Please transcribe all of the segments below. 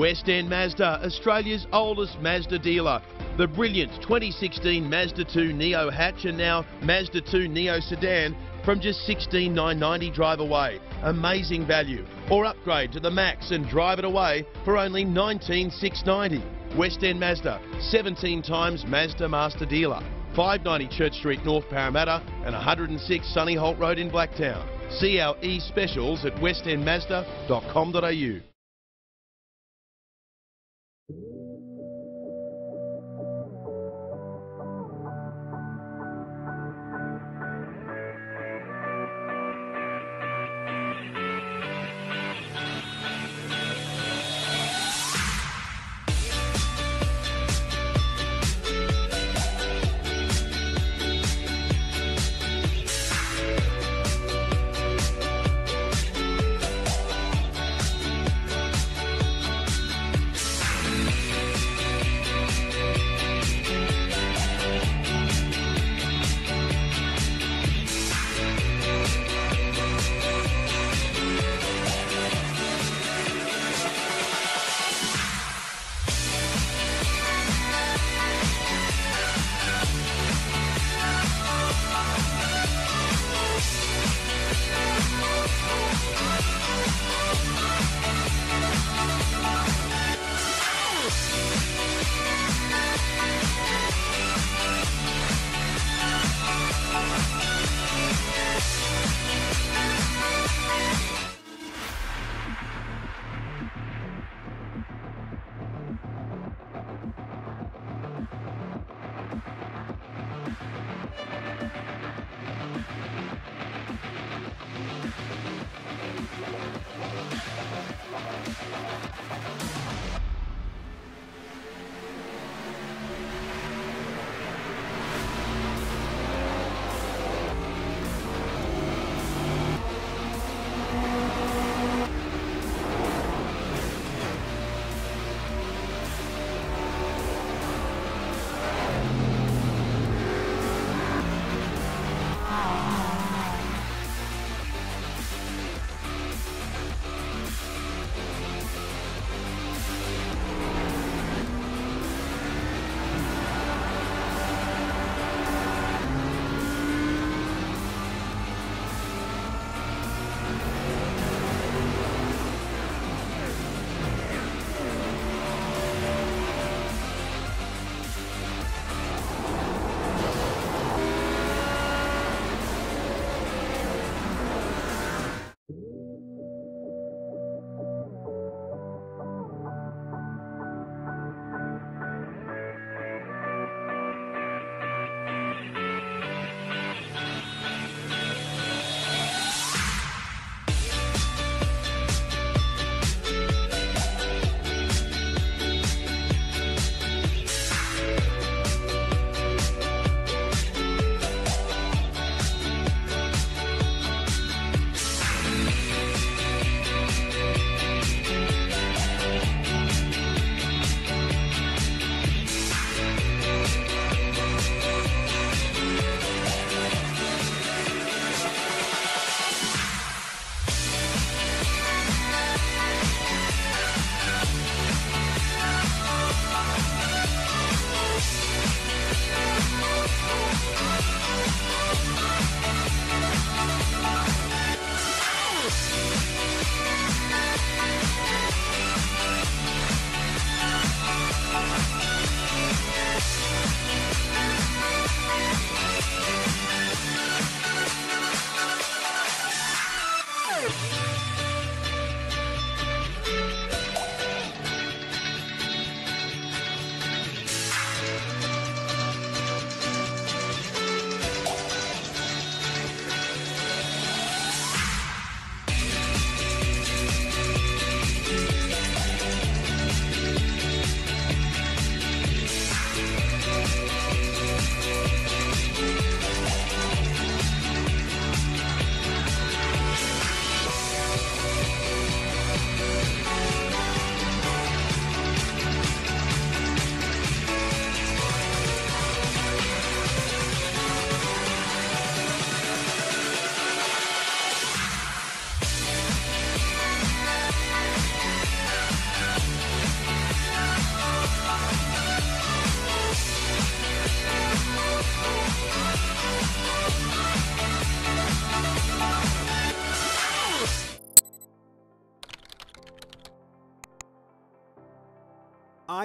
West End Mazda, Australia's oldest Mazda dealer. The brilliant 2016 Mazda 2 Neo hatch and now Mazda 2 Neo sedan from just 16,990 drive away. Amazing value. Or upgrade to the Max and drive it away for only 19,690. West End Mazda, 17 times Mazda Master Dealer. 590 Church Street, North Parramatta and 106 Sunnyholt Road in Blacktown. See our e-specials at westendmazda.com.au you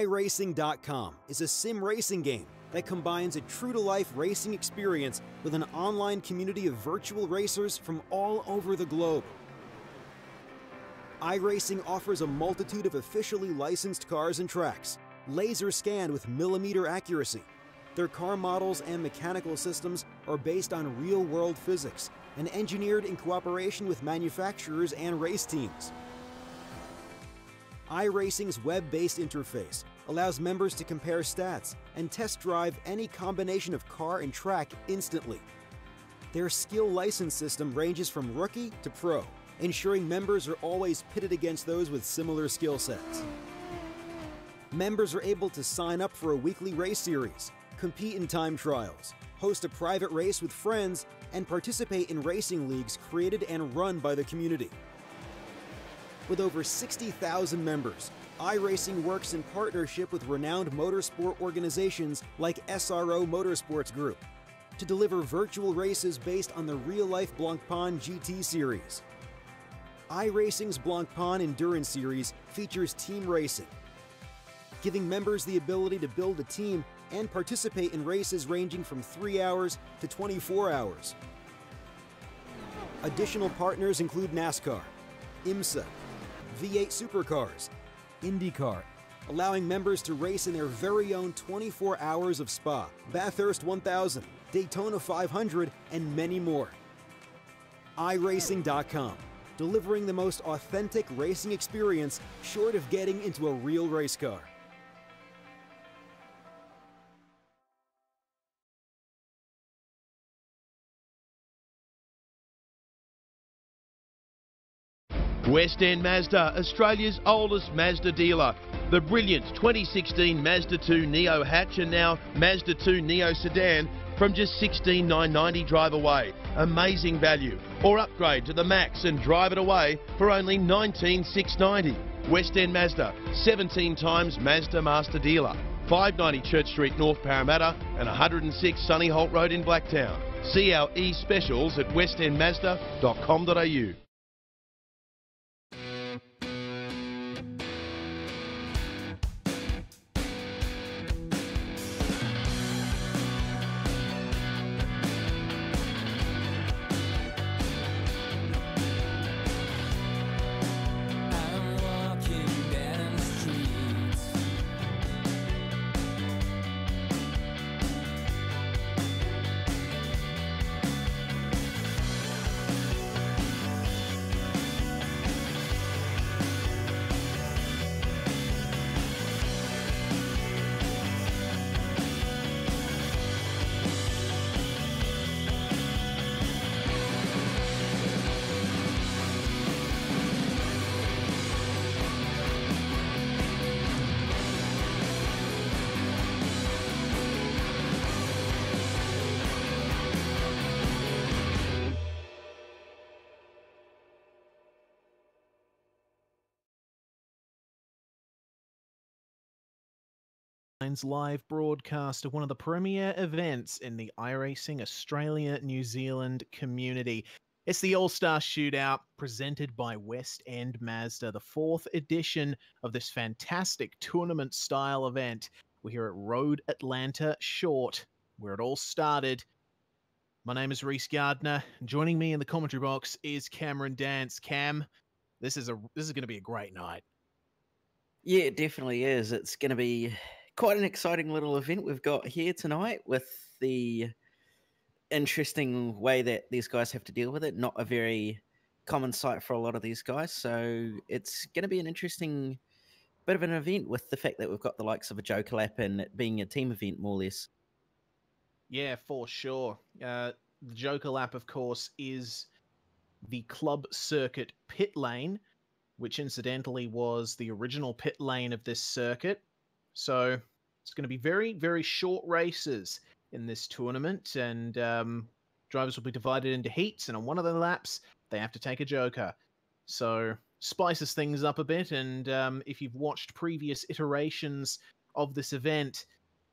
iRacing.com is a sim racing game that combines a true to life racing experience with an online community of virtual racers from all over the globe. iRacing offers a multitude of officially licensed cars and tracks, laser scanned with millimeter accuracy. Their car models and mechanical systems are based on real world physics and engineered in cooperation with manufacturers and race teams. iRacing's web based interface allows members to compare stats and test drive any combination of car and track instantly. Their skill license system ranges from rookie to pro, ensuring members are always pitted against those with similar skill sets. Members are able to sign up for a weekly race series, compete in time trials, host a private race with friends, and participate in racing leagues created and run by the community. With over 60,000 members, iRacing works in partnership with renowned motorsport organizations like SRO Motorsports Group to deliver virtual races based on the real life Blancpain GT series. iRacing's Blancpain Endurance Series features team racing, giving members the ability to build a team and participate in races ranging from 3 hours to 24 hours. Additional partners include NASCAR, IMSA, V8 Supercars, IndyCar, allowing members to race in their very own 24 hours of Spa, Bathurst 1000, Daytona 500, and many more. iRacing.com, delivering the most authentic racing experience short of getting into a real race car. West End Mazda, Australia's oldest Mazda dealer. The brilliant 2016 Mazda 2 Neo hatch and now Mazda 2 Neo sedan from just 16,990 drive away. Amazing value. Or upgrade to the Max and drive it away for only 19,690. West End Mazda, 17 times Mazda Master Dealer. 590 Church Street, North Parramatta and 106 Sunnyholt Road in Blacktown. See our e-specials at westendmazda.com.au. live broadcast of one of the premier events in the iRacing Australia New Zealand community. It's the All Star Shootout presented by West End Mazda, the fourth edition of this fantastic tournament style event. We're here at Road Atlanta Short, where it all started. My name is Reese Gardner. Joining me in the commentary box is Cameron Dance. Cam, this is a this is going to be a great night. Yeah, it definitely is. It's going to be quite an exciting little event we've got here tonight with the interesting way that these guys have to deal with it. Not a very common sight for a lot of these guys. So it's going to be an interesting bit of an event with the fact that we've got the likes of a Joker Lap and it being a team event, more or less. Yeah, for sure. Uh, the Joker Lap, of course, is the club circuit pit lane, which incidentally was the original pit lane of this circuit. So it's going to be very, very short races in this tournament, and um, drivers will be divided into heats, and on one of the laps, they have to take a Joker. So spices things up a bit, and um, if you've watched previous iterations of this event,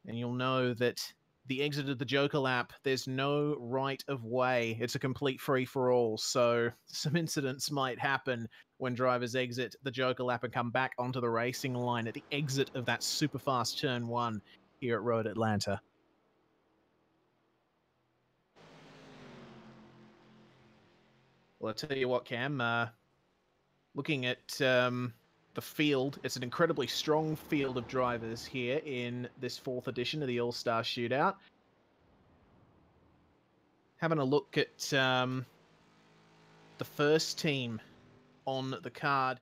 then you'll know that the exit of the Joker lap, there's no right of way. It's a complete free for all. So some incidents might happen when drivers exit the Joker lap and come back onto the racing line at the exit of that super fast turn one here at Road Atlanta. Well, I tell you what, Cam. Uh, looking at um, the field, it's an incredibly strong field of drivers here in this fourth edition of the All Star Shootout. Having a look at um, the first team on the card.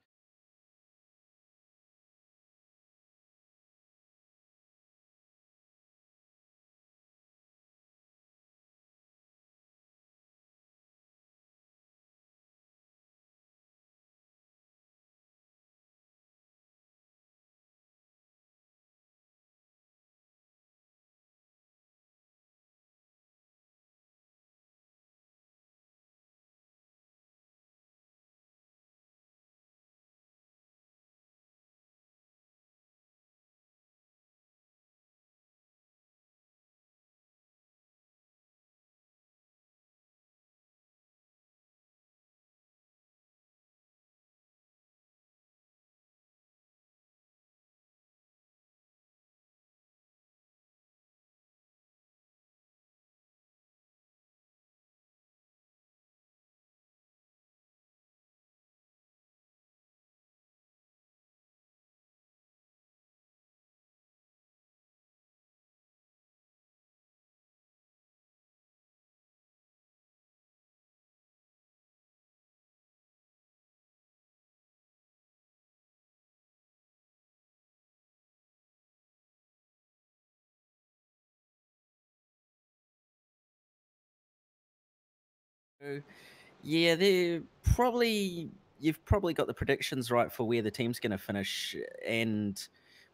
Yeah, they're probably you've probably got the predictions right for where the team's going to finish and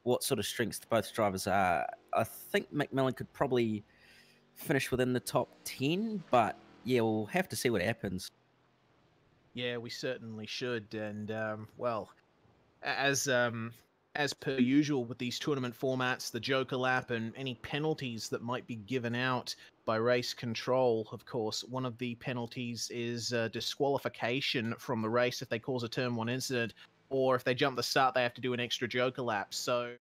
what sort of strengths both drivers are. I think McMillan could probably finish within the top ten, but yeah, we'll have to see what happens. Yeah, we certainly should. And um, well, as um, as per usual with these tournament formats, the Joker lap and any penalties that might be given out by race control. Of course, one of the penalties is uh, disqualification from the race if they cause a turn one incident, or if they jump the start, they have to do an extra Joker lap. So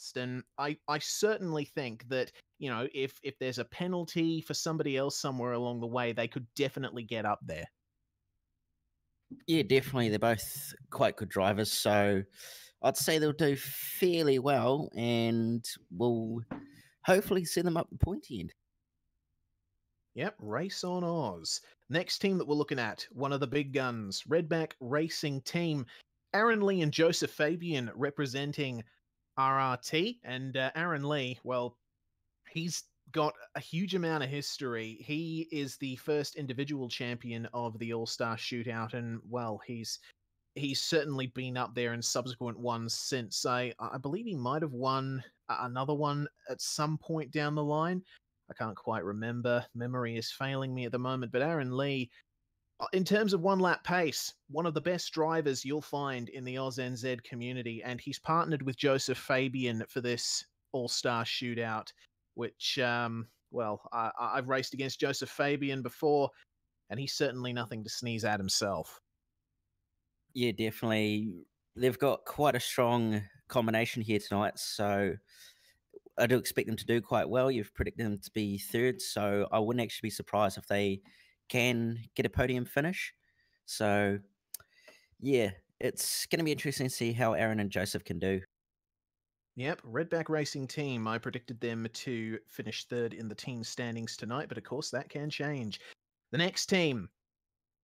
fast. And I, I certainly think that, you know, if if there's a penalty for somebody else somewhere along the way, they could definitely get up there. Yeah, definitely. They're both quite good drivers, so I'd say they'll do fairly well, and we'll hopefully see them up the pointy end. Yep, Race on Oz. Next team that we're looking at, one of the big guns, Redback Racing Team. Aaron Lee and Joseph Fabian representing RRT. And uh, Aaron Lee, well, he's got a huge amount of history. He is the first individual champion of the All Star Shootout, and well, he's he's certainly been up there in subsequent ones since. I I believe he might have won another one at some point down the line. I can't quite remember. Memory is failing me at the moment. But Aaron Lee, in terms of one lap pace, one of the best drivers you'll find in the Oz NZ community, and he's partnered with Joseph Fabian for this All Star Shootout which, um, well, I- I've raced against Joseph Fabian before, and he's certainly nothing to sneeze at himself. Yeah, definitely. They've got quite a strong combination here tonight, so I do expect them to do quite well. You've predicted them to be third, so I wouldn't actually be surprised if they can get a podium finish. So, yeah, it's going to be interesting to see how Aaron and Joseph can do. Yep, Redback Racing Team. I predicted them to finish third in the team standings tonight, but of course that can change. The next team,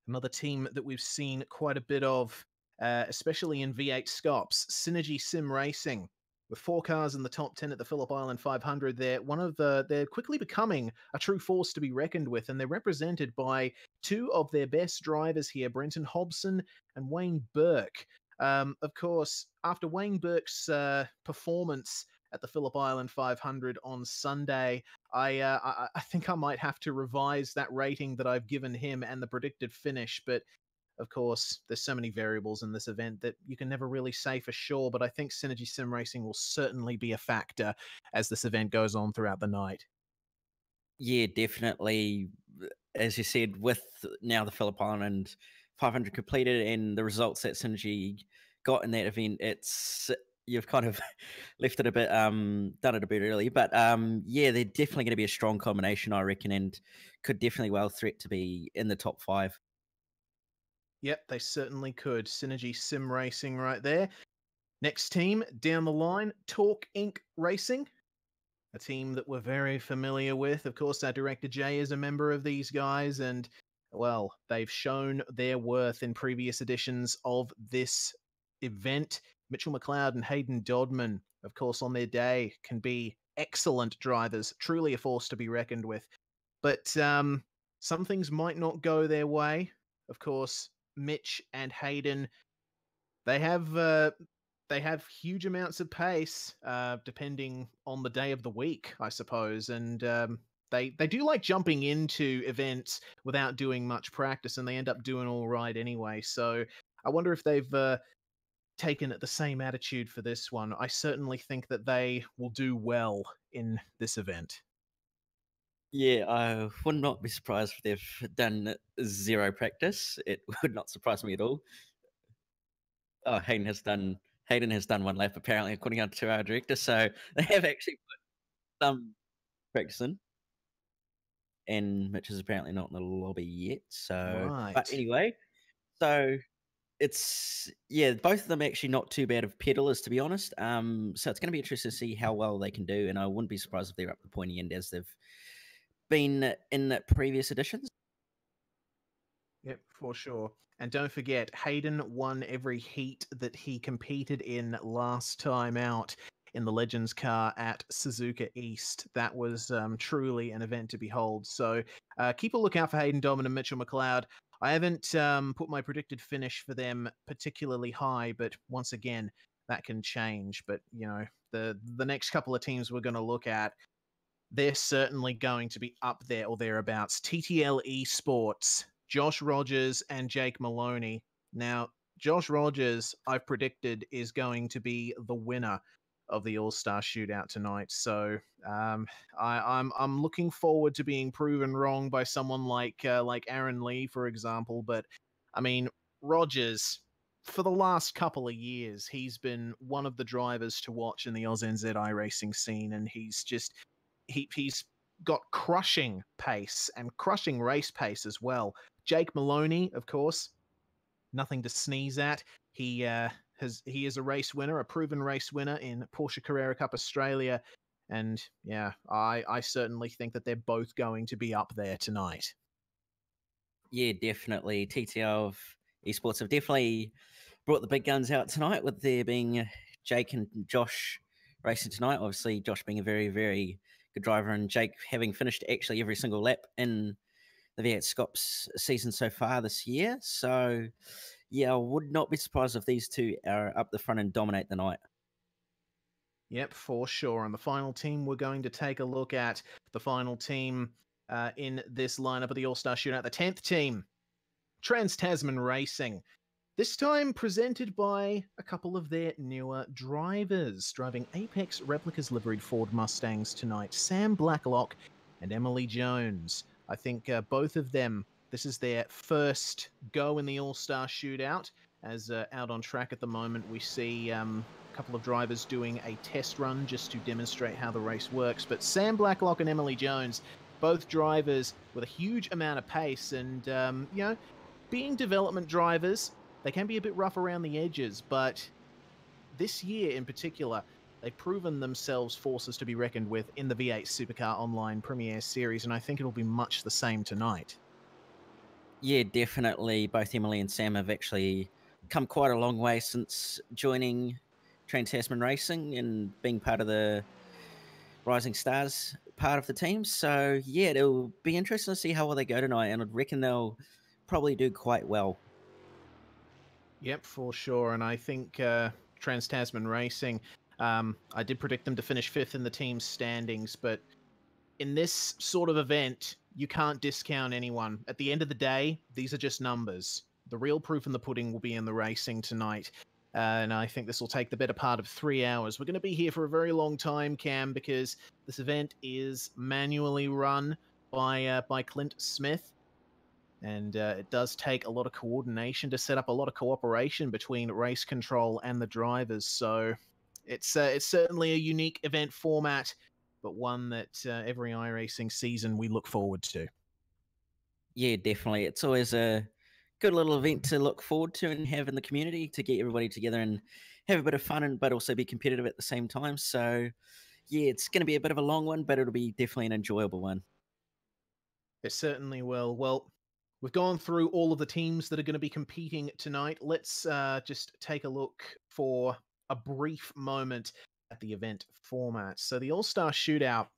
another team that we've seen quite a bit of, uh, especially in V8 Scops, Synergy Sim Racing. With four cars in the top 10 at the Phillip Island 500, they're one of the, they're quickly becoming a true force to be reckoned with, and they're represented by two of their best drivers here, Brenton Hobson and Wayne Burke. Um, of course, after Wayne Burke's uh, performance at the Phillip Island 500 on Sunday, I, uh, I I think I might have to revise that rating that I've given him and the predicted finish. But of course, there's so many variables in this event that you can never really say for sure. But I think Synergy Sim Racing will certainly be a factor as this event goes on throughout the night. Yeah, definitely. As you said, with now the Phillip Island 500 completed and the results that Synergy got in that event, it's you've kind of left it a bit, um, done it a bit early. But um, yeah, they're definitely going to be a strong combination, I reckon, and could definitely well threat to be in the top five. Yep, they certainly could. Synergy Sim Racing right there. Next team down the line, Talk Inc. Racing, a team that we're very familiar with. Of course, our director Jay is a member of these guys, and well, they've shown their worth in previous editions of this event. Mitchell McLeod and Hayden Dodman, of course, on their day can be excellent drivers, truly a force to be reckoned with. But um, some things might not go their way. Of course, Mitch and Hayden, they have uh, they have huge amounts of pace, uh, depending on the day of the week, I suppose, and um, they they do like jumping into events without doing much practice, and they end up doing all right anyway. So I wonder if they've uh, taken the same attitude for this one. I certainly think that they will do well in this event. Yeah, I would not be surprised if they've done zero practice. It would not surprise me at all. Oh, Hayden has done Hayden has done one lap apparently, according to our director. So they have actually put some practice in. And Mitch is apparently not in the lobby yet. So, Right. but anyway, so it's yeah, both of them actually not too bad of pedalers to be honest. Um, so it's going to be interesting to see how well they can do, and I wouldn't be surprised if they're up the pointy end as they've been in the previous editions. Yep, for sure. And don't forget, Hayden won every heat that he competed in last time out in the Legends car at Suzuka East. That was um, truly an event to behold. So uh, keep a lookout for Hayden Dodman and Mitchell McLeod. I haven't um, put my predicted finish for them particularly high, but once again, that can change. But you know, the the next couple of teams we're going to look at, they're certainly going to be up there or thereabouts. TTL Esports, Josh Rogers and Jake Maloney. Now, Josh Rogers, I've predicted, is going to be the winner of the All Star Shootout tonight. So um, I, I'm I'm looking forward to being proven wrong by someone like uh, like Aaron Lee, for example. But I mean, Rogers, for the last couple of years, he's been one of the drivers to watch in the Oz NZ iRacing scene, and he's just he he's got crushing pace and crushing race pace as well. Jake Maloney, of course, nothing to sneeze at. He uh, has he is a race winner, a proven race winner in Porsche Carrera Cup Australia, and yeah, I I certainly think that they're both going to be up there tonight. Yeah, definitely. TTL of esports have definitely brought the big guns out tonight, with there being Jake and Josh racing tonight. Obviously, Josh being a very, very good driver, and Jake having finished actually every single lap in the V8 Scops season so far this year. So, yeah, I would not be surprised if these two are up the front and dominate the night. Yep, for sure. And the final team we're going to take a look at the final team uh, in this lineup of the All Star Shootout, the tenth team, Trans Tasman Racing. This time presented by a couple of their newer drivers, driving Apex Replicas liveried Ford Mustangs tonight, Sam Blacklock and Emily Jones. I think uh, both of them, this is their first go in the All Star Shootout. As uh, out on track at the moment, we see um, a couple of drivers doing a test run just to demonstrate how the race works. But Sam Blacklock and Emily Jones, both drivers with a huge amount of pace, and um, you know, being development drivers, they can be a bit rough around the edges, but this year in particular, they've proven themselves forces to be reckoned with in the V8 Supercar Online Premier Series, and I think it'll be much the same tonight. Yeah, definitely. Both Emily and Sam have actually come quite a long way since joining Trans Tasman Racing and being part of the Rising Stars part of the team. So yeah, it'll be interesting to see how well they go tonight, and I'd reckon they'll probably do quite well. Yep, for sure. And I think uh, Trans Tasman Racing, um, I did predict them to finish fifth in the team standings, but in this sort of event, you can't discount anyone. At the end of the day, these are just numbers. The real proof in the pudding will be in the racing tonight. Uh, and I think this will take the better part of three hours. We're going to be here for a very long time, Cam, because this event is manually run by uh, by Clint Smith and uh, it does take a lot of coordination to set up a lot of cooperation between race control and the drivers. So it's uh, it's certainly a unique event format, but one that uh, every iRacing season we look forward to. Yeah, definitely. It's always a good little event to look forward to and have in the community to get everybody together and have a bit of fun and but also be competitive at the same time. So yeah, it's going to be a bit of a long one, but it'll be definitely an enjoyable one. It certainly will. Well, We've gone through all of the teams that are going to be competing tonight. Let's uh, just take a look for a brief moment at the event format. So, the All Star Shootout,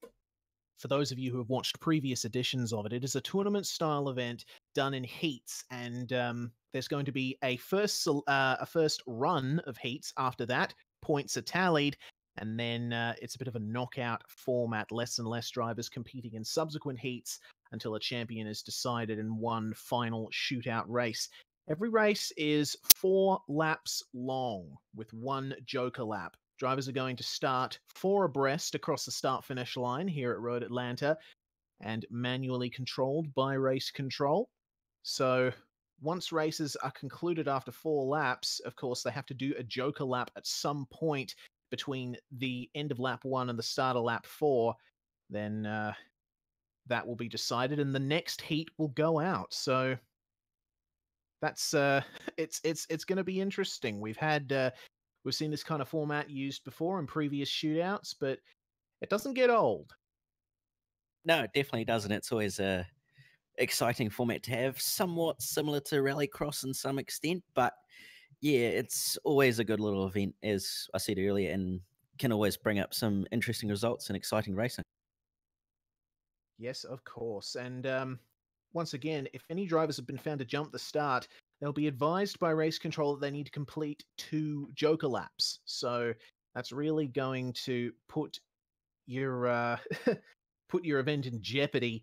for those of you who have watched previous editions of it, it is a tournament style event done in heats, and um, there's going to be a first uh, a first run of heats. After that, points are tallied, and then uh, it's a bit of a knockout format. Less and less drivers competing in subsequent heats until a champion is decided in one final shootout race. Every race is four laps long with one joker lap. Drivers are going to start four abreast across the start finish line here at Road Atlanta and manually controlled by race control. So once races are concluded after four laps, of course, they have to do a joker lap at some point between the end of lap one and the start of lap four. Then uh, that will be decided, and the next heat will go out. So that's uh, it's it's it's going to be interesting. We've had uh, we've seen this kind of format used before in previous shootouts, but it doesn't get old. No, it definitely doesn't. It's always a exciting format to have, somewhat similar to Rallycross in some extent, but yeah, it's always a good little event, as I said earlier, and can always bring up some interesting results and exciting racing. Yes, of course. And um, once again, if any drivers have been found to jump the start, they'll be advised by race control that they need to complete two joker laps. So that's really going to put your uh, put your event in jeopardy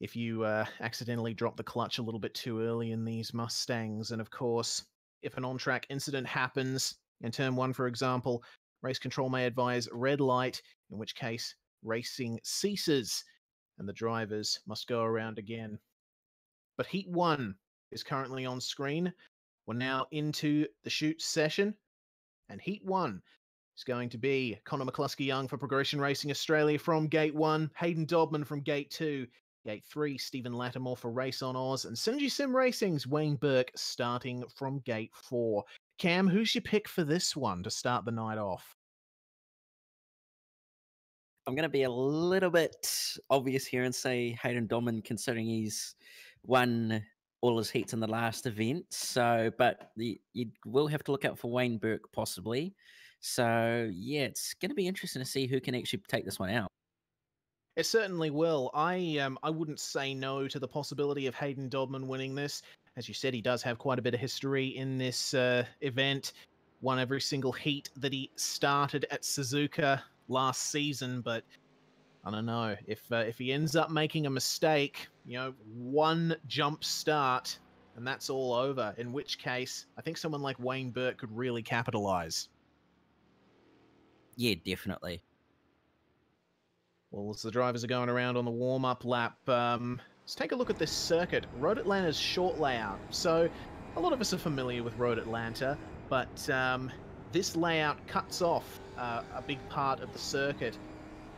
if you uh, accidentally drop the clutch a little bit too early in these Mustangs. And of course, if an on-track incident happens in turn one, for example, race control may advise red light, in which case racing ceases and the drivers must go around again. But Heat 1 is currently on screen. We're now into the shoot session, and Heat 1 is going to be Connor McCluskey Young for Progression Racing Australia from Gate 1, Hayden Dodman from Gate 2, Gate 3, Stephen Lattimore for Race on Oz, and Synergy Sim Racing's Wayne Burke starting from Gate 4. Cam, who's your pick for this one to start the night off? I'm going to be a little bit obvious here and say Hayden Dodman, considering he's won all his heats in the last event. So, but the, you will have to look out for Wayne Burke possibly. So, yeah, it's going to be interesting to see who can actually take this one out. It certainly will. I um I wouldn't say no to the possibility of Hayden Dodman winning this. As you said, he does have quite a bit of history in this uh, event. Won every single heat that he started at Suzuka last season, but I don't know if uh, if he ends up making a mistake, you know, one jump start and that's all over. In which case, I think someone like Wayne Burke could really capitalize. Yeah, definitely. Well, as the drivers are going around on the warm up lap, um, let's take a look at this circuit. Road Atlanta's short layout. So, a lot of us are familiar with Road Atlanta, but um, this layout cuts off uh, a big part of the circuit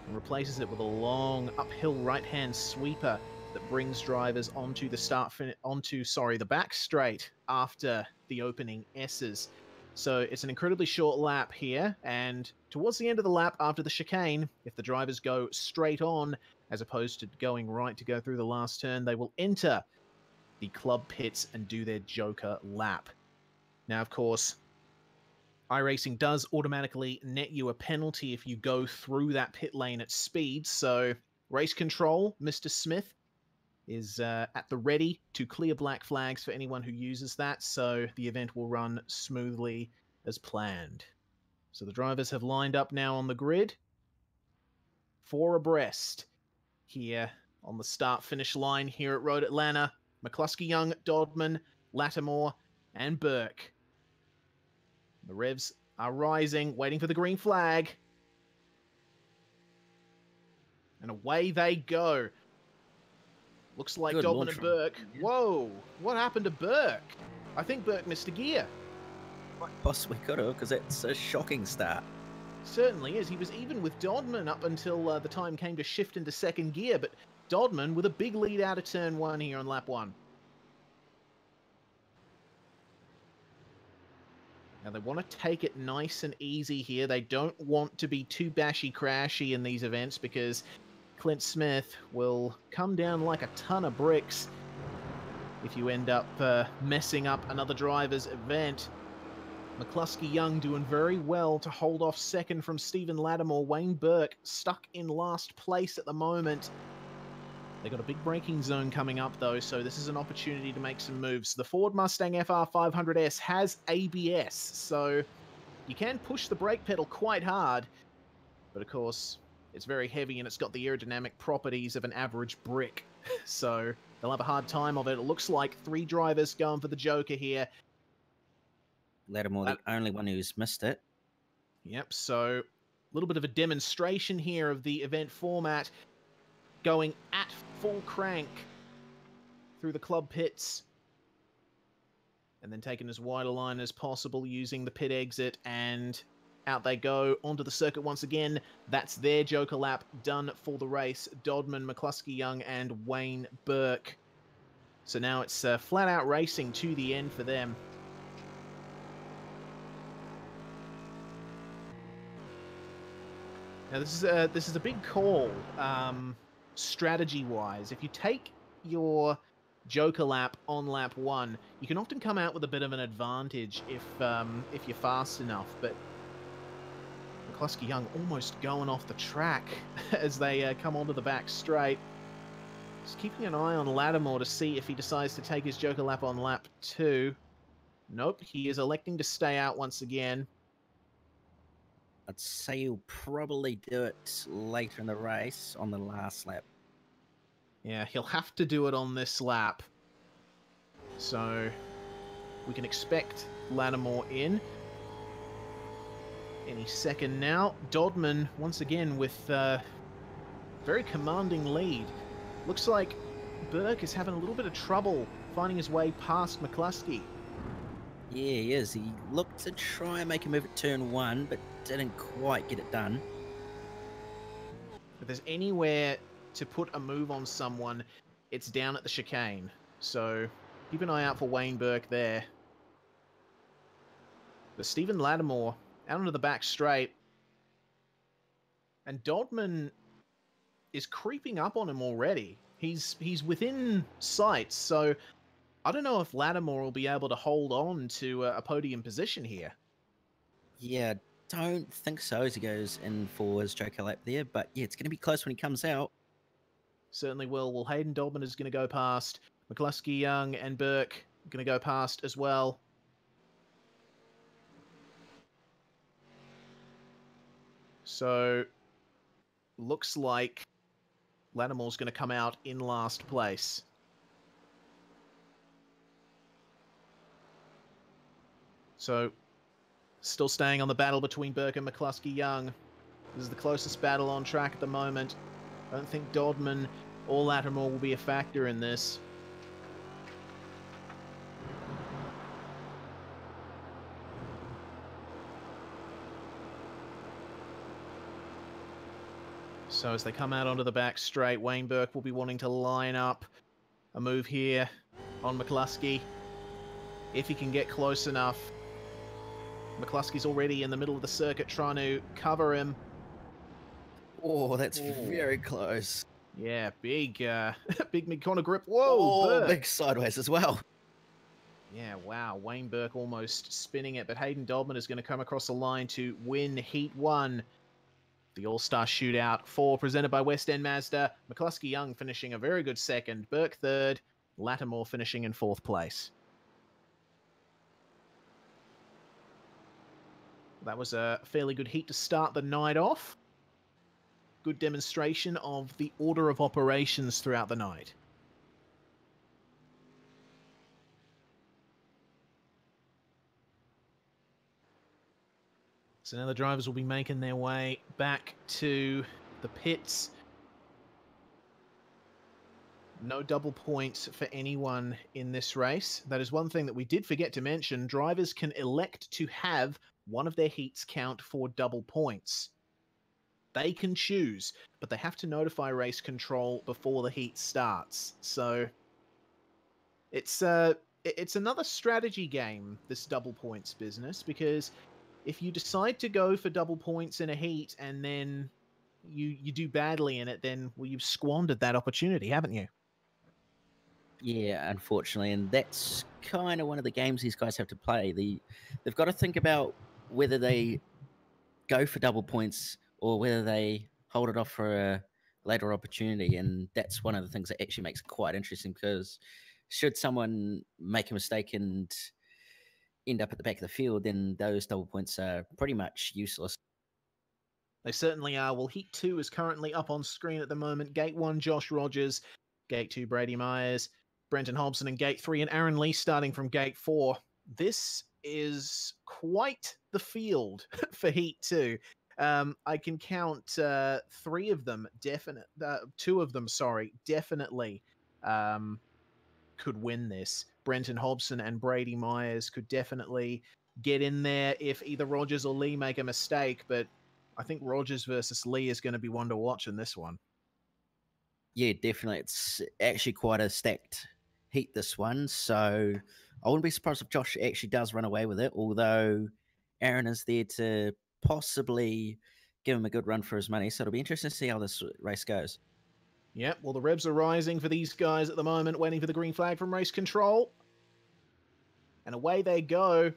and replaces it with a long uphill right-hand sweeper that brings drivers onto the start fin- onto sorry the back straight after the opening S's. So it's an incredibly short lap here, and towards the end of the lap after the chicane, if the drivers go straight on as opposed to going right to go through the last turn, they will enter the club pits and do their Joker lap. Now, of course, iRacing does automatically net you a penalty if you go through that pit lane at speed. So, race control, Mr. Smith, is uh, at the ready to clear black flags for anyone who uses that. So, the event will run smoothly as planned. So, the drivers have lined up now on the grid, four abreast here on the start finish line here at Road Atlanta. McCluskey Young, Dodman, Lattimore, and Burke. The revs are rising, waiting for the green flag. And away they go. Looks like Good Dodman and Burke. Whoa, what happened to Burke? I think Burke missed a gear. Possibly could have, because it's a shocking start. Certainly is. He was even with Dodman up until uh, the time came to shift into second gear, but Dodman with a big lead out of turn one here on lap one. Now they want to take it nice and easy here. They don't want to be too bashy crashy in these events because Clint Smith will come down like a ton of bricks if you end up uh, messing up another driver's event. McCluskey Young doing very well to hold off second from Stephen Lattimore. Wayne Burke stuck in last place at the moment. They got a big braking zone coming up though, so this is an opportunity to make some moves. The Ford Mustang FR500S has ABS, so you can push the brake pedal quite hard, but of course it's very heavy and it's got the aerodynamic properties of an average brick, so they'll have a hard time of it. It looks like three drivers going for the Joker here. Lattimore, That- the uh, only one who's missed it. Yep, so a little bit of a demonstration here of the event format going at full crank through the club pits and then taking as wide a line as possible using the pit exit and out they go onto the circuit once again. That's their Joker lap done for the race. Dodman, McCluskey Young, and Wayne Burke. So now it's uh, flat out racing to the end for them. Now this is a this is a big call, um, strategy wise. If you take your Joker lap on lap one, you can often come out with a bit of an advantage if um, if you're fast enough. But McCluskey Young almost going off the track as they uh, come onto the back straight. Just keeping an eye on Lattimore to see if he decides to take his Joker lap on lap two. Nope, he is electing to stay out once again. I'd say he'll probably do it later in the race on the last lap. Yeah, he'll have to do it on this lap. So we can expect Lattimore in any second now. Dodman once again with uh, very commanding lead. Looks like Burke is having a little bit of trouble finding his way past McCluskey. Yeah, he is. He looked to try and make a move at turn one, but didn't quite get it done. If there's anywhere to put a move on someone, it's down at the chicane. So keep an eye out for Wayne Burke there. But Stephen Lattimore out onto the back straight. And Dodman is creeping up on him already. He's he's within sight, so I don't know if Lattimore will be able to hold on to a, podium position here. Yeah, don't think so as he goes in for his Joker lap there, but yeah, it's going to be close when he comes out. Certainly will. Well, Hayden Dodman is going to go past. McCluskey, Young, and Burke going to go past as well. So, looks like Lattimore's going to come out in last place. So, still staying on the battle between Burke and McCluskey Young. This is the closest battle on track at the moment. I don't think Dodman or Lattimore will be a factor in this. So as they come out onto the back straight, Wayne Burke will be wanting to line up a move here on McCluskey. If he can get close enough. McCluskey's already in the middle of the circuit trying to cover him. Oh, that's Ooh. very close. Yeah, big, uh, big mid corner grip. Whoa, oh, big sideways as well. Yeah, wow. Wayne Burke almost spinning it, but Hayden Dodman is going to come across the line to win Heat 1. The All Star Shootout 4, presented by West End Mazda. McCluskey Young finishing a very good second, Burke third, Lattimore finishing in fourth place. That was a fairly good heat to start the night off. Good demonstration of the order of operations throughout the night. So now the drivers will be making their way back to the pits. No double points for anyone in this race. That is one thing that we did forget to mention. Drivers can elect to have one of their heats count for double points. They can choose, but they have to notify race control before the heat starts. So it's uh it's another strategy game, this double points business, because if you decide to go for double points in a heat and then you you do badly in it, then well you've squandered that opportunity, haven't you? Yeah, unfortunately, and that's kind of one of the games these guys have to play. The they've got to think about whether they go for double points or whether they hold it off for a later opportunity, and that's one of the things that actually makes it quite interesting because should someone make a mistake and end up at the back of the field, then those double points are pretty much useless. They certainly are. Well, Heat 2 is currently up on screen at the moment. Gate 1, Josh Rogers. Gate 2, Brady Myers. Brenton Hobson and Gate 3, and Aaron Lee starting from Gate 4. This is quite the field for Heat 2. Um, I can count uh, three of them, definite, uh, two of them, sorry, definitely um, could win this. Brenton Hobson and Brady Myers could definitely get in there if either Rogers or Lee make a mistake, but I think Rogers versus Lee is going to be one to watch in this one. Yeah, definitely. It's actually quite a stacked heat, this one. So I wouldn't be surprised if Josh actually does run away with it, although Aaron is there to possibly give him a good run for his money. So it'll be interesting to see how this race goes. Yep, well, the revs are rising for these guys at the moment, waiting for the green flag from race control. And away they go.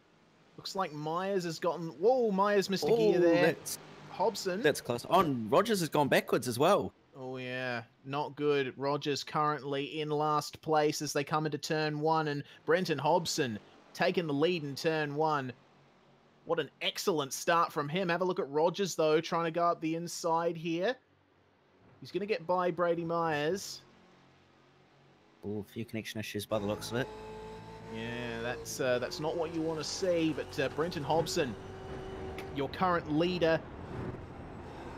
Looks like Myers has gotten. Whoa, Myers missed a gear Oh, there. That's, Hobson. that's close. On Rogers has gone backwards as well. Oh yeah, not good. Rogers currently in last place as they come into turn one, and Brenton Hobson taking the lead in turn one. What an excellent start from him. Have a look at Rogers though, trying to go up the inside here. He's going to get by Brady Myers. Oh, a few connection issues by the looks of it. Yeah, that's uh, that's not what you want to see. But uh, Brenton Hobson, your current leader,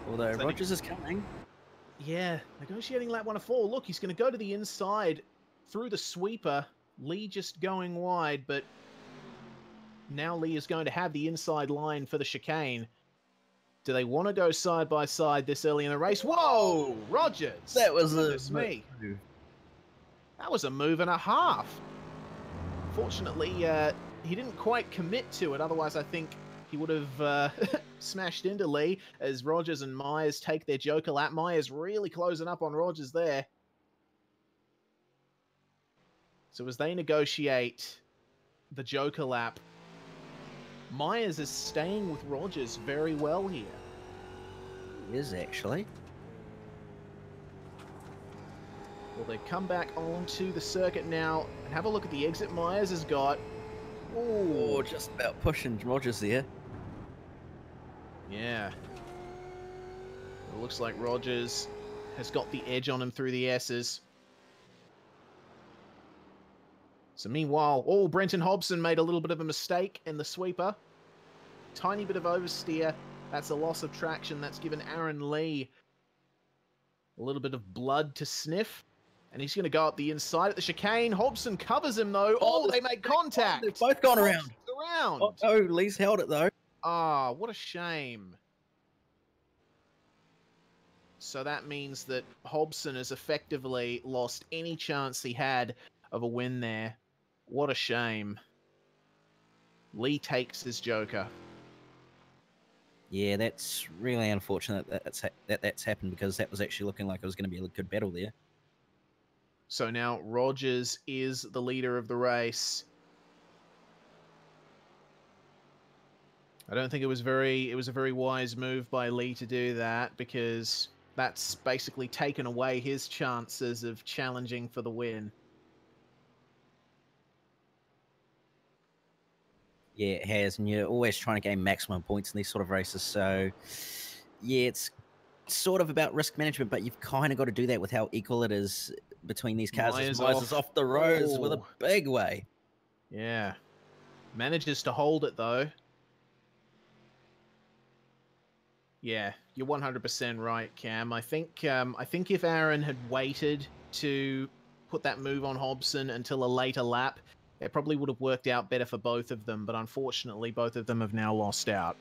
Although Rogers is coming. Yeah, negotiating lap one of four. Look, he's going to go to the inside through the sweeper. Lee just going wide, but Now Lee is going to have the inside line for the chicane. Do they want to go side by side this early in the race? Whoa, Rogers! That was a me. That was a move and a half. Fortunately, uh, he didn't quite commit to it. Otherwise, I think he would have uh, smashed into Lee as Rogers and Myers take their Joker lap. Myers really closing up on Rogers there. So as they negotiate the Joker lap, Myers is staying with Rogers very well here. He is actually. Well, they come back onto the circuit now and have a look at the exit Myers has got. Oh, Ooh, just about pushing Rogers there. Yeah. It looks like Rogers has got the edge on him through the S's. So meanwhile, oh, Brenton Hobson made a little bit of a mistake in the sweeper. Tiny bit of oversteer. That's a loss of traction. That's given Aaron Lee a little bit of blood to sniff. And he's going to go up the inside at the chicane. Hobson covers him though. Oh, Oh, they make oh, contact. They've both gone around. Hobson's Around. Oh, oh, Lee's held it though. Ah, what a shame. So that means that Hobson has effectively lost any chance he had of a win there. What a shame. Lee takes his Joker. Yeah, that's really unfortunate that that's, ha- that that's happened because that was actually looking like it was going to be a good battle there. So now Rogers is the leader of the race. I don't think it was very it was a very wise move by Lee to do that because that's basically taken away his chances of challenging for the win. Yeah, it has, and you're always trying to gain maximum points in these sort of races. So, yeah, it's sort of about risk management, but you've kind of got to do that with how equal it is between these cars. Myers Myers, off. off the rose with a big way. Yeah. Manages to hold it though. Yeah, you're 100% right, Cam. I think um, I think if Aaron had waited to put that move on Hobson until a later lap, it probably would have worked out better for both of them. But unfortunately, both of them have now lost out.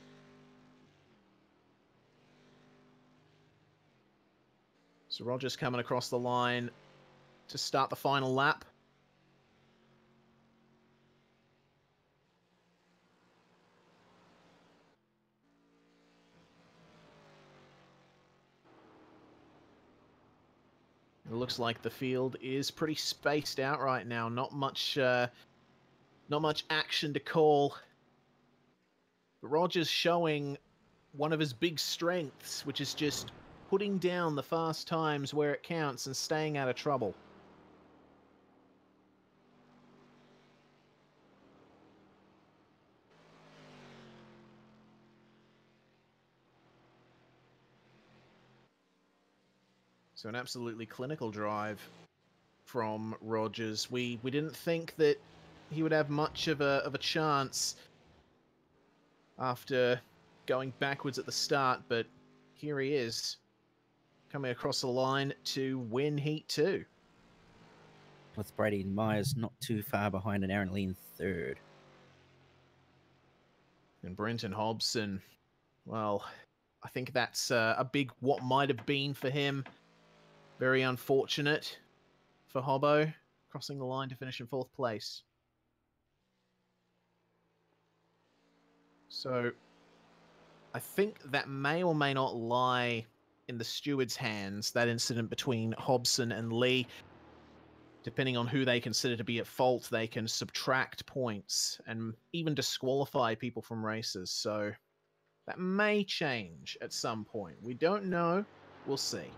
So Rogers coming across the line to start the final lap. It looks like the field is pretty spaced out right now. Not much, uh, not much action to call. But Rogers showing one of his big strengths, which is just putting down the fast times where it counts and staying out of trouble. So an absolutely clinical drive from Rogers. We we didn't think that he would have much of a of a chance after going backwards at the start, but here he is coming across the line to win Heat 2. With Brady and Myers not too far behind, and Aaron Lee in third. And Brenton Hobson, well, I think that's uh, a big what might have been for him. Very unfortunate for Hobbo, crossing the line to finish in fourth place. So, I think that may or may not lie in the steward's hands, that incident between Hobson and Lee. Depending on who they consider to be at fault, they can subtract points and even disqualify people from races. So, that may change at some point. We don't know. We'll see.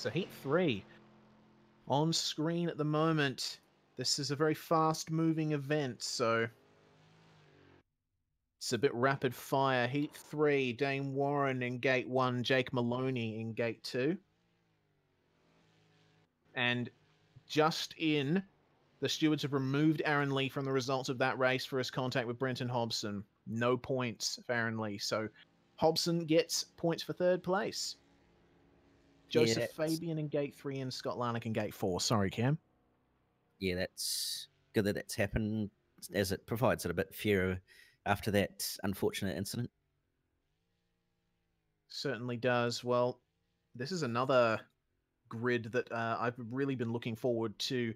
So Heat 3 on screen at the moment. This is a very fast moving event, so it's a bit rapid fire. Heat 3, Dane Warren in gate 1, Jake Maloney in gate 2. And just in, the stewards have removed Aaron Lee from the results of that race for his contact with Brenton Hobson. No points for Aaron Lee. So Hobson gets points for third place. Joseph that's- Fabian in gate three and Scott Larnick in gate four. Sorry, Cam. Yeah, that's good that that's happened, as it provides it a bit fairer after that unfortunate incident. Certainly does. Well, this is another grid that uh, I've really been looking forward to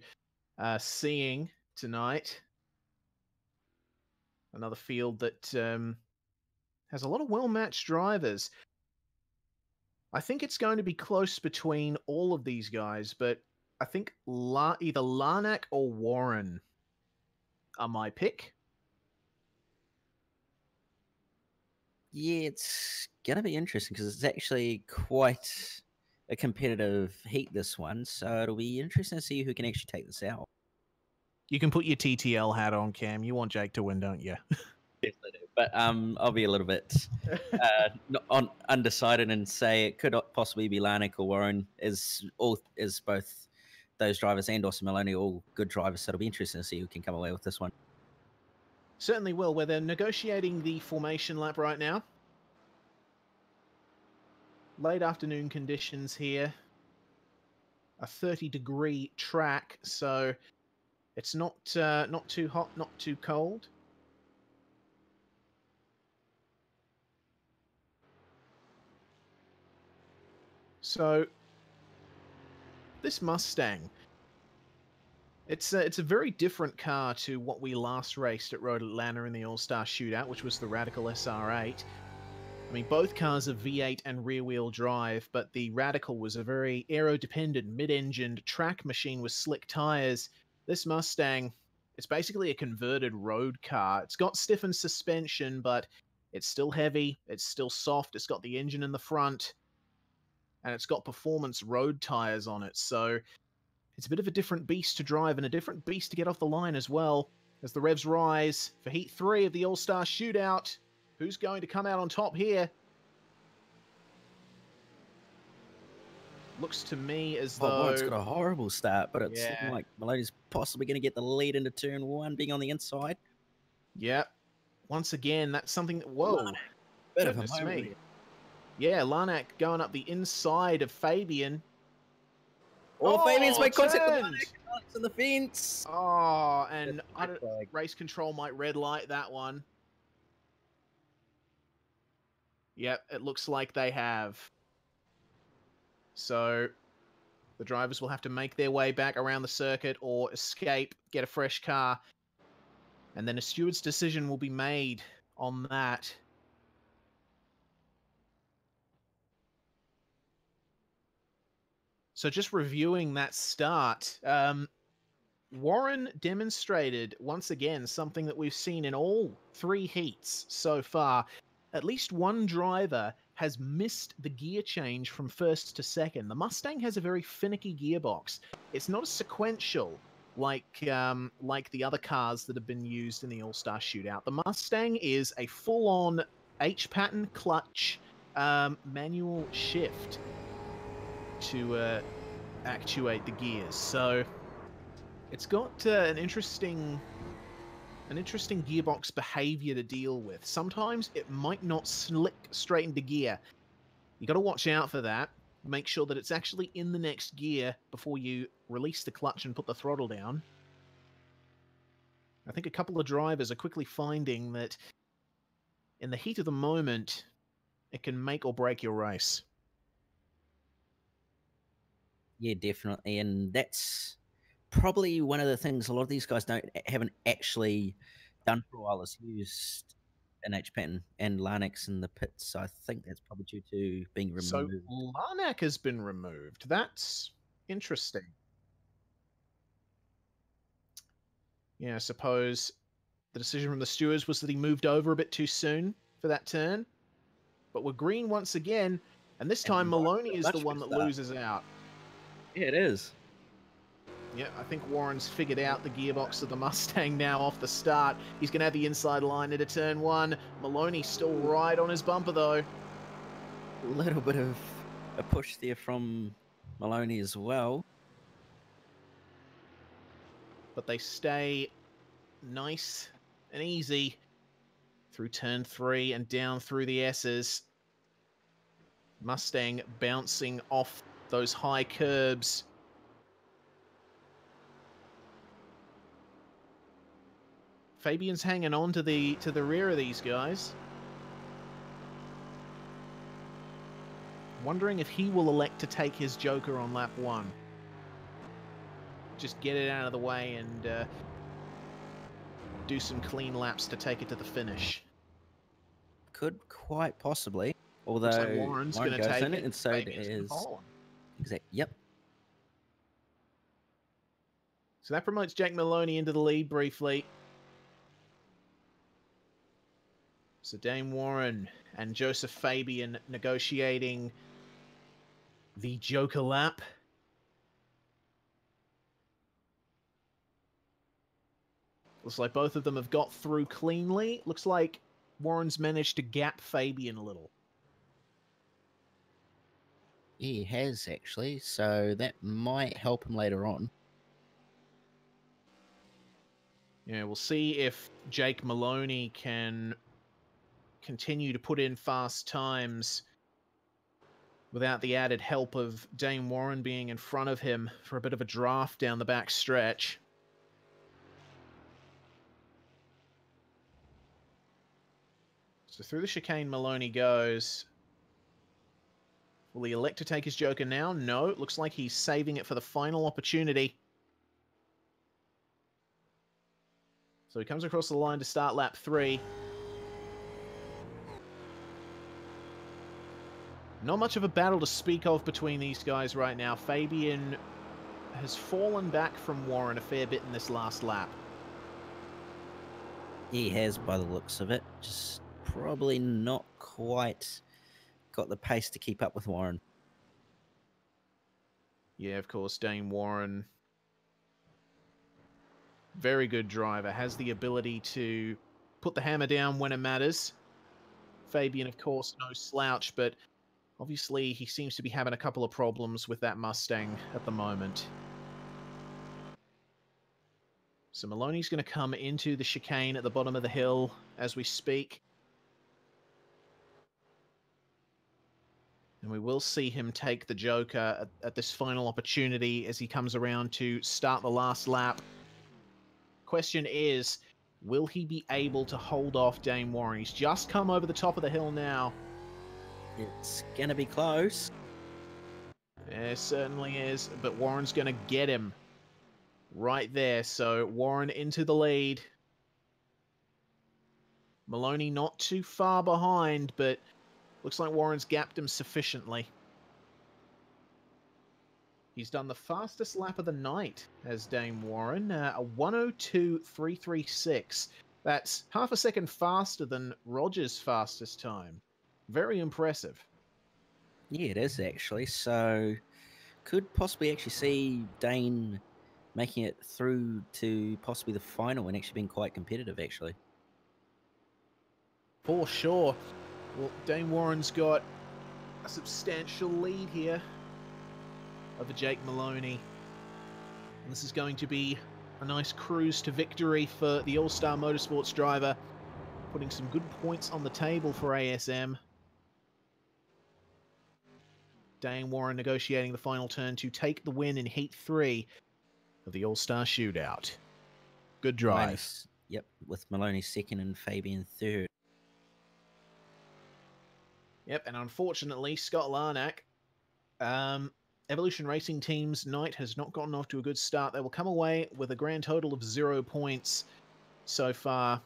uh, seeing tonight. Another field that um, has a lot of well matched drivers. I think it's going to be close between all of these guys, but I think La- either Larnack or Warren are my pick. Yeah, it's gonna be interesting because it's actually quite a competitive heat. This one, so it'll be interesting to see who can actually take this out. You can put your TTL hat on, Cam. You want Jake to win, don't you? Yes, I do. But um, I'll be a little bit uh, on, undecided and say it could possibly be Larnick or Warren, as all as both those drivers and also Maloney all good drivers. So it'll be interesting to see who can come away with this one. Certainly will. Where they're negotiating the formation lap right now. Late afternoon conditions here. A 30 degree track, so it's not uh, not too hot, not too cold. So this Mustang it's a, it's a very different car to what we last raced at Road Atlanta in the All Star Shootout, which was the Radical SR8. I mean, both cars are V8 and rear wheel drive, but the Radical was a very aero dependent, mid engined track machine with slick tires. This Mustang, it's basically a converted road car. It's got stiffened suspension, but it's still heavy, it's still soft, it's got the engine in the front, and it's got performance road tires on it. So it's a bit of a different beast to drive and a different beast to get off the line as well. As the revs rise for Heat 3 of the All Star Shootout, who's going to come out on top here? Looks to me as Oh, though. boy, it's got a horrible start, but it's looking Yeah. like Maloney's possibly going to get the lead into turn one, being on the inside. Yep. Once again, that's something that. Whoa. Better of a Goodness me. Yeah, Larnack going up the inside of Fabian. Oh, oh Fabian's made contact with turned. Maloney. On the fence. Oh, and I don't, race control might red light that one. Yep, it looks like they have. So the drivers will have to make their way back around the circuit or escape, get a fresh car, and then a steward's decision will be made on that. So just reviewing that start, um, Warren demonstrated once again something that we've seen in all three heats so far. At least one driver has missed the gear change from first to second. The Mustang has a very finicky gearbox. It's not a sequential like um, like the other cars that have been used in the All Star Shootout. The Mustang is a full-on H pattern clutch um, manual shift to uh, actuate the gears. So it's got uh, an interesting an interesting gearbox behavior to deal with. Sometimes it might not slick straight into gear. You got to watch out for that. Make sure that it's actually in the next gear before you release the clutch and put the throttle down. I think a couple of drivers are quickly finding that in the heat of the moment, it can make or break your race. Yeah, definitely, and that's probably one of the things a lot of these guys don't haven't actually done for a while is used an H pattern and Linux in the pits. So I think that's probably due to being removed. So Larnack has been removed. That's interesting. Yeah, I suppose the decision from the stewards was that he moved over a bit too soon for that turn. But we're green once again, and this time much- Maloney is the one that start. loses out. Yeah, it is. Yeah, I think Warren's figured out the gearbox of the Mustang now off the start. He's going to have the inside line into turn one. Maloney's still right on his bumper, though. A little bit of a push there from Maloney as well. but they stay nice and easy through turn three and down through the S's. Mustang bouncing off those high curbs. Fabian's hanging on to the to the rear of these guys. Wondering if he will elect to take his Joker on lap one. Just get it out of the way and uh, do some clean laps to take it to the finish. Could quite possibly. Although like Warren's Warren going goes to take in it. and so gonna is follow him. exact. Yep. So that promotes Jake Maloney into the lead briefly. So Dane Warren and Joseph Fabian negotiating the Joker lap. Looks like both of them have got through cleanly. Looks like Warren's managed to gap Fabian a little. He has actually, so that might help him later on. Yeah, we'll see if Jake Maloney can continue to put in fast times without the added help of Dane Warren being in front of him for a bit of a draft down the back stretch. So through the chicane, Maloney goes. Will he elect to take his Joker now? No. It looks like he's saving it for the final opportunity. So he comes across the line to start lap three. Not much of a battle to speak of between these guys right now. Fabian has fallen back from Warren a fair bit in this last lap. He has, by the looks of it, just probably not quite got the pace to keep up with Warren. Yeah, of course, Dane Warren. Very good driver, has the ability to put the hammer down when it matters. Fabian, of course, no slouch, but obviously he seems to be having a couple of problems with that Mustang at the moment. So Maloney's going to come into the chicane at the bottom of the hill as we speak. And we will see him take the Joker at, at, this final opportunity as he comes around to start the last lap. Question is, will he be able to hold off Dane Warren? He's just come over the top of the hill now. It's gonna be close. It certainly is, but Warren's going to get him right there. So Warren into the lead. Maloney not too far behind, but looks like Warren's gapped him sufficiently. He's done the fastest lap of the night as Dane Warren, uh, a 102.336. That's half a second faster than Rogers' fastest time. Very impressive. Yeah, it is actually. So, could possibly actually see Dane making it through to possibly the final and actually being quite competitive, actually. For sure. Well, Dane Warren's got a substantial lead here over Jake Maloney. And this is going to be a nice cruise to victory for the All Star Motorsports driver, putting some good points on the table for ASM. Dane Warren negotiating the final turn to take the win in Heat 3 of the All Star Shootout. Good drive. Yep, with Maloney second and Fabian third. Yep, and unfortunately, Scott Larnack, um, Evolution Racing Team's night has not gotten off to a good start. They will come away with a grand total of zero points so far.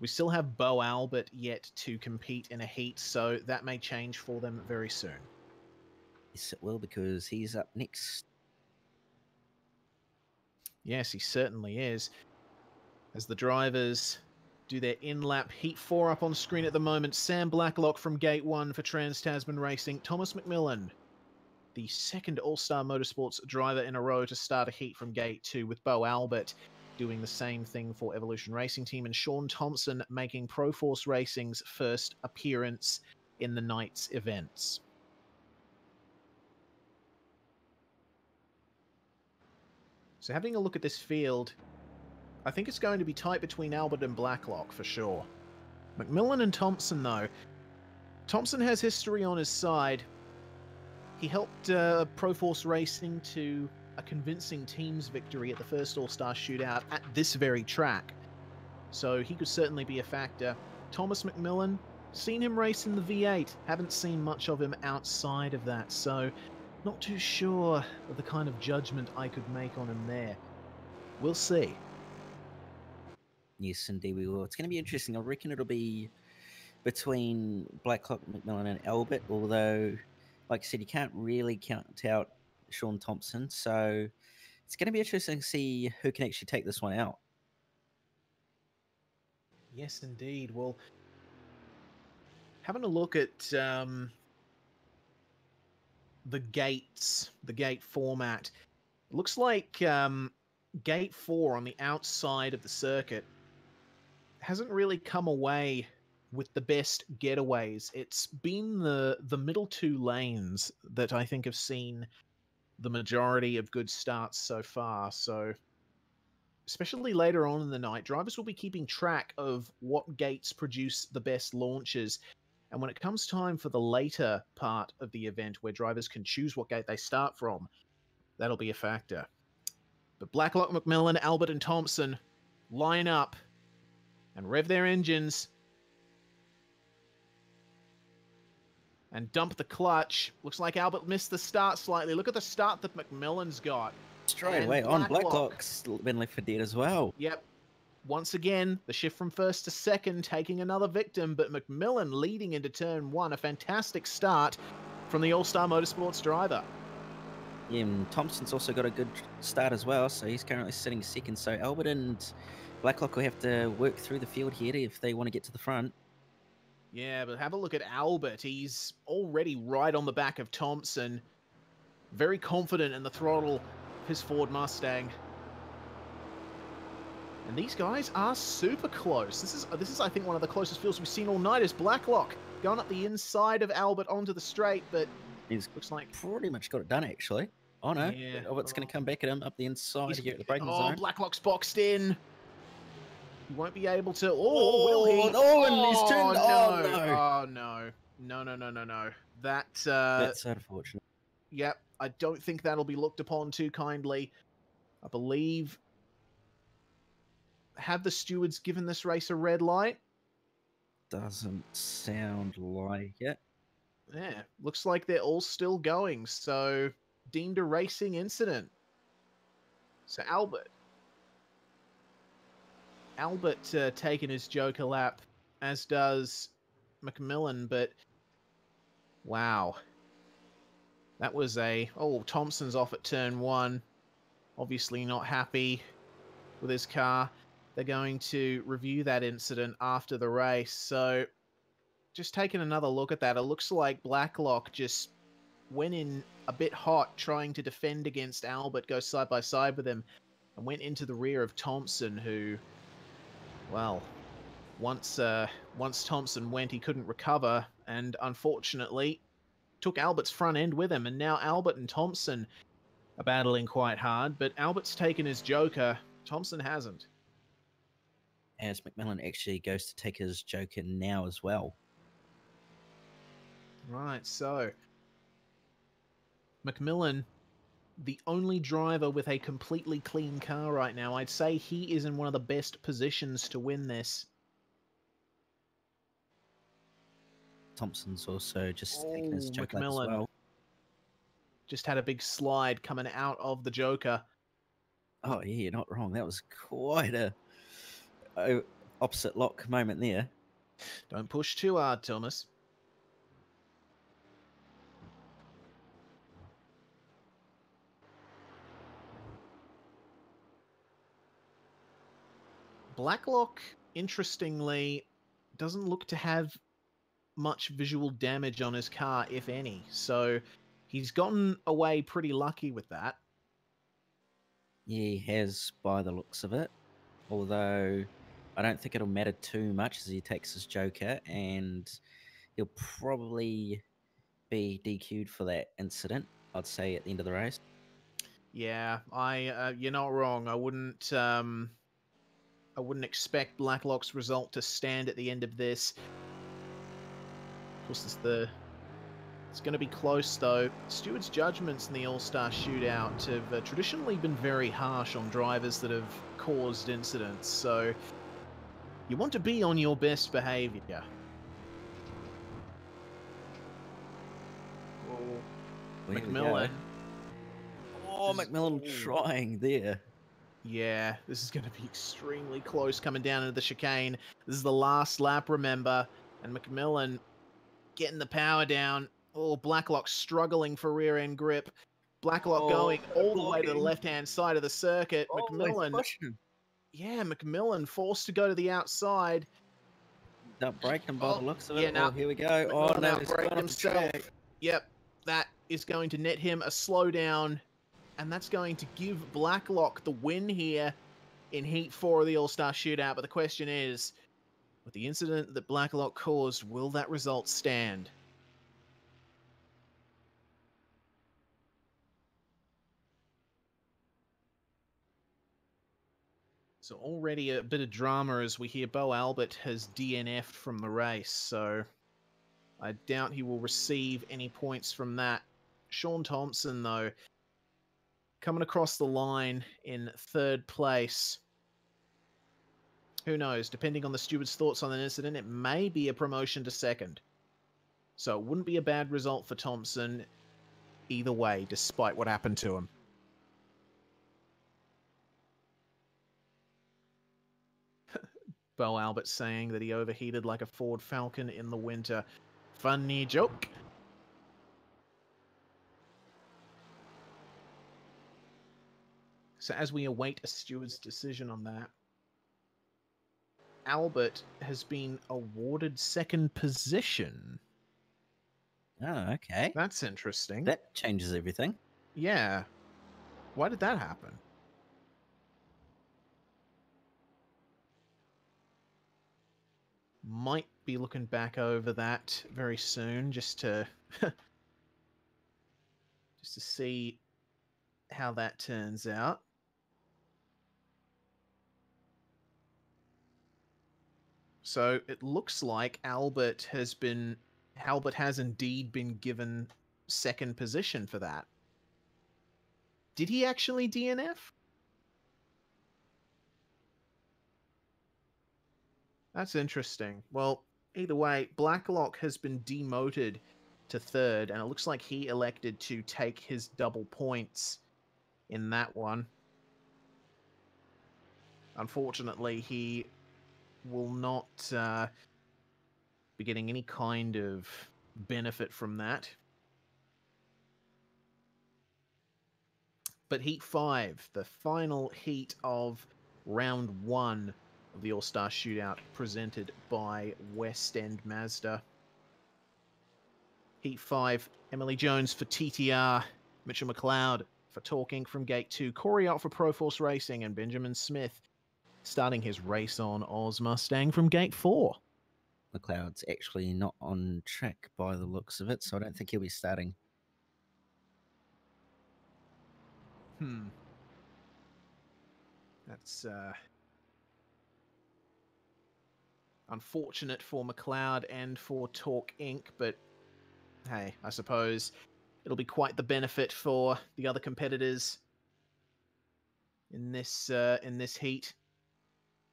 We still have Bo Albert yet to compete in a heat, so that may change for them very soon. Yes, it will because he's up next. Yes, he certainly is. As the drivers do their in-lap heat four up on screen at the moment, Sam Blacklock from Gate 1 for Trans Tasman Racing, Thomas McMillan, the second All-Star Motorsports driver in a row to start a heat from Gate 2 with Bo Albert doing the same thing for Evolution Racing Team and Sean Thompson making Pro Force Racing's first appearance in the night's events. So having a look at this field, I think it's going to be tight between Albert and Blacklock for sure. McMillan and Thompson, though. Thompson has history on his side. he helped uh, Proforce Racing to a convincing team's victory at the first All Star shootout at this very track. So he could certainly be a factor. Thomas McMillan, seen him race in the V8, haven't seen much of him outside of that, so not too sure of the kind of judgment I could make on him there. We'll see. Yes, indeed we will. It's going to be interesting. I reckon it'll be between Blacklock, McMillan, and Albert. Although, like I said, you can't really count out Sean Thompson. So it's going to be interesting to see who can actually take this one out. Yes, indeed. Well, having a look at um, the gates, the gate format, looks like um, gate four on the outside of the circuit hasn't really come away with the best getaways. It's been the the middle two lanes that I think have seen the majority of good starts so far. So especially later on in the night, drivers will be keeping track of what gates produce the best launches. And when it comes time for the later part of the event where drivers can choose what gate they start from, that'll be a factor. But Blacklock, McMillan, Albert, and Thompson line up and rev their engines and dump the clutch. Looks like Albert missed the start slightly. Look at the start that McMillan's got. Straight away on Blacklock. Blacklock's been left for dead as well. Yep. Once again, the shift from first to second, taking another victim, but McMillan leading into turn one. A fantastic start from the All Star Motorsports driver. Yeah, Thompson's also got a good start as well, so he's currently sitting second. So Albert and Blacklock will have to work through the field here if they want to get to the front. Yeah, but have a look at Albert. He's already right on the back of Thompson. Very confident in the throttle of his Ford Mustang. And these guys are super close. This is this is I think one of the closest fields we've seen all night is Blacklock going up the inside of Albert onto the straight, but He's looks like pretty much got it done actually. Oh no, Yeah. Albert's going to come back at him up the inside he's- here at the braking oh, zone. Blacklock's boxed in. He won't be able to. Oh, Oh, will he? oh, and he's turned- no. oh, no. Oh no! No! No! No! No! No! That. Uh, That's unfortunate. Yep, I don't think that'll be looked upon too kindly. I believe. Have the stewards given this race a red light? Doesn't sound like it. Yeah, looks like they're all still going, so deemed a racing incident. So Albert. Albert uh, taking his Joker lap, as does McMillan, but wow. That was a. Oh, Thompson's off at turn one. Obviously not happy with his car. They're going to review that incident after the race. So, just taking another look at that, it looks like Blacklock just went in a bit hot trying to defend against Albert, go side by side with him, and went into the rear of Thompson, who, well, once uh, once Thompson went, he couldn't recover, and unfortunately, took Albert's front end with him, and now Albert and Thompson are battling quite hard. But Albert's taken his Joker, Thompson hasn't. As McMillan actually goes to take his Joker now as well. Right, so McMillan, the only driver with a completely clean car right now, I'd say he is in one of the best positions to win this. Thompson's also just taking his Oh, Joker lap as well. Just had a big slide coming out of the Joker. Oh yeah, you're not wrong. That was quite a, a opposite lock moment there. Don't push too hard, Thomas. Blacklock, interestingly, doesn't look to have much visual damage on his car, if any. So he's gotten away pretty lucky with that. He has by the looks of it. Although I don't think it'll matter too much as he takes his Joker and he'll probably be DQ'd for that incident, I'd say, at the end of the race. Yeah, I uh, you're not wrong. I wouldn't um I wouldn't expect Blacklock's result to stand at the end of this. Of course, it's the It's going to be close though. Steward's judgments in the All Star shootout have uh, traditionally been very harsh on drivers that have caused incidents, so you want to be on your best behavior. Oh, There we go. McMillan. Oh, This is- McMillan Ooh. trying there. Yeah, this is going to be extremely close coming down into the chicane. This is the last lap, remember, and McMillan getting the power down. Oh, Blacklock struggling for rear end grip. Blacklock Oh, going all the way to the left hand side of the circuit. Oh, McMillan, yeah, McMillan forced to go to the outside. Not braking by Oh, the looks of yeah, it. no. Oh, here we go. Oh, McMillan no, he's outbraked gone off the himself. Yep, that is going to net him a slowdown, and that's going to give Blacklock the win here in Heat 4 of the All Star Shootout. But the question is with the incident that Blacklock caused, will that result stand? So already a bit of drama as we hear Bo Albert has DNF'd from the race, so I doubt he will receive any points from that. Sean Thompson, though, coming across the line in third place. Who knows? Depending on the steward's thoughts on the incident, it may be a promotion to second. So it wouldn't be a bad result for Thompson either way, despite what happened to him. Bo Albert saying that he overheated like a Ford Falcon in the winter. Funny joke. So as we await a steward's decision on that, Albert has been awarded second position. Oh, okay. That's interesting. That changes everything. Yeah. Why did that happen? Might be looking back over that very soon just to just to see how that turns out. So it looks like Albert has been Albert has indeed been given second position for that. Did he actually DNF? That's interesting. Well, either way, Blacklock has been demoted to third, and it looks like he elected to take his double points in that one. Unfortunately, he will not uh, be getting any kind of benefit from that. But Heat 5, the final heat of round one of the All Star Shootout, presented by West End Mazda. Heat 5, Emily Jones for TTR, Mitchell McLeod for Talking from Gate 2, Corey Ott for Pro Force Racing, and Benjamin Smith starting his race on Oz Mustang from Gate 4. McLeod's actually not on track by the looks of it, so I don't think he'll be starting. Hmm. That's uh unfortunate for McLeod and for Talk Inc., but hey, I suppose it'll be quite the benefit for the other competitors in this uh, in this heat.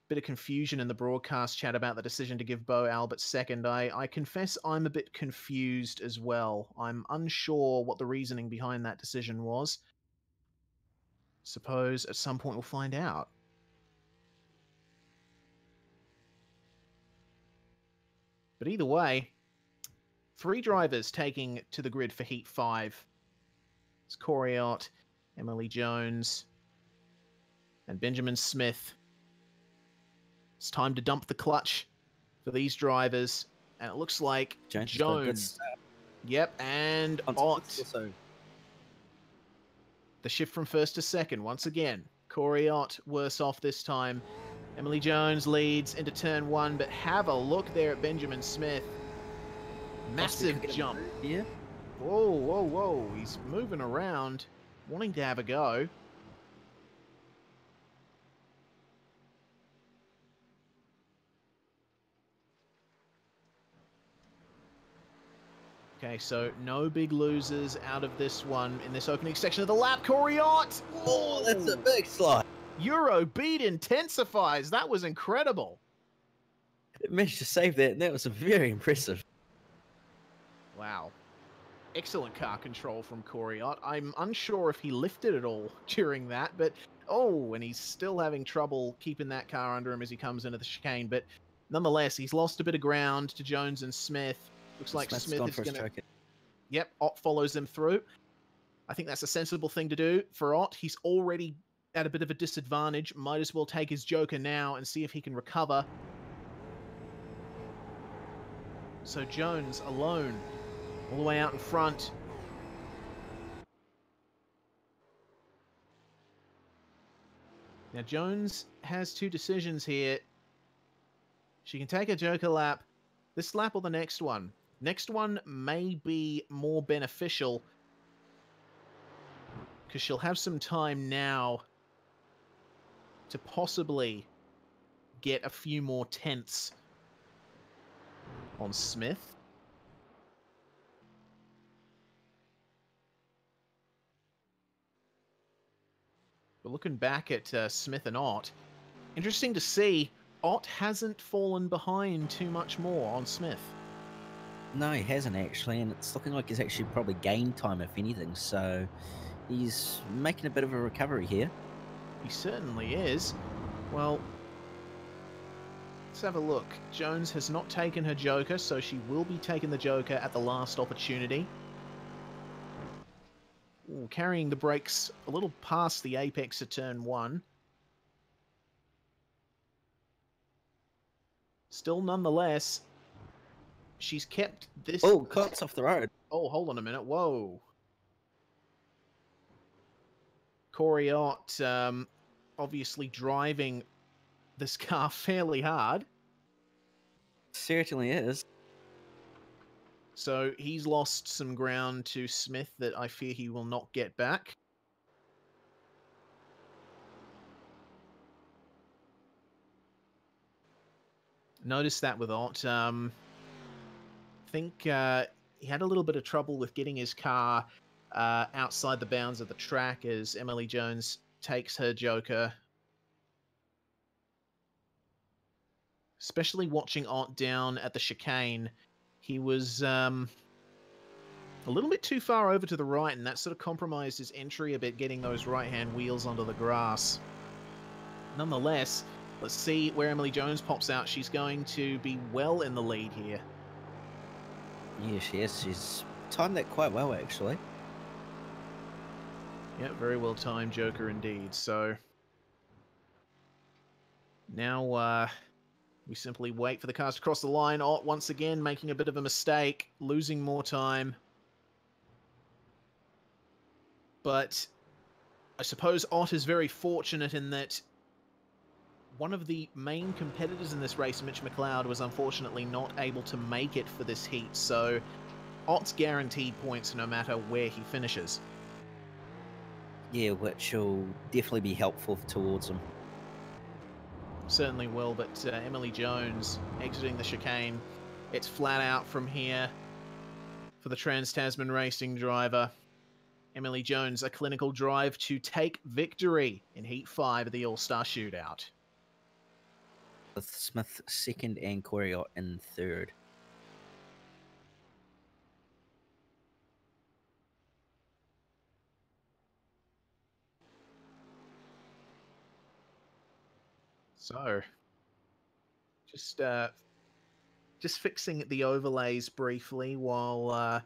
Bit of confusion in the broadcast chat about the decision to give Bo Albert second. I, I confess I'm a bit confused as well. I'm unsure what the reasoning behind that decision was. Suppose at some point we'll find out. But either way, three drivers taking to the grid for Heat 5. It's Corey Ott, Emily Jones, and Benjamin Smith. It's time to dump the clutch for these drivers. And it looks like Jones. has got a good Jones. Yep, and Ott. The shift from first to second once again. Corey Ott worse off this time. Emily Jones leads into turn one, but have a look there at Benjamin Smith. Massive Possibly could get a jump. Yeah. Whoa, whoa, whoa. He's moving around, wanting to have a go. Okay, so no big losers out of this one in this opening section of the lap. Corey Ott! Oh, that's a big slide. Euro beat intensifies. That was incredible. It managed to save that, and that was very impressive. Wow. Excellent car control from Corey Ott. I'm unsure if he lifted at all during that, but oh, and he's still having trouble keeping that car under him as he comes into the chicane. But nonetheless, he's lost a bit of ground to Jones and Smith. Looks like Smith's Smith is going to. Yep, Ott follows them through. I think that's a sensible thing to do for Ott. He's already at a bit of a disadvantage. Might as well take his Joker now and see if he can recover. So Jones alone, all the way out in front. Now Jones has two decisions here. She can take a Joker lap, this lap or the next one. Next one may be more beneficial because she'll have some time now to possibly get a few more tenths on Smith. But looking back at uh, Smith and Ott, interesting to see Ott hasn't fallen behind too much more on Smith. No, he hasn't actually, and it's looking like he's actually probably gained time, if anything. So he's making a bit of a recovery here. He certainly is. Well, let's have a look. Jones has not taken her Joker, so she will be taking the Joker at the last opportunity. Ooh, carrying the brakes a little past the apex of turn one. Still, nonetheless, she's kept this. Oh, cuts off the road. Oh, hold on a minute. Whoa. Corey Ott um, obviously driving this car fairly hard. Certainly is. So he's lost some ground to Smith that I fear he will not get back. Notice that with Ott. Um, think uh, he had a little bit of trouble with getting his car uh, outside the bounds of the track as Emily Jones takes her Joker. Especially watching Ott down at the chicane, he was um, a little bit too far over to the right, and that sort of compromised his entry a bit, getting those right-hand wheels onto the grass. Nonetheless, let's see where Emily Jones pops out. She's going to be well in the lead here. Yeah, she is. She's timed that quite well, actually. Yeah, very well timed Joker indeed. So now uh, we simply wait for the cars to cross the line. Ott once again making a bit of a mistake, losing more time. But I suppose Ott is very fortunate in that one of the main competitors in this race, Mitch McLeod, was unfortunately not able to make it for this heat. So Ott's guaranteed points no matter where he finishes. Yeah, which will definitely be helpful towards him. Certainly will, but uh, Emily Jones exiting the chicane. It's flat out from here for the Trans Tasman racing driver. Emily Jones, a clinical drive to take victory in Heat 5 of the All Star Shootout. With Smith second and Corey Ott in third. So, just uh, just fixing the overlays briefly while uh,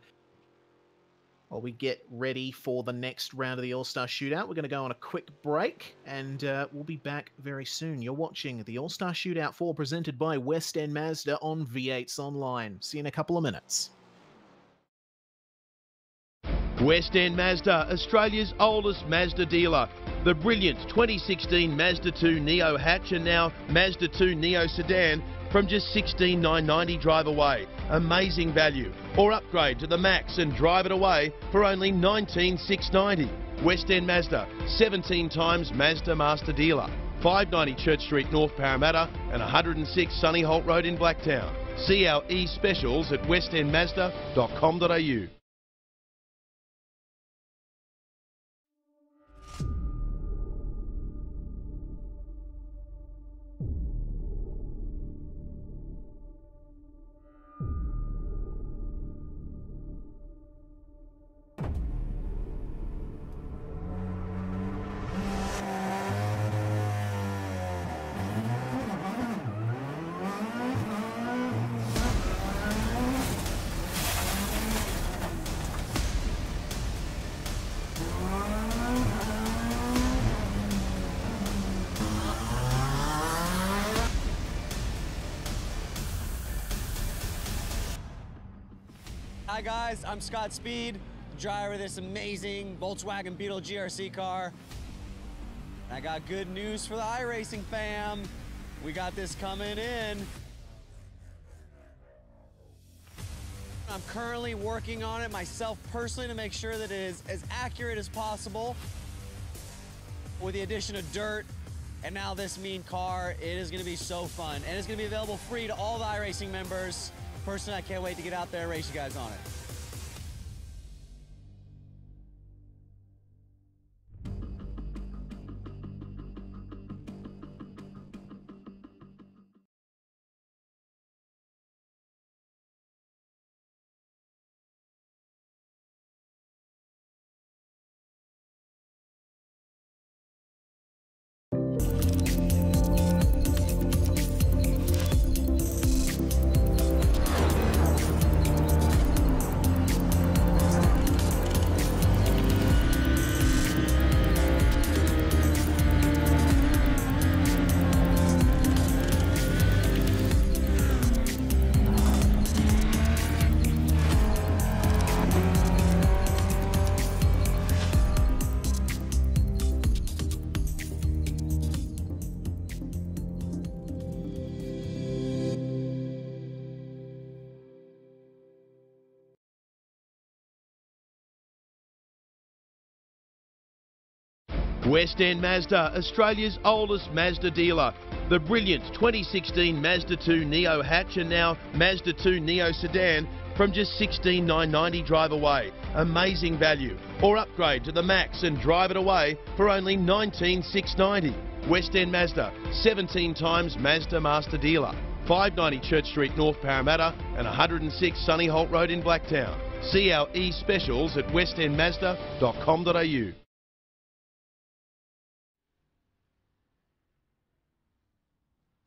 while we get ready for the next round of the All Star Shootout. We're going to go on a quick break, and uh, we'll be back very soon. You're watching the All Star Shootout 4 presented by West End Mazda on V8s Online. See you in a couple of minutes. West End Mazda, Australia's oldest Mazda dealer. The brilliant 2016 Mazda 2 Neo hatch and now Mazda 2 Neo sedan from just 16,990 drive away. Amazing value. Or upgrade to the Max and drive it away for only 19,690. West End Mazda, 17 times Mazda Master Dealer. 590 Church Street, North Parramatta and 106 Sunnyholt Road in Blacktown. See our e-specials at westendmazda.com.au. guys, I'm Scott Speed, driver of this amazing Volkswagen Beetle GRC car. I got good news for the iRacing fam. We got this coming in. I'm currently working on it myself personally to make sure that it is as accurate as possible. With the addition of dirt and now this mean car, it is going to be so fun. And it's going to be available free to all the iRacing members. Personally, I can't wait to get out there and race you guys on it. West End Mazda, Australia's oldest Mazda dealer. The brilliant 2016 Mazda 2 Neo hatch and now Mazda 2 Neo sedan from just 16,990 drive away. Amazing value. Or upgrade to the Max and drive it away for only 19,690. West End Mazda, 17 times Mazda Master Dealer. 590 Church Street, North Parramatta and 106 Sunnyholt Road in Blacktown. See our e-specials at westendmazda.com.au.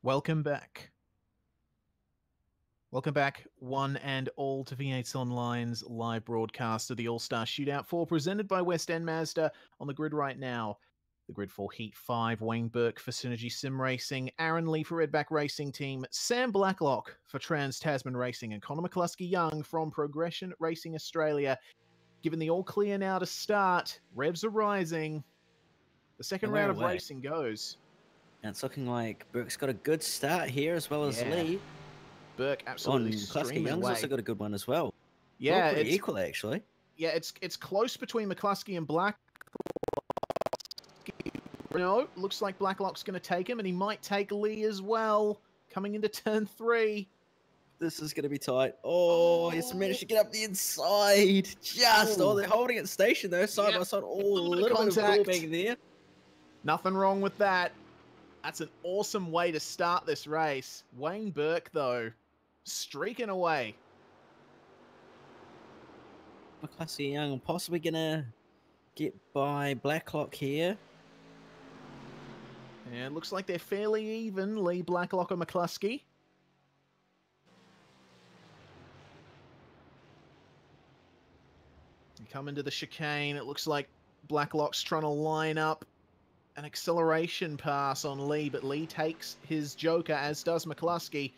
Welcome back. Welcome back, one and all, to V8's Online's live broadcast of the All Star Shootout 4, presented by West End Mazda. On the grid right now, the grid for Heat 5, Wayne Burke for Synergy Sim Racing, Aaron Lee for Redback Racing Team, Sam Blacklock for Trans Tasman Racing, and Connor McCluskey Young from Progression Racing Australia. Given the all clear now to start, revs are rising. The second we're round of racing goes. And it's looking like Burke's got a good start here as well as Yeah. Lee. Burke absolutely Klasky streaming Young's away. also got a good one as well. yeah, it's equal actually. yeah, it's it's close between McCluskey and Black. No, looks like Blacklock's going to take him, and he might take Lee as well. Coming into turn three. This is going to be tight. Oh, he's oh. managed to get up the inside. Just. Oh, Ooh. they're holding it stationed though, side Yep. by side. Oh, a little bit of little bit of contact. there. Nothing wrong with that. That's an awesome way to start this race. Wayne Burke, though, streaking away. McCluskey Young possibly going to get by Blacklock here. And it looks like they're fairly even, Lee, Blacklock, and McCluskey. You come into the chicane, it looks like Blacklock's trying to line up an acceleration pass on Lee, but Lee takes his Joker, as does McCluskey.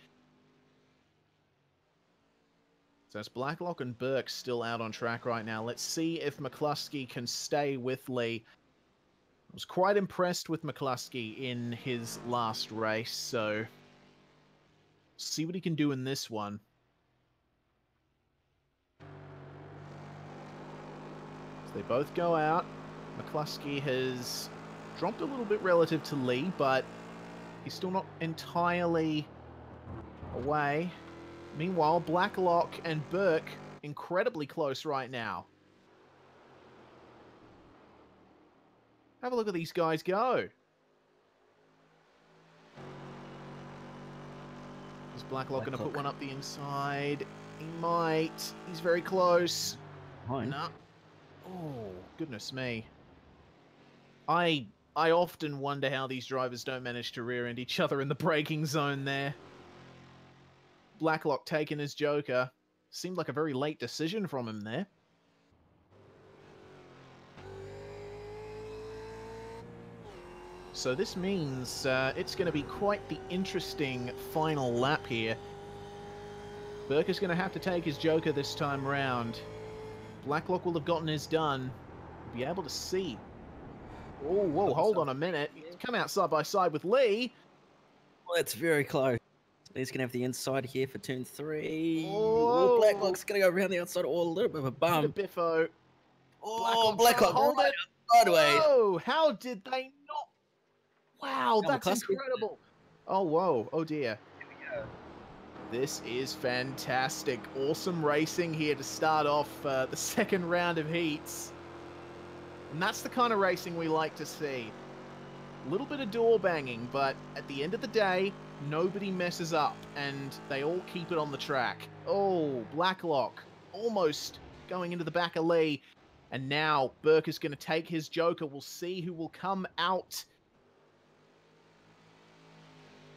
So it's Blacklock and Burke still out on track right now. Let's see if McCluskey can stay with Lee. I was quite impressed with McCluskey in his last race, so see what he can do in this one. So they both go out. McCluskey has dropped a little bit relative to Lee, but he's still not entirely away. Meanwhile, Blacklock and Burke incredibly close right now. Have a look at these guys go. Is Blacklock going to put one up the inside? He might. He's very close. No. Oh, goodness me. I I often wonder how these drivers don't manage to rear end each other in the braking zone there. Blacklock taking his Joker. Seemed like a very late decision from him there. So this means uh, it's going to be quite the interesting final lap here. Burke is going to have to take his Joker this time round. Blacklock will have gotten his done. Be able to see. Oh, whoa, hold on a minute. He's come out side by side with Lee. Well, it's very close. He's gonna have the inside here for turn three. Oh, Blacklock's gonna go around the outside, or a little bit of a bump. of Biffo. Oh, Blacklock Blacklock, hold right it. sideways. Oh, how did they not? Wow, that's incredible. Oh, whoa. Oh, dear. This is fantastic. Awesome racing here to start off uh, the second round of heats. And that's the kind of racing we like to see. A little bit of door banging, but at the end of the day, nobody messes up and they all keep it on the track. Oh, Blacklock almost going into the back of Lee. And now Burke is going to take his Joker. We'll see who will come out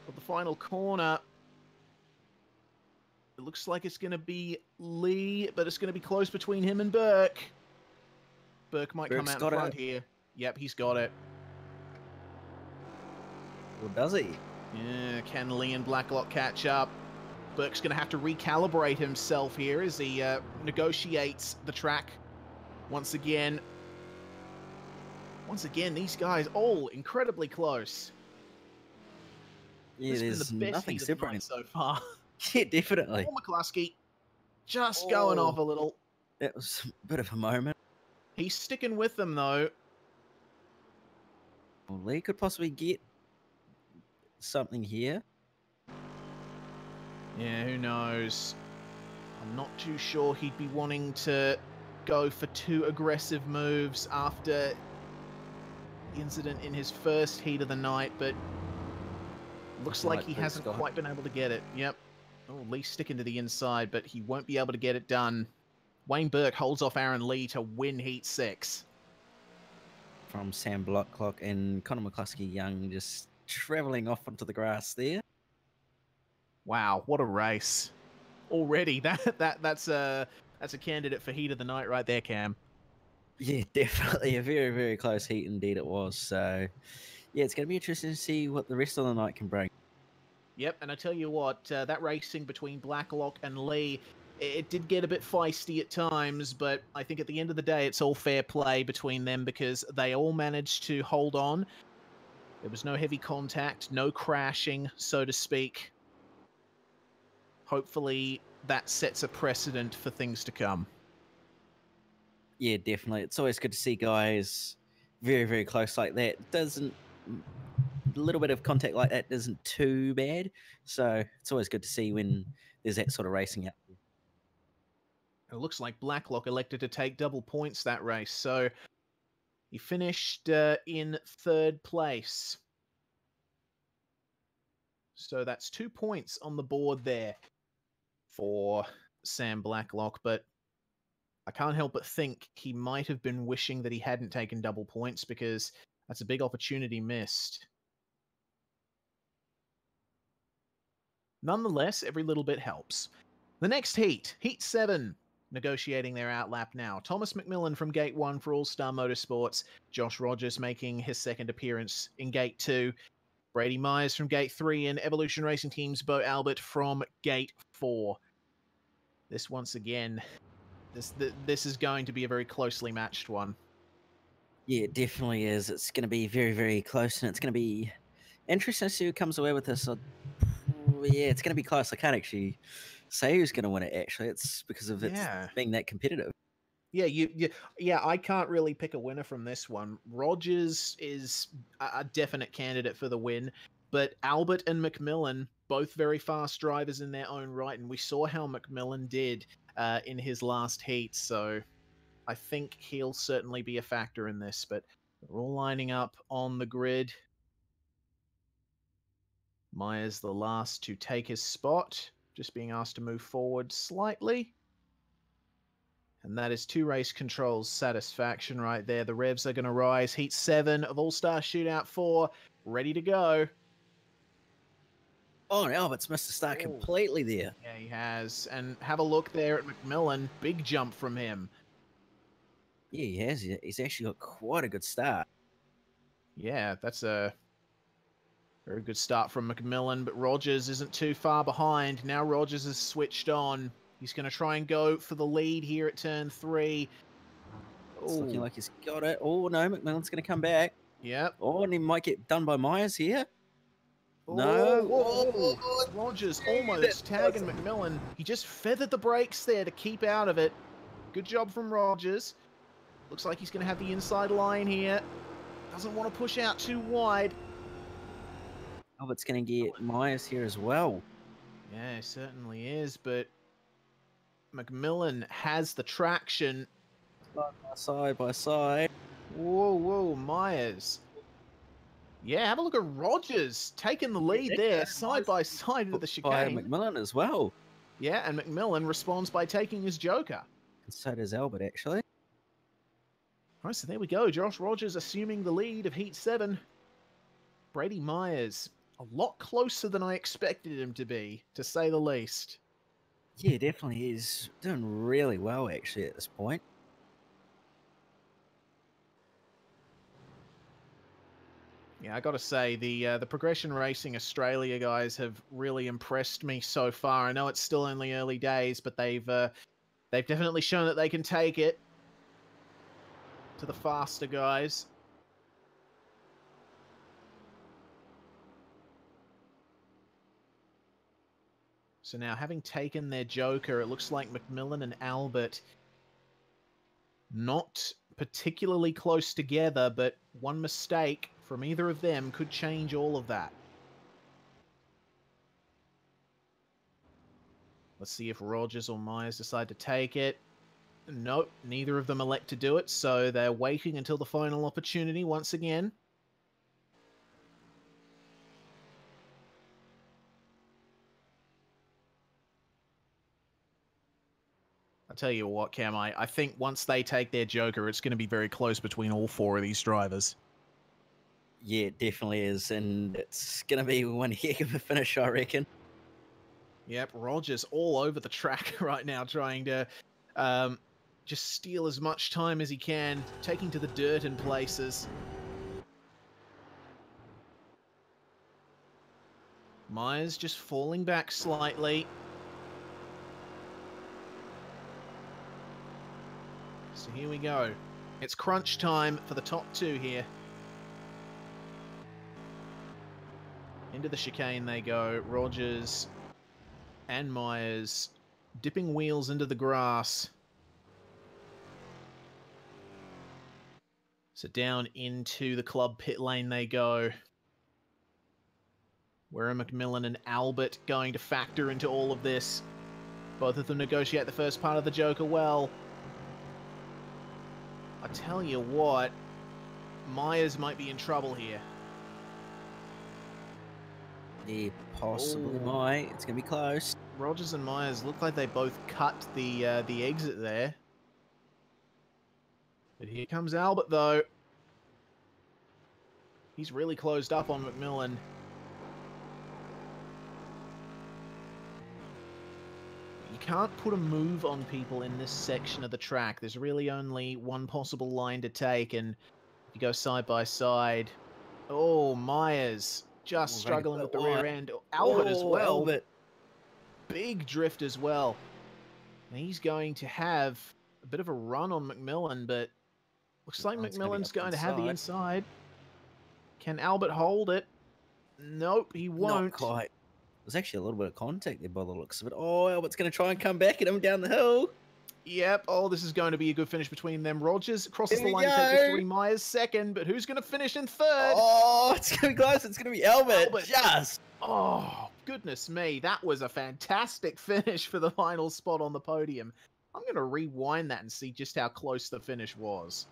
of the final corner. It looks like it's going to be Lee, but it's going to be close between him and Burke. Burke might Burke's come out front it. here. Yep, he's got it. Or does he? Yeah, can Lee and Blacklock catch up? Burke's going to have to recalibrate himself here as he uh, negotiates the track once again. Once again, these guys all incredibly close. Yeah, This there's the nothing heat of the night separating. so far. Yeah, definitely. Paul McCluskey just going Oh. off a little. That was a bit of a moment. He's sticking with them though. Well, Lee could possibly get something here. Yeah, who knows? I'm not too sure he'd be wanting to go for two aggressive moves after the incident in his first heat of the night, but looks like like he hasn't quite been able to get it. Yep. Oh, Lee sticking to the inside, but he won't be able to get it done. Wayne Burke holds off Aaron Lee to win Heat 6. from Sam Blacklock and Connor McCluskey Young just traveling off onto the grass there. Wow, what a race. Already that that that's a that's a candidate for heat of the night right there, Cam. Yeah, definitely a very, very close heat indeed it was. So, yeah, it's going to be interesting to see what the rest of the night can bring. Yep, and I tell you what, uh, that racing between Blacklock and Lee, it did get a bit feisty at times, but I think at the end of the day, it's all fair play between them because they all managed to hold on. There was no heavy contact, no crashing, so to speak. Hopefully, that sets a precedent for things to come. Yeah, definitely. It's always good to see guys very, very close like that. Doesn't a little bit of contact like that isn't too bad. So it's always good to see when there's that sort of racing out. It looks like Blacklock elected to take double points that race, so he finished uh, in third place. So that's two points on the board there for Sam Blacklock, but I can't help but think he might have been wishing that he hadn't taken double points because that's a big opportunity missed. Nonetheless, every little bit helps. The next heat, Heat 7, negotiating their outlap now. Thomas McMillan from Gate 1 for All Star Motorsports, Josh Rogers making his second appearance in Gate 2, Brady Myers from Gate 3, and Evolution Racing Team's Bo Albert from Gate 4. This, once again, this, th- this is going to be a very closely matched one. Yeah, it definitely is. It's going to be very, very close, and it's going to be interesting to see who comes away with this. Yeah, it's going to be close. I can't actually say who's going to win it. Actually, it's because of it Yeah. being that competitive. Yeah, you, you, yeah, I can't really pick a winner from this one. Rogers is a, a definite candidate for the win, but Albert and McMillan, both very fast drivers in their own right, and we saw how McMillan did uh, in his last heat. So I think he'll certainly be a factor in this. But they're all lining up on the grid. Myers the last to take his spot, just being asked to move forward slightly. And that is to race controls satisfaction right there. The revs are going to rise. Heat 7 of All Star Shootout 4, ready to go. Oh, Albert's missed the start completely there. Yeah, he has. And have a look there at McMillan. Big jump from him. Yeah, he has. He's actually got quite a good start. Yeah, that's a very good start from McMillan, but Rogers isn't too far behind. Now Rogers has switched on. He's going to try and go for the lead here at turn three. It's looking like he's got it. Oh, no, McMillan's going to come back. Yep. Oh, and he might get done by Myers here. Oh, No. whoa, whoa, Rogers almost tagging McMillan. He just feathered the brakes there to keep out of it. Good job from Rogers. Looks like he's going to have the inside line here. Doesn't want to push out too wide. Albert's going to get Myers here as well. Yeah, certainly is, but McMillan has the traction. Side by side. Whoa, whoa, Myers. Yeah, have a look at Rogers taking the lead Yeah, there, side by side into the By chicane. McMillan as well. Yeah, and McMillan responds by taking his Joker. And so does Albert, actually. All right, so there we go. Josh Rogers assuming the lead of Heat 7. Brady Myers, a lot closer than I expected him to be, to say the least. Yeah, definitely. He's doing really well, actually, at this point. Yeah, I got to say the uh, the Progression Racing Australia guys have really impressed me so far. I know it's still only early days, but they've uh, they've definitely shown that they can take it to the faster guys. So now, having taken their Joker, it looks like McMillan and Albert not particularly close together, but one mistake from either of them could change all of that. Let's see if Rogers or Myers decide to take it. Nope, neither of them elect to do it, so they're waiting until the final opportunity once again. I'll tell you what, Cam, I, I think once they take their Joker, it's going to be very close between all four of these drivers. Yeah, it definitely is. And it's going to be one heck of a finish, I reckon. Yep, Rogers all over the track right now, trying to um, just steal as much time as he can, taking to the dirt in places. Myers just falling back slightly. Here we go. It's crunch time for the top two here. Into the chicane they go. Rogers and Myers dipping wheels into the grass. So down into the club pit lane they go. Where are McMillan and Albert going to factor into all of this? Both of them negotiate the first part of the Joker well. I tell you what, Myers might be in trouble here. Yeah, possibly Ooh. might. It's going to be close. Rogers and Myers look like they both cut the uh, the exit there. But here comes Albert though. He's really closed up on McMillan. Can't put a move on people in this section of the track. There's really only one possible line to take, and if you go side by side, oh Myers just Oh, struggling with the rear end. Albert as Oh, well Albert. big drift as well. And he's going to have a bit of a run on McMillan, but looks like it's gonna be McMillan's going to have the inside. Can Albert hold it? Nope, he won't. won't. quite. There's actually a little bit of contact there by the looks of it. Oh, Albert's going to try and come back at him down the hill. Yep. Oh, this is going to be a good finish between them. Rogers crosses the line to victory. Myers second, but who's going to finish in third? Oh, it's gonna be close. It's gonna be Albert. Albert. Just. Oh, goodness me. That was a fantastic finish for the final spot on the podium. I'm going to rewind that and see just how close the finish was.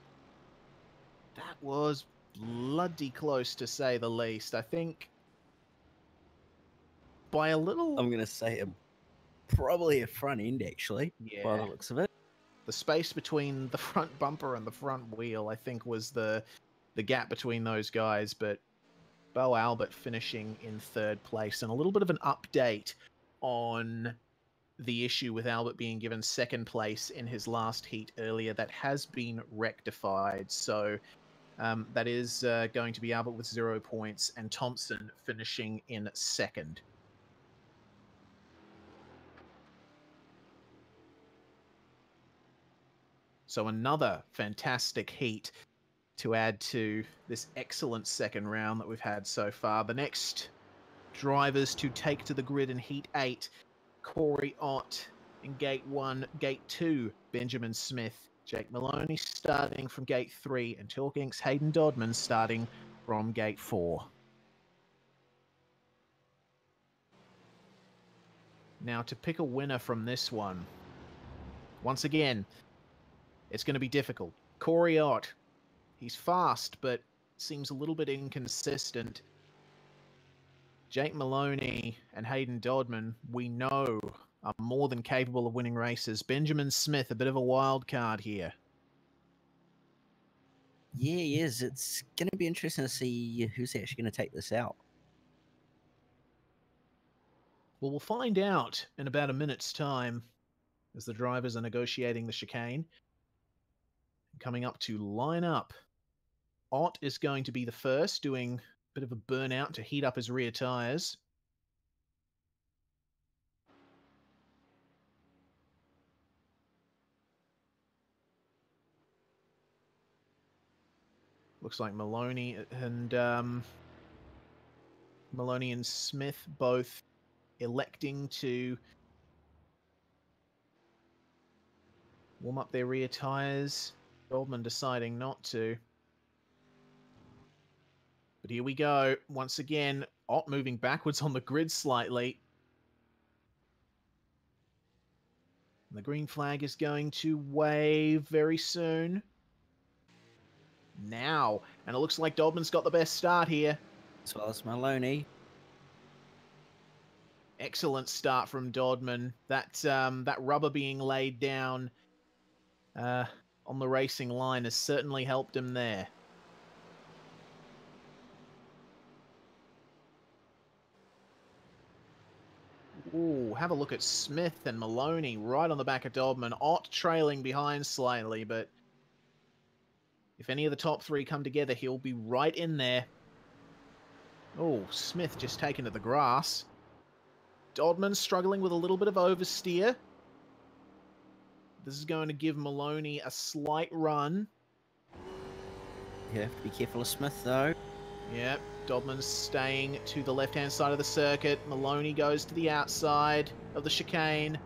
That was bloody close to say the least. I think by a little. I'm gonna say a, probably a front end actually. yeah. By the looks of it. the space between the front bumper and the front wheel, I think, was the the gap between those guys. But Bo Albert finishing in third place, and a little bit of an update on the issue with Albert being given second place in his last heat earlier. That has been rectified, so. Um, that is uh, going to be Albert with zero points and Thompson finishing in second. So another fantastic heat to add to this excellent second round that we've had so far. The next drivers to take to the grid in Heat 8, Corey Ott in Gate 1, Gate 2, Benjamin Smith, Jake Maloney starting from Gate 3, and Talk Inc.'s Hayden Dodman starting from Gate 4. Now to pick a winner from this one. Once again, it's going to be difficult. Corey Ott, he's fast, but seems a little bit inconsistent. Jake Maloney and Hayden Dodman, we know, are more than capable of winning races. Benjamin Smith, a bit of a wild card here. Yeah, he is. It's gonna be interesting to see who's actually gonna take this out. Well, we'll find out in about a minute's time as the drivers are negotiating the chicane. Coming up to line up. Ott is going to be the first, doing a bit of a burnout to heat up his rear tyres. Looks like Maloney and um, Maloney and Smith both electing to warm up their rear tyres. Dodman deciding not to. But here we go. Once again, Ott moving backwards on the grid slightly. And the green flag is going to wave very soon. Now. And it looks like Dodman's got the best start here. As well as Maloney. excellent start from Dodman. That um, that rubber being laid down uh, on the racing line has certainly helped him there. Ooh, have a look at Smith and Maloney right on the back of Dodman. Ott trailing behind slightly, but if any of the top three come together, he'll be right in there. Oh, Smith just taken to the grass. Dodman struggling with a little bit of oversteer. This is going to give Maloney a slight run. You have to be careful of Smith though. Yep, Dodman's staying to the left-hand side of the circuit. Maloney goes to the outside of the chicane.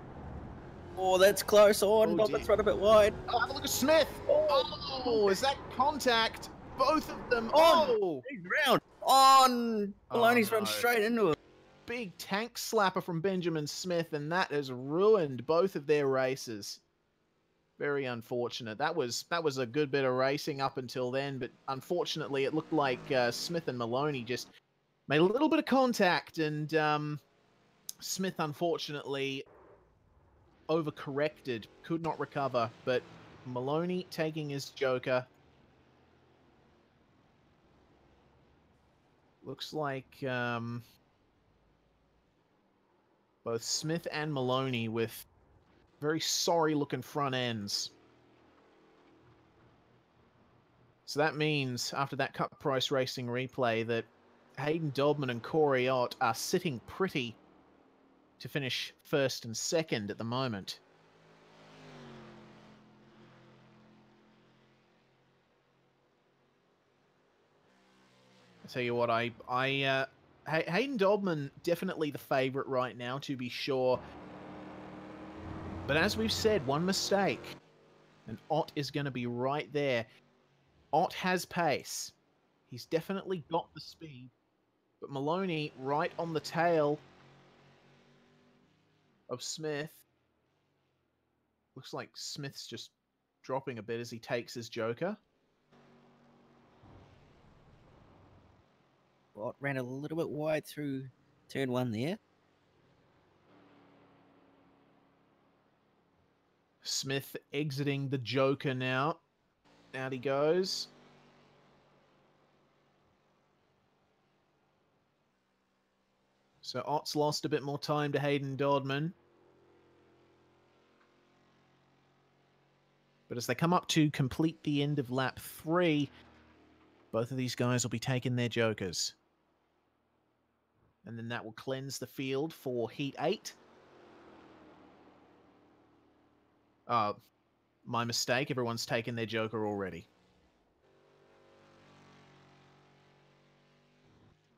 Oh, that's close on. Oh, Oh, dear. run a bit wide. Oh, have a look at Smith! Oh, oh is that contact? Both of them. On. Oh, He's round. On. Oh, Maloney's run straight into it. big tank slapper from Benjamin Smith, and that has ruined both of their races. Very unfortunate. That was that was a good bit of racing up until then, but unfortunately, it looked like uh, Smith and Maloney just made a little bit of contact, and um, Smith unfortunately overcorrected, could not recover. But Maloney taking his Joker. Looks like um, both Smith and Maloney with very sorry looking front ends. So that means after that cut price racing replay that Hayden Dodman and Corey Ott are sitting pretty to finish first and second at the moment. I tell you what, I I uh, Hayden Dodman definitely the favourite right now, to be sure. But as we've said, one mistake, and Ott is going to be right there. Ott has pace. He's definitely got the speed. But Maloney right on the tail of Smith. Looks like Smith's just dropping a bit as he takes his Joker. Well, ran a little bit wide through turn one there. Smith exiting the Joker now. Out he goes. So Ott's lost a bit more time to Hayden Dodman. But as they come up to complete the end of lap three, both of these guys will be taking their jokers. And then that will cleanse the field for Heat 8. Uh, my mistake. Everyone's taken their joker already.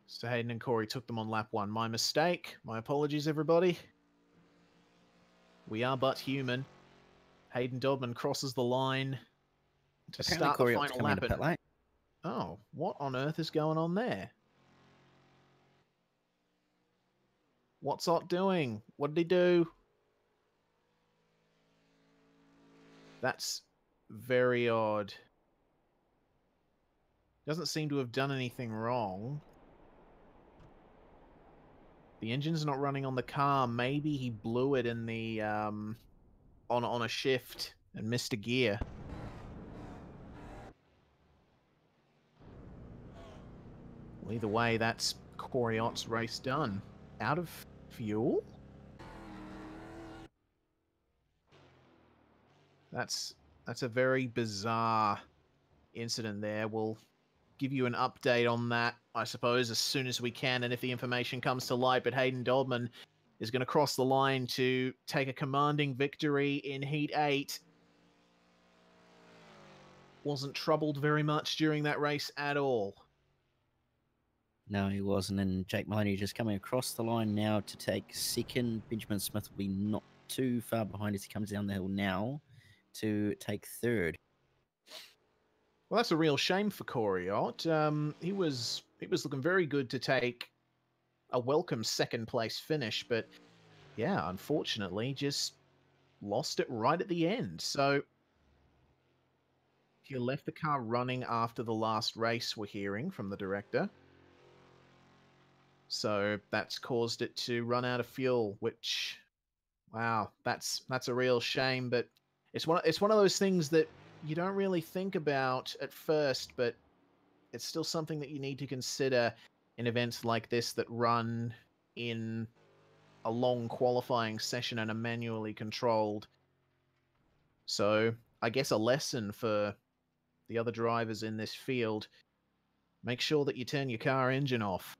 So Hayden and Corey took them on lap one. My mistake. My apologies, everybody. We are but human. Hayden Dodman crosses the line to Apparently start Corey the final lap. and-. Oh, what on earth is going on there? What's Ott doing? What did he do? That's very odd. Doesn't seem to have done anything wrong. The engine's not running on the car. Maybe he blew it in the um on on a shift and missed a gear. Well, either way, that's Corey Ott's race done. Out of fuel? That's that's a very bizarre incident there. We'll give you an update on that, I suppose, as soon as we can, and if the information comes to light. But Hayden Dodman is going to cross the line to take a commanding victory in Heat 8. Wasn't troubled very much during that race at all. No, he wasn't. And Jake Maloney just coming across the line now to take second. Benjamin Smith will be not too far behind as he comes down the hill now to take third. Well, that's a real shame for Corey Ott. Um, he was he was looking very good to take a welcome second place finish, but yeah, unfortunately, just lost it right at the end. So he left the car running after the last race. We're hearing from the director. So that's caused it to run out of fuel, which, wow, that's that's a real shame. But it's one it's one of those things that you don't really think about at first, but it's still something that you need to consider in events like this that run in a long qualifying session and are manually controlled. So, I guess a lesson for the other drivers in this field make sure that you turn your car engine off.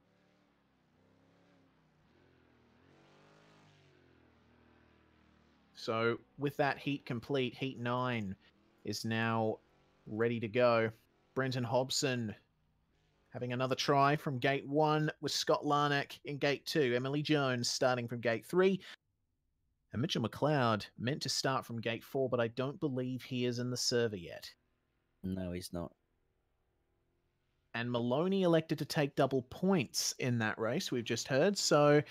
So, with that heat complete, Heat 9 is now ready to go. Brenton Hobson having another try from gate 1 with Scott Larnack in gate 2. Emily Jones starting from gate 3. And Mitchell McLeod meant to start from gate 4, but I don't believe he is in the server yet. No, he's not. And Maloney elected to take double points in that race, we've just heard. So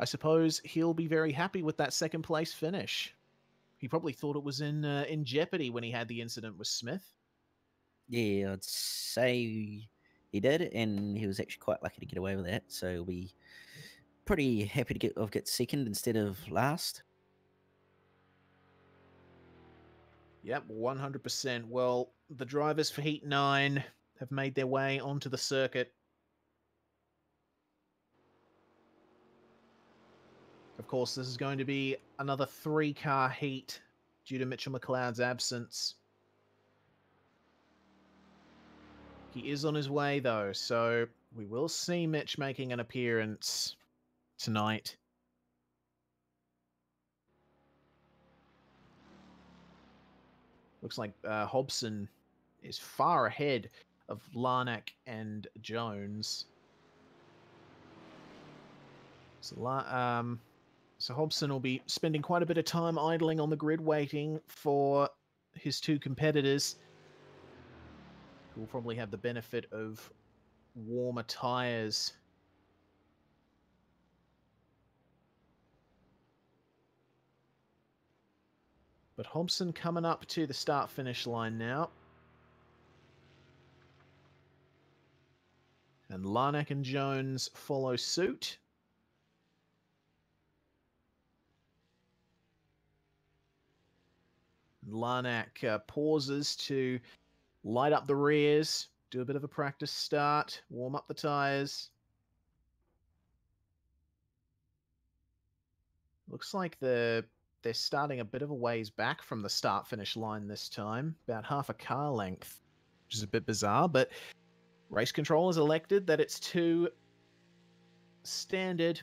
I suppose he'll be very happy with that second place finish. He probably thought it was in uh, in jeopardy when he had the incident with Smith. Yeah, I'd say he did, and he was actually quite lucky to get away with that. So he'll be pretty happy to get of get second instead of last. Yep, 100%. Well, the drivers for Heat 9 have made their way onto the circuit. Course, this is going to be another three car heat due to Mitchell McLeod's absence. He is on his way, though, so we will see Mitch making an appearance tonight. Looks like uh, Hobson is far ahead of Larnack and Jones. So, um, So Hobson will be spending quite a bit of time idling on the grid waiting for his two competitors. Who will probably have the benefit of warmer tyres. But Hobson coming up to the start finish line now. And Larnack and Jones follow suit. Larnack uh, pauses to light up the rears, do a bit of a practice start, warm up the tyres. Looks like the they're starting a bit of a ways back from the start finish line this time, about half a car length, which is a bit bizarre, but race control has elected that it's too standard.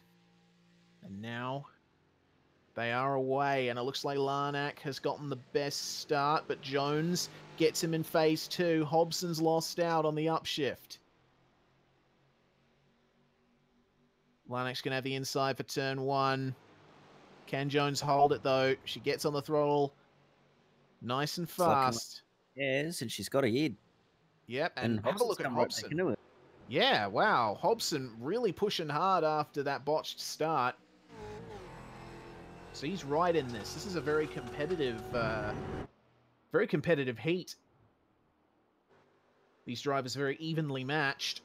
And now they are away, and it looks like Larnack has gotten the best start, but Jones gets him in phase two. Hobson's lost out on the upshift. Larnack's going to have the inside for turn one. Can Jones hold it though? She gets on the throttle nice and like- fast. Yes, and she's got a head. Yep, and, And, have a look at come right Hobson. Yeah, wow. Hobson really pushing hard after that botched start. So he's right in this. This is a very competitive, uh, very competitive heat. These drivers are very evenly matched.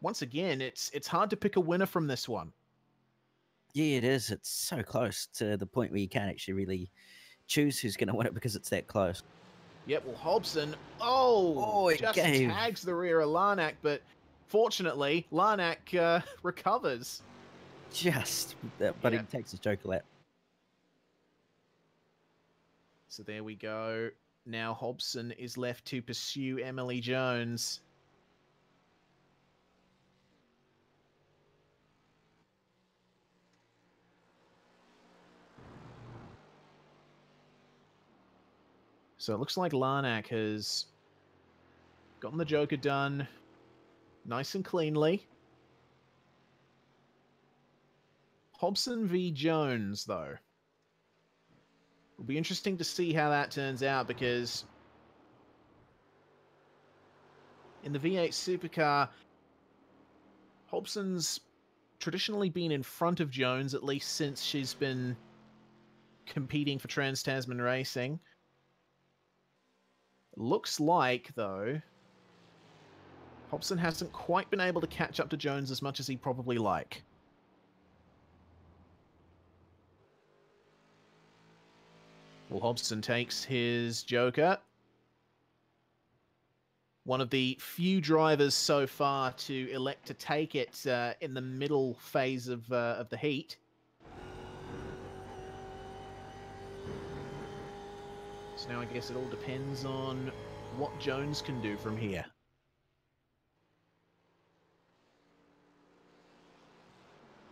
Once again, it's it's hard to pick a winner from this one. Yeah, it is. It's so close to the point where you can't actually really choose who's going to win it because it's that close. Yep, well, Hobson, oh, Oh, it just gave. tags the rear of Larnack, but fortunately, Larnack uh, recovers. Just, uh, that- but Yeah. he takes his Joker lap. So there we go. Now Hobson is left to pursue Emily Jones. So it looks like Larnack has gotten the Joker done nice and cleanly. Hobson v Jones, though. It'll be interesting to see how that turns out because in the V8 supercar, Hobson's traditionally been in front of Jones, at least since she's been competing for Trans Tasman Racing. Looks like, though, Hobson hasn't quite been able to catch up to Jones as much as he'd probably like. Well, Hobson takes his Joker. One of the few drivers so far to elect to take it uh, in the middle phase of uh, of the heat. So now I guess it all depends on what Jones can do from here.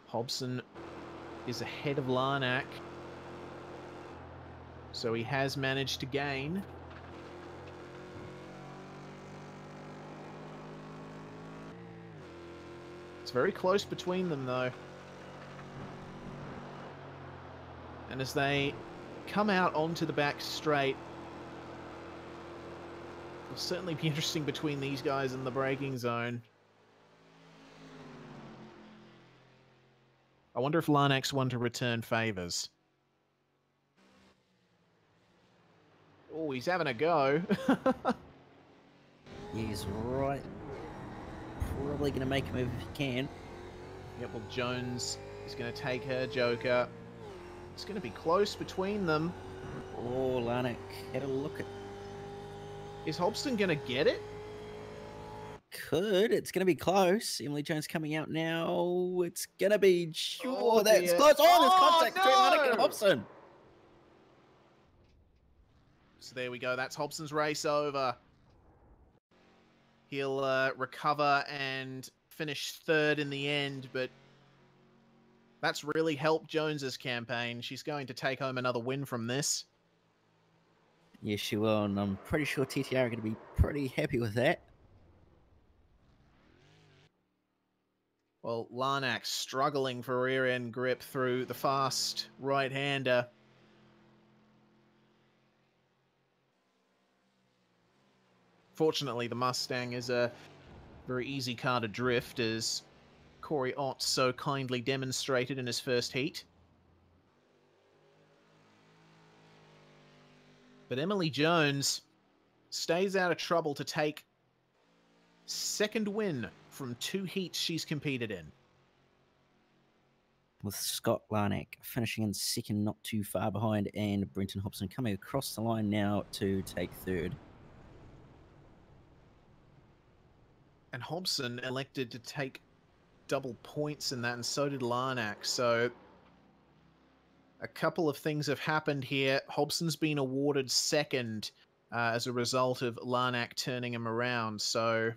Hobson is ahead of Larnack. So he has managed to gain. It's very close between them, though. And as they come out onto the back straight, it'll certainly be interesting between these guys in the braking zone. I wonder if Larnack's one to return favors. Oh, he's having a go. He's right. Probably going to make a move if he can. Yep, well, Jones is going to take her Joker. It's going to be close between them. Oh, Larnack had a look at. Is Hobson going to get it? Could. It's going to be close. Emily Jones coming out now. It's going to be. Sure, Oh, that's dear. close. Oh, there's Oh, contact between Larnack and no! Hobson. So there we go. That's Hobson's race over. He'll uh, recover and finish third in the end, but that's really helped Jones's campaign. She's going to take home another win from this. Yes, she will, and I'm pretty sure TTR are going to be pretty happy with that. Well, Larnack struggling for rear end grip through the fast right hander. Fortunately, the Mustang is a very easy car to drift, as Corey Ott so kindly demonstrated in his first heat. But Emily Jones stays out of trouble to take second win from two heats she's competed in. with Scott Larnack finishing in second, not too far behind, and Brenton Hobson coming across the line now to take third. And Hobson elected to take double points in that, and so did Larnack. So a couple of things have happened here. Hobson's been awarded second uh, as a result of Larnack turning him around. So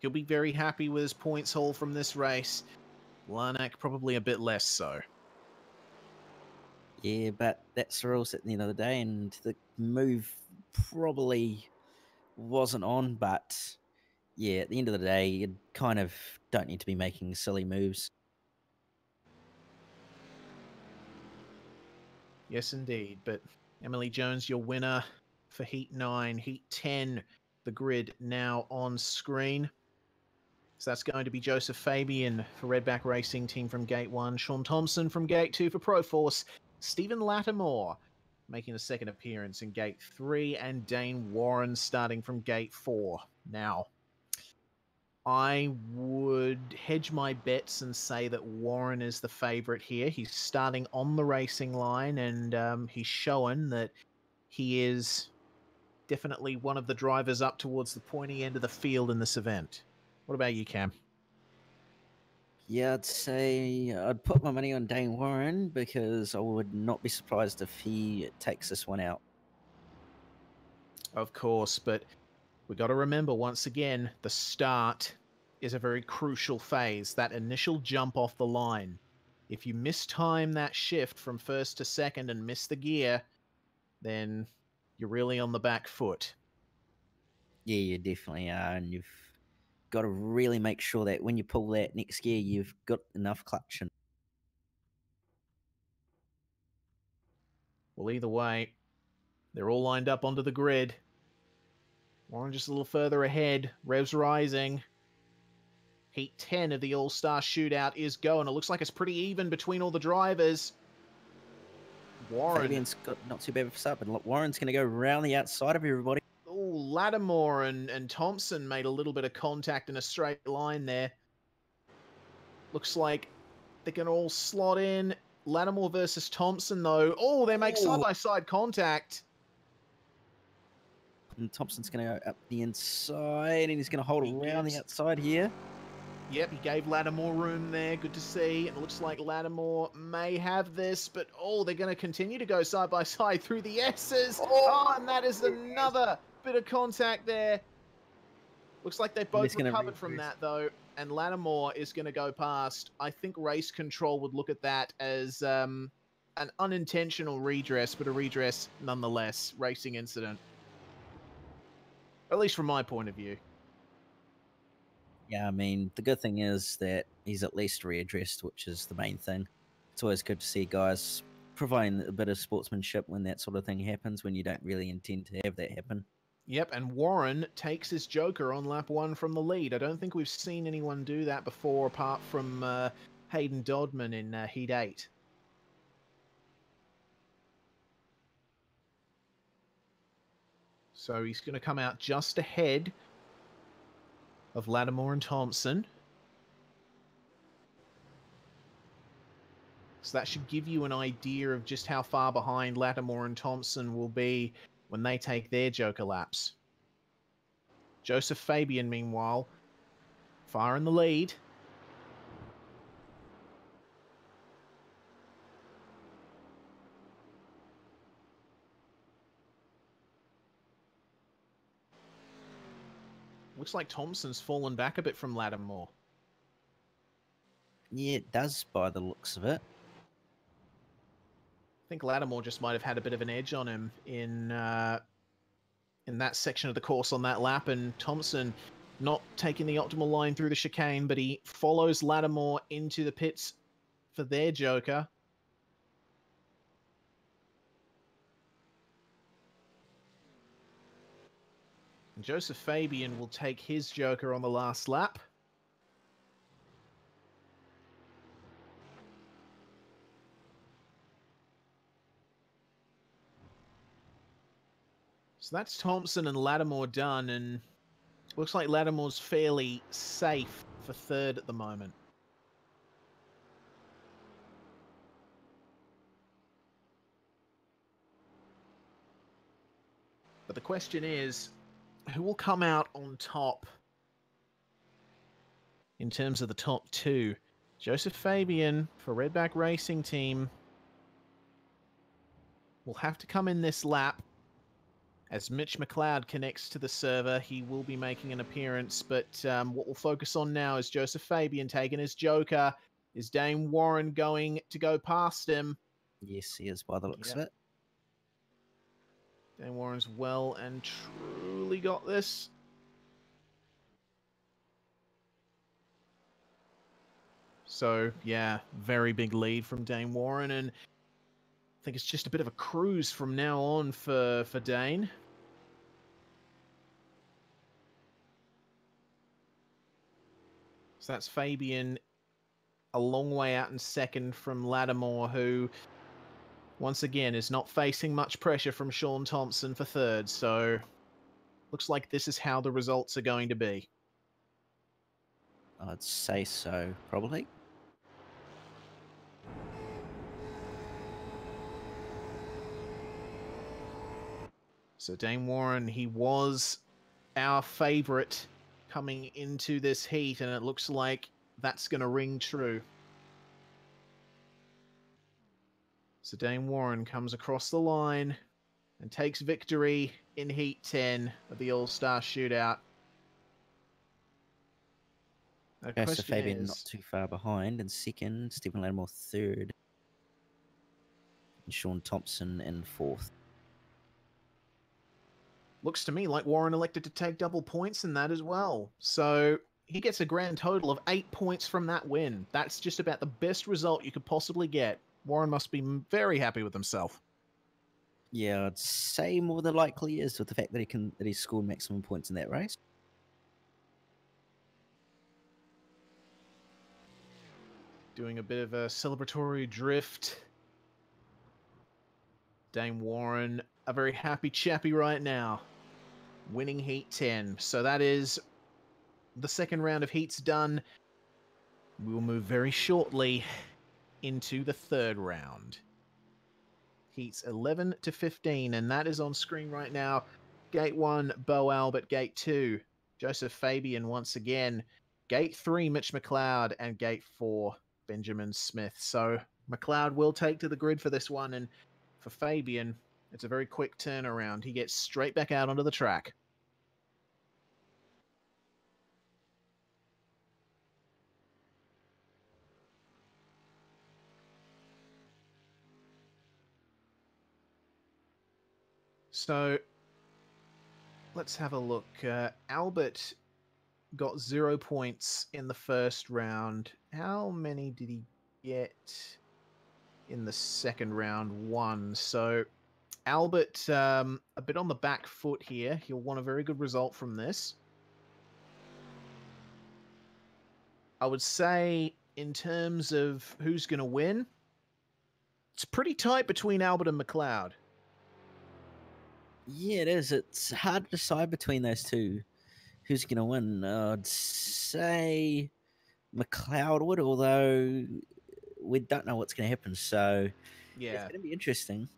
he'll be very happy with his points haul from this race. Larnack probably a bit less so. Yeah, but that's the rules at the end of the day, and the move probably wasn't on. But yeah, at the end of the day, you kind of don't need to be making silly moves. Yes, indeed. But Emily Jones, your winner for Heat 9. Heat 10, the grid now on screen. So that's going to be Joseph Fabian for Redback Racing Team from Gate 1, Sean Thompson from Gate 2 for Proforce, Stephen Lattimore making a second appearance in Gate 3, and Dane Warren starting from Gate 4. Now, I would hedge my bets and say that Warren is the favourite here. He's starting on the racing line, and um, he's showing that he is definitely one of the drivers up towards the pointy end of the field in this event. What about you, Cam? Yeah, I'd say I'd put my money on Dane Warren because I would not be surprised if he takes this one out. Of course, but we got to remember once again the start is a very crucial phase. That initial jump off the line. If you mistime that shift from first to second and miss the gear, then you're really on the back foot. Yeah, you definitely are, and you've got to really make sure that when you pull that next gear, you've got enough clutch. And Well, either way, they're all lined up onto the grid. Warren just a little further ahead. Revs rising. Heat 10 of the All Star Shootout is going. It looks like it's pretty even between all the drivers. Warren. Fabian's got not too bad of a start, but look, Warren's going to go around the outside of everybody. Oh, Lattimore and, and Thompson made a little bit of contact in a straight line there. Looks like they can all slot in. Lattimore versus Thompson, though. Oh, they make side by side contact. And Thompson's going to go up the inside, and he's going to hold He around gives- the outside here. Yep, he gave Lattimore room there. Good to see. And it looks like Lattimore may have this, but oh, they're going to continue to go side by side through the S's. Oh, and that is another bit of contact there. Looks like they both recovered from that though, and Lattimore is going to go past. I think race control would look at that as um, an unintentional redress, but a redress nonetheless. Racing incident, at least from my point of view. Yeah, I mean, the good thing is that he's at least readdressed, which is the main thing. It's always good to see guys providing a bit of sportsmanship when that sort of thing happens, when you don't really intend to have that happen. Yep, and Warren takes his Joker on lap one from the lead. I don't think we've seen anyone do that before, apart from uh, Hayden Dodman in uh, Heat 8. So he's going to come out just ahead of Lattimore and Thompson. So that should give you an idea of just how far behind Lattimore and Thompson will be when they take their Joker laps. Joseph Fabian, meanwhile, far in the lead. Looks like Thompson's fallen back a bit from Lattimore. Yeah, it does by the looks of it. I think Lattimore just might have had a bit of an edge on him in uh, in that section of the course on that lap, and Thompson not taking the optimal line through the chicane, but he follows Lattimore into the pits for their Joker. Joseph Fabian will take his Joker on the last lap. So that's Thompson and Lattimore done, and looks like Lattimore's fairly safe for third at the moment. But the question is, who will come out on top in terms of the top two? Joseph Fabian for Redback Racing Team will have to come in this lap as Mitch McLeod connects to the server, he will be making an appearance. But um, what we'll focus on now is Joseph Fabian taking his Joker. Is Dane Warren going to go past him? Yes, he is by the looks of it. Dane Warren's well and got this. So, yeah, very big lead from Dane Warren, and I think it's just a bit of a cruise from now on for, for Dane. So that's Fabian a long way out in second from Lattimore, who once again is not facing much pressure from Sean Thompson for third. So looks like this is how the results are going to be. I'd say so, probably. So Dane Warren, he was our favourite coming into this heat, and it looks like that's going to ring true. So Dane Warren comes across the line and takes victory in Heat 10 of the All Star Shootout. The Okay, so Fabian not too far behind, and second, Stephen Lattimore third, and Sean Thompson in fourth. looks to me like Warren elected to take double points in that as well. So he gets a grand total of eight points from that win. That's just about the best result you could possibly get. Warren must be very happy with himself. Yeah, I'd say more than likely is with the fact that he can that he scored maximum points in that race. Doing a bit of a celebratory drift. Dane Warren, a very happy chappy right now. Winning Heat 10. So that is the second round of Heats done. We will move very shortly into the third round. Heats 11 to 15, and that is on screen right now. Gate 1, Bo Albert. Gate 2, Joseph Fabian once again. Gate 3, Mitch McLeod. And Gate 4, Benjamin Smith. So McLeod will take to the grid for this one, and for Fabian, it's a very quick turnaround. He gets straight back out onto the track. So let's have a look. Uh, Albert got zero points in the first round. How many did he get in the second round? One. So Albert, um, a bit on the back foot here. He'll want a very good result from this. I would say, in terms of who's going to win, it's pretty tight between Albert and McLeod. Yeah, it is. It's hard to decide between those two. Who's going to win? I'd say McLeod would, although we don't know what's going to happen. So Yeah. it's going to be interesting.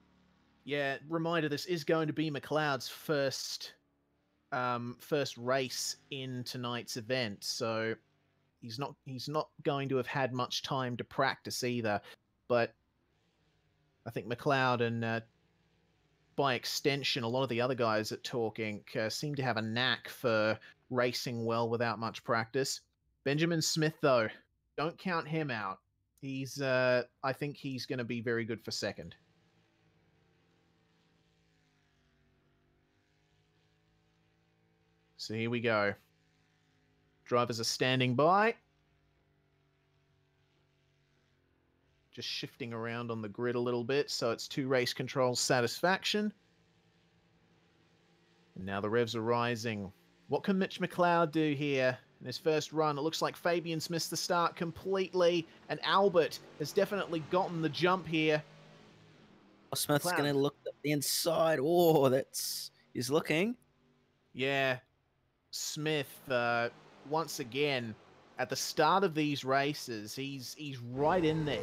Yeah, reminder this is going to be McLeod's first um first race in tonight's event. So he's not he's not going to have had much time to practice either. But I think McLeod and uh, by extension a lot of the other guys at Talk Inc. Uh, seem to have a knack for racing well without much practice. Benjamin Smith though, don't count him out. He's uh I think he's going to be very good for second. So here we go. Drivers are standing by. Just shifting around on the grid a little bit so it's to race controls satisfaction. And now the revs are rising. What can Mitch McLeod do here in his first run? It looks like Fabian's missed the start completely, and Albert has definitely gotten the jump here. Oh, Smith's going to look at the inside. Oh, that's he's looking. Yeah, Smith uh, once again at the start of these races, he's he's right in there.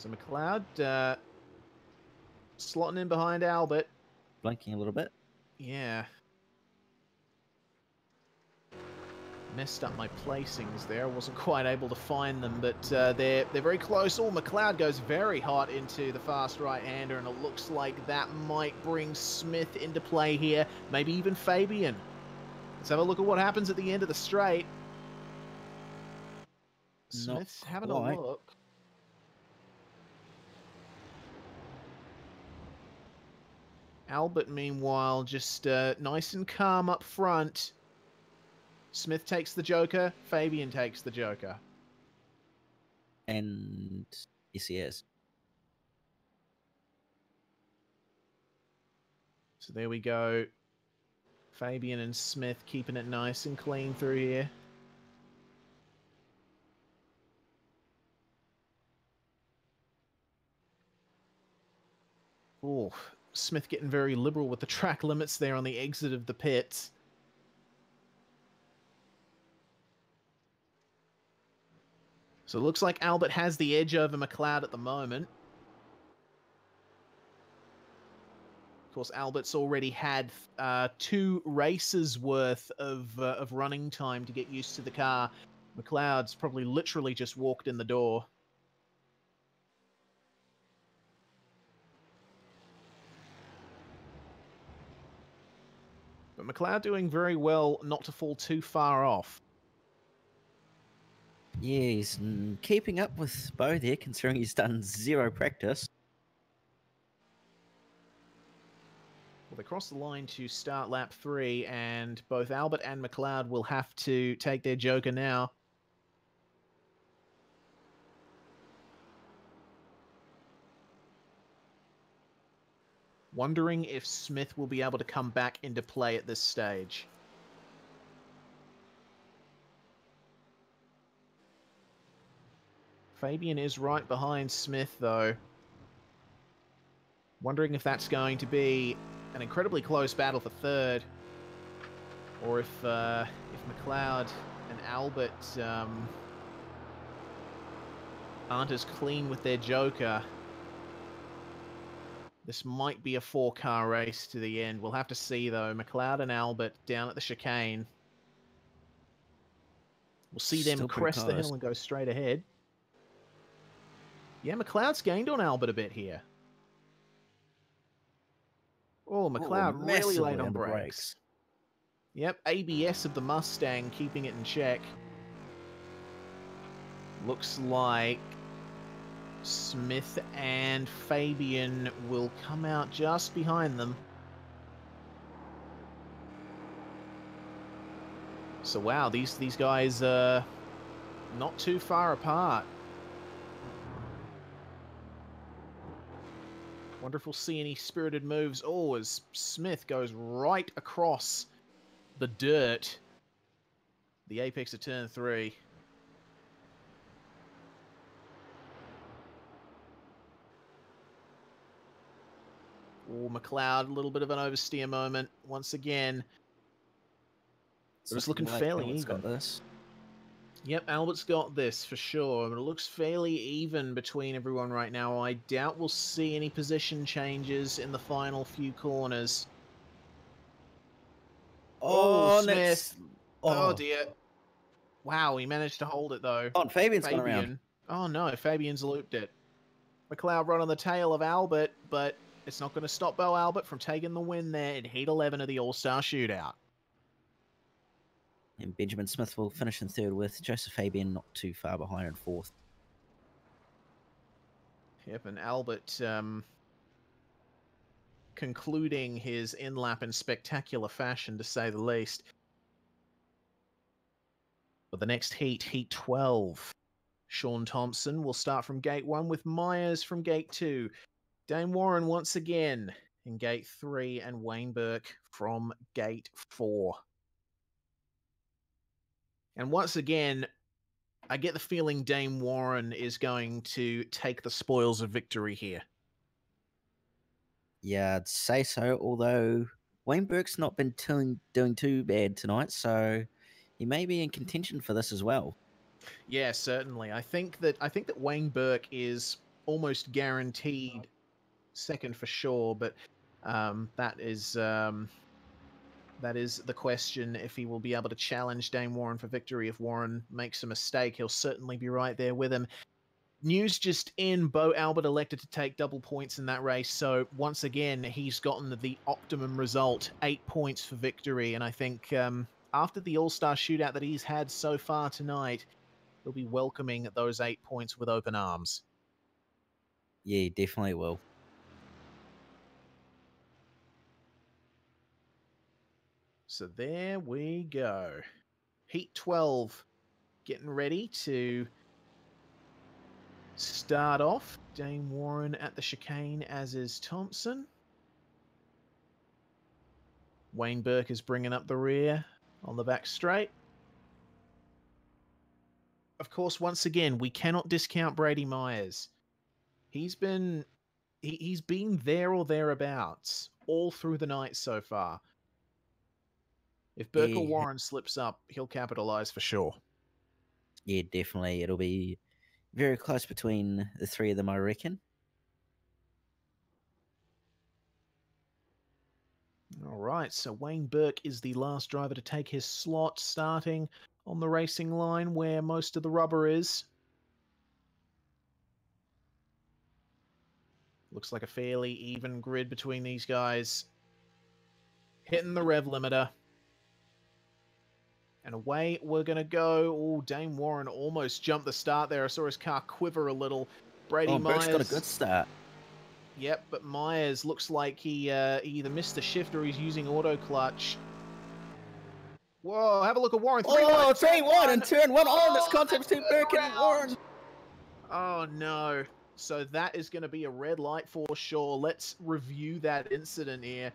So McLeod uh, slotting in behind Albert. Blinking a little bit. Yeah. Messed up my placings there. I wasn't quite able to find them, but uh, they're they're very close. Oh, McLeod goes very hot into the fast right-hander, and it looks like that might bring Smith into play here. Maybe even Fabian. Let's have a look at what happens at the end of the straight. Not Smith's having quite. a look. Albert, meanwhile, just uh, nice and calm up front. Smith takes the Joker. Fabian takes the Joker. And yes, he is. So there we go. Fabian and Smith keeping it nice and clean through here. Oh, Smith getting very liberal with the track limits there on the exit of the pits. So it looks like Albert has the edge over McLeod at the moment. Of course, Albert's already had uh, two races worth of uh, of running time to get used to the car. McLeod's probably literally just walked in the door. McLeod doing very well not to fall too far off. Yeah, he's keeping up with Bo there, considering he's done zero practice. Well, they cross the line to start lap three, and both Albert and McLeod will have to take their Joker now. Wondering if Smith will be able to come back into play at this stage. Fabian is right behind Smith, though. Wondering if that's going to be an incredibly close battle for third, or if uh, if McLeod and Albert um, aren't as clean with their Joker. This might be a four-car race to the end. We'll have to see, though. McLeod and Albert down at the chicane. We'll see them Still crest the hill and go straight ahead. Yeah, McLeod's gained on Albert a bit here. Oh, McLeod really massively late on brakes. brakes. Yep, ABS of the Mustang keeping it in check. Looks like Smith and Fabian will come out just behind them. So wow, these these guys are not too far apart. Wonder if we'll see any spirited moves. Oh, as Smith goes right across the dirt. The apex of turn three. Oh, McLeod, a little bit of an oversteer moment once again. But it's looking fairly Albert's got this. Yep, Albert's got this for sure, but it looks fairly even between everyone right now. I doubt we'll see any position changes in the final few corners. Oh, oh Smith. that's- Oh, Oh, dear. Wow, he managed to hold it though. Oh, and Fabian's gone around. Oh no, Fabian's looped it. McLeod run on the tail of Albert, but it's not going to stop Bo Albert from taking the win there in Heat 11 of the All Star Shootout. And Benjamin Smith will finish in third with Joseph Fabian not too far behind in fourth. Yep, and Albert um, concluding his in lap in spectacular fashion, to say the least. For the next heat, Heat 12. Sean Thompson will start from gate one with Myers from gate two. Dane Warren once again in gate three, and Wayne Burke from gate four. And once again, I get the feeling Dane Warren is going to take the spoils of victory here. Yeah, I'd say so. Although Wayne Burke's not been doing doing too bad tonight, so he may be in contention for this as well. Yeah, certainly. I think that I think that Wayne Burke is almost guaranteed second for sure, but um, that is um, that is the question. If he will be able to challenge Dane Warren for victory, if Warren makes a mistake, he'll certainly be right there with him. News just in: Bo Albert elected to take double points in that race, so once again he's gotten the optimum result, eight points for victory. And I think um, after the All Star shootout that he's had so far tonight, he'll be welcoming those eight points with open arms. Yeah, definitely will. So there we go. Heat 12 getting ready to start off. Dane Warren at the chicane, as is Thompson. Wayne Burke is bringing up the rear on the back straight. Of course, once again, we cannot discount Brady Myers. He's been he, he's been there or thereabouts all through the night so far. If Burke or Warren slips up, he'll capitalize for sure. Yeah, definitely. It'll be very close between the three of them, I reckon. All right, so Wayne Burke is the last driver to take his slot, starting on the racing line where most of the rubber is. Looks like a fairly even grid between these guys. Hitting the rev limiter. And away we're going to go. Oh, Dane Warren almost jumped the start there. I saw his car quiver a little. Brady Oh, Myers. Burke's got a good start. Yep, but Myers looks like he, uh, he either missed the shift or he's using auto clutch. Whoa, have a look at Warren. Three Oh, wide, three one and turn one on. This Oh, contest between that's Burke and. Warren. Oh no. So that is going to be a red light for sure. Let's review that incident here.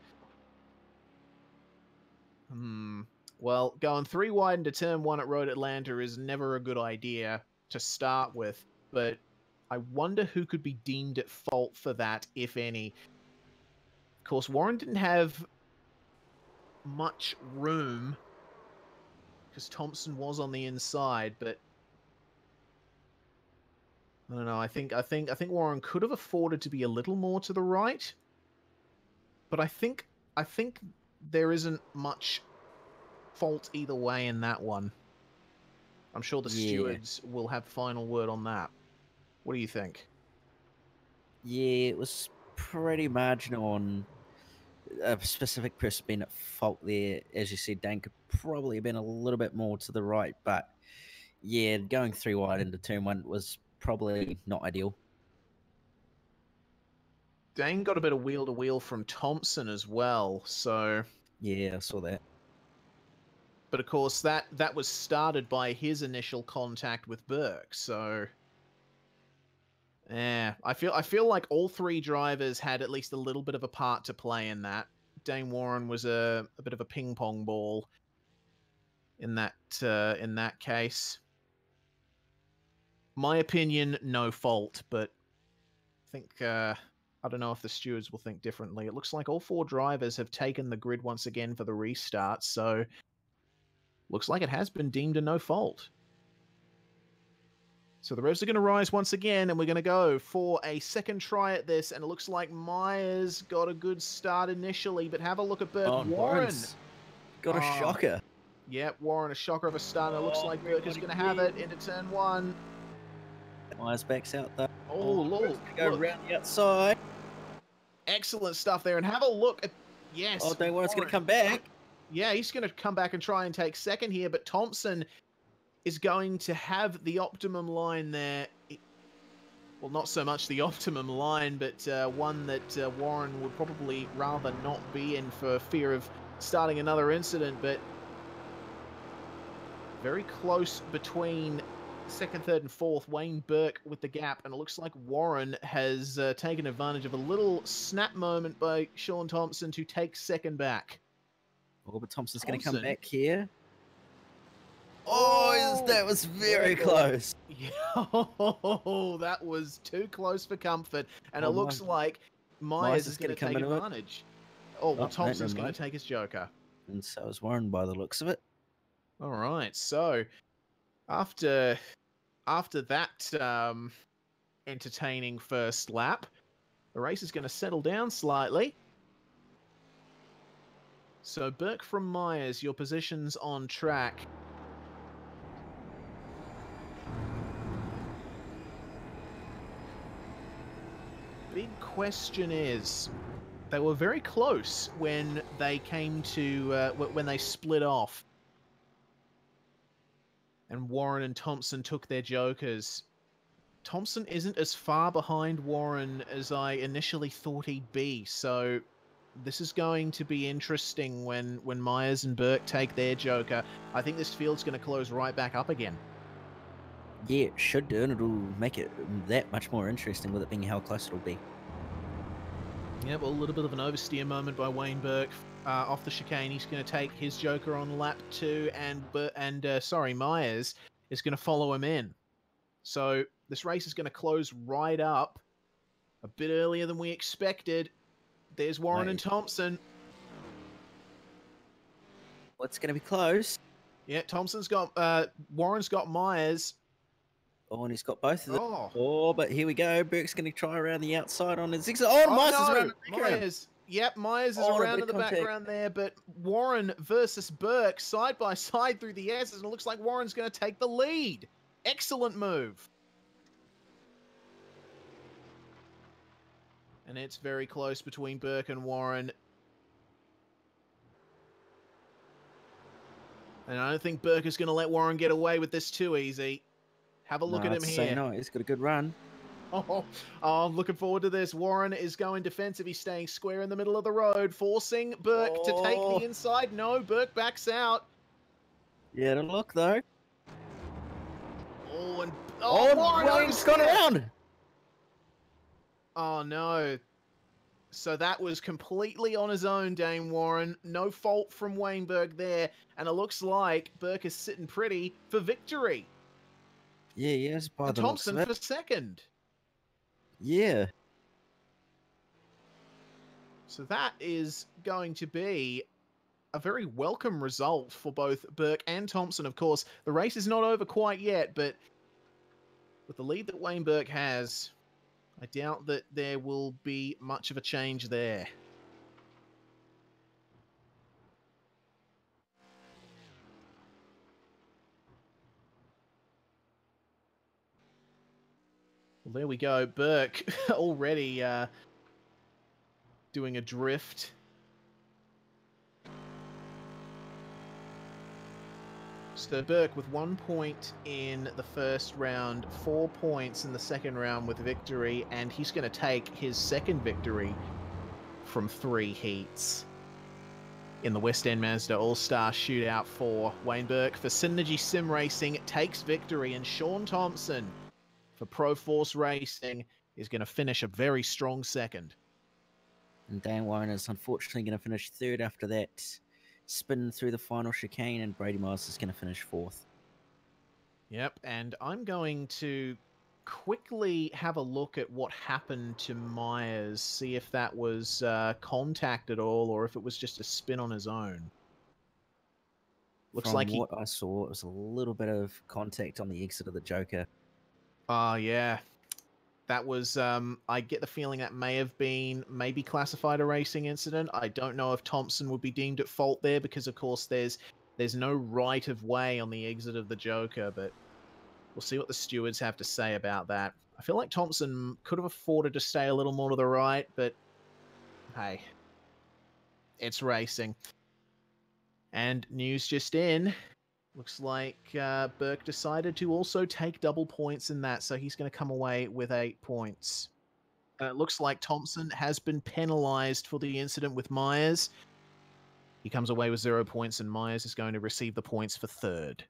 Hmm. Well, going three wide into turn one at Road Atlanta is never a good idea to start with, but I wonder who could be deemed at fault for that, if any. Of course, Warren didn't have much room because Thompson was on the inside, but I don't know. I think I think I think Warren could have afforded to be a little more to the right, but I think I think there isn't much fault either way in that one. I'm sure the Yeah. stewards will have final word on that. What do you think? Yeah, it was pretty marginal on a specific person being at fault there. As you said, Dan could probably have been a little bit more to the right, but yeah, going three wide into turn one was probably not ideal. Dane got a bit of wheel to wheel from Thompson as well, so Yeah, I saw that. But of course that that was started by his initial contact with Burke, so yeah, I feel I feel like all three drivers had at least a little bit of a part to play in that. Dane Warren was a, a bit of a ping pong ball in that uh, in that case. My opinion, no fault, but I think uh, I don't know if the stewards will think differently. It looks like all four drivers have taken the grid once again for the restart, so looks like it has been deemed a no fault. So the revs are going to rise once again, and we're going to go for a second try at this. And it looks like Myers got a good start initially, but have a look at Burke. Oh, Warren. Warren's got a Oh. shocker. Yep, Warren, a shocker of a start. And it looks Oh, like Burke is going to have it into turn one. Myers backs out though. Oh, oh Lord. Burke's Go look, around the outside. excellent stuff there. And have a look at. Yes. Oh, don't worry, it's going to come back. Yeah, he's going to come back and try and take second here, but Thompson is going to have the optimum line there. Well, not so much the optimum line, but uh, one that uh, Warren would probably rather not be in for fear of starting another incident. But very close between second, third, and fourth. Wayne Burke with the gap, and it looks like Warren has uh, taken advantage of a little snap moment by Sean Thompson to take second back. Oh, but Thompson's going to come back here. Oh, is- that was very close. Yeah, that was too close for comfort, and Oh, it looks my- like Myers, Myers is is going gonna take advantage. Oh, well, Oh, Thompson's going mind. to take his Joker. And so is Warren by the looks of it. All right, so after after that um, entertaining first lap, the race is going to settle down slightly. So Burke from Myers, your positions on track. Big question is, they were very close when they came to uh, when they split off and Warren and Thompson took their jokers. Thompson isn't as far behind Warren as I initially thought he'd be, so this is going to be interesting when when Myers and Burke take their joker. I think this field's going to close right back up again. Yeah, it should do, and it'll make it that much more interesting with it being how close it'll be. Yeah, well, a little bit of an oversteer moment by Wayne Burke uh, off the chicane. He's going to take his joker on lap two, and and uh, sorry, Myers is going to follow him in. So this race is going to close right up a bit earlier than we expected. There's Warren and Thompson. What's going to be close? Yeah, Thompson's got uh, Warren's got Myers. Oh, and he's got both of them. Oh, Oh, but here we go. Burke's going to try around the outside on his zigzag. Oh, Oh, Myers is around the back. Myers. Yep, Myers is Oh, around in the contact. background there, but Warren versus Burke side by side through the S's, and it looks like Warren's going to take the lead. Excellent move. And it's very close between Burke and Warren. And I don't think Burke is going to let Warren get away with this too easy. Have a look No, at him here. No, he's got a good run. Oh, oh, I'm looking forward to this. Warren is going defensive. He's staying square in the middle of the road, forcing Burke to take Oh. the inside. No, Burke backs out. Yeah, to look though. Oh, and Oh, oh, Warren has gone around. Oh no. So that was completely on his own, Dane Warren. No fault from Wayne Burke there, and it looks like Burke is sitting pretty for victory. Yeah, yes, by and the Thompson for second. Yeah. So that is going to be a very welcome result for both Burke and Thompson. Of course, the race is not over quite yet, but with the lead that Wayne Burke has, I doubt that there will be much of a change there. Well, there we go. Burke already uh, doing a drift. So Burke with one point in the first round, four points in the second round with victory, and he's going to take his second victory from three heats in the West End Mazda All Star Shootout for Wayne Burke for Synergy Sim Racing takes victory, and Sean Thompson for Pro Force Racing is going to finish a very strong second. And Dan Warren is unfortunately going to finish third after that spin through the final chicane, and Brady Myers is going to finish fourth. Yep, and I'm going to quickly have a look at what happened to Myers, see if that was uh, contact at all or if it was just a spin on his own. Looks From like he. what I saw, it was a little bit of contact on the exit of the Joker. Ah, yeah. That was. Um, I get the feeling that may have been maybe classified a racing incident. I don't know if Thompson would be deemed at fault there because, of course, there's there's no right of way on the exit of the Joker, but we'll see what the stewards have to say about that. I feel like Thompson could have afforded to stay a little more to the right, but hey, it's racing. And news just in. Looks like uh, Burke decided to also take double points in that, so he's going to come away with eight points. Uh, it looks like Thompson has been penalized for the incident with Myers. He comes away with zero points, and Myers is going to receive the points for third.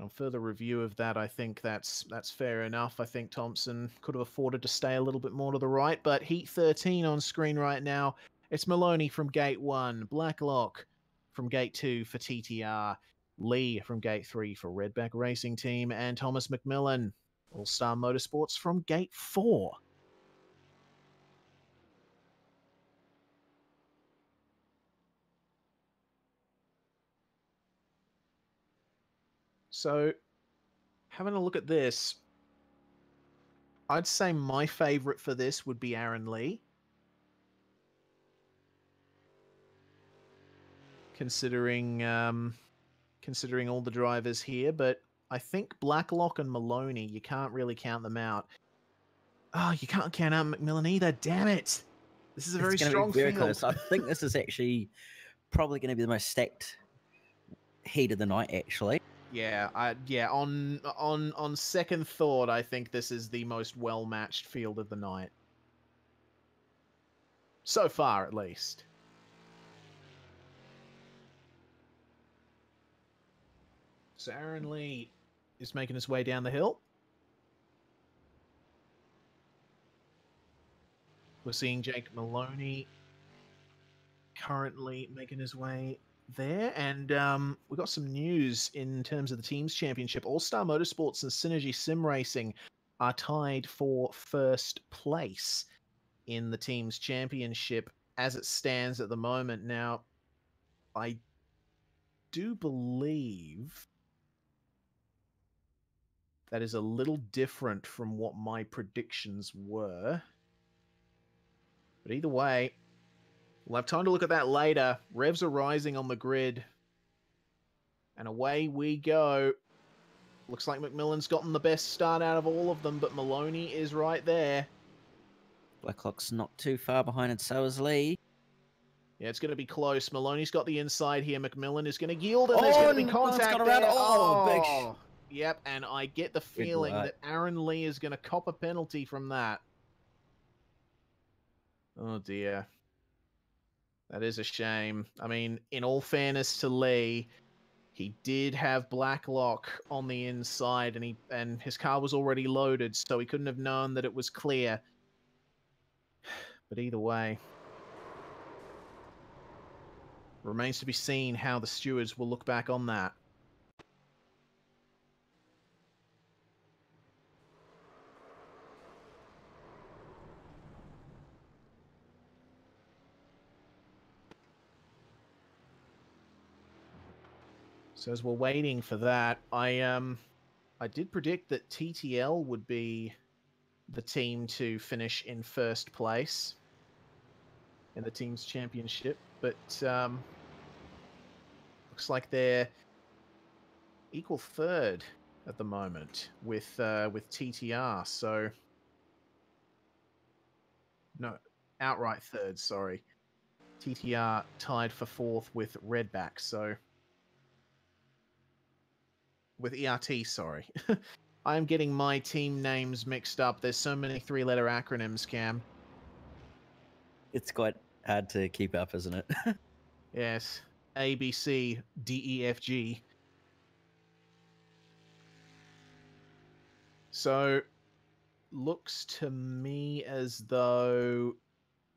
On further review of that, I think that's that's fair enough. I think Thompson could have afforded to stay a little bit more to the right, but Heat 13 on screen right now it's Maloney from Gate 1, Blacklock from Gate 2 for TTR, Lee from Gate 3 for Redback Racing Team, and Thomas McMillan, All Star Motorsports from Gate 4. So, having a look at this, I'd say my favorite for this would be Aaron Lee. Considering um, considering all the drivers here, but I think Blacklock and Maloney, you can't really count them out. Oh, you can't count out McMillan either. Damn it! This is a very It's strong be very field. close. I think this is actually probably going to be the most stacked heat of the night. Actually, Yeah, I yeah, on on on second thought, I think this is the most well-matched field of the night. So far, at least. Aaron Lee is making his way down the hill. We're seeing Jake Maloney currently making his way there, and um, we got some news in terms of the teams championship. All Star Motorsports and Synergy Sim Racing are tied for first place in the teams championship as it stands at the moment. Now, I do believe that is a little different from what my predictions were. But either way, We'll have time to look at that later. Revs are rising on the grid. And away we go. Looks like McMillan's gotten the best start out of all of them, but Maloney is right there. Blacklock's not too far behind, and so is Lee. Yeah, it's going to be close. Maloney's got the inside here. McMillan is going to yield, and there's going to be contact got around there. it. Oh, big oh. sh- Yep, and I get the feeling that Aaron Lee is going to cop a penalty from that. Oh dear. That is a shame. I mean, in all fairness to Lee, he did have Blacklock on the inside and he and his car was already loaded, so he couldn't have known that it was clear. But either way, remains to be seen how the stewards will look back on that. So as we're waiting for that, I um I did predict that TTL would be the team to finish in first place in the team's championship, but um looks like they're equal third at the moment with uh with TTR, so no, outright third, sorry. TTR tied for fourth with Redback, so with ERT, sorry. I'm getting my team names mixed up. There's so many three letter acronyms, Cam. It's quite hard to keep up, isn't it? Yes. A, B, C, D, E, F, G. So, looks to me as though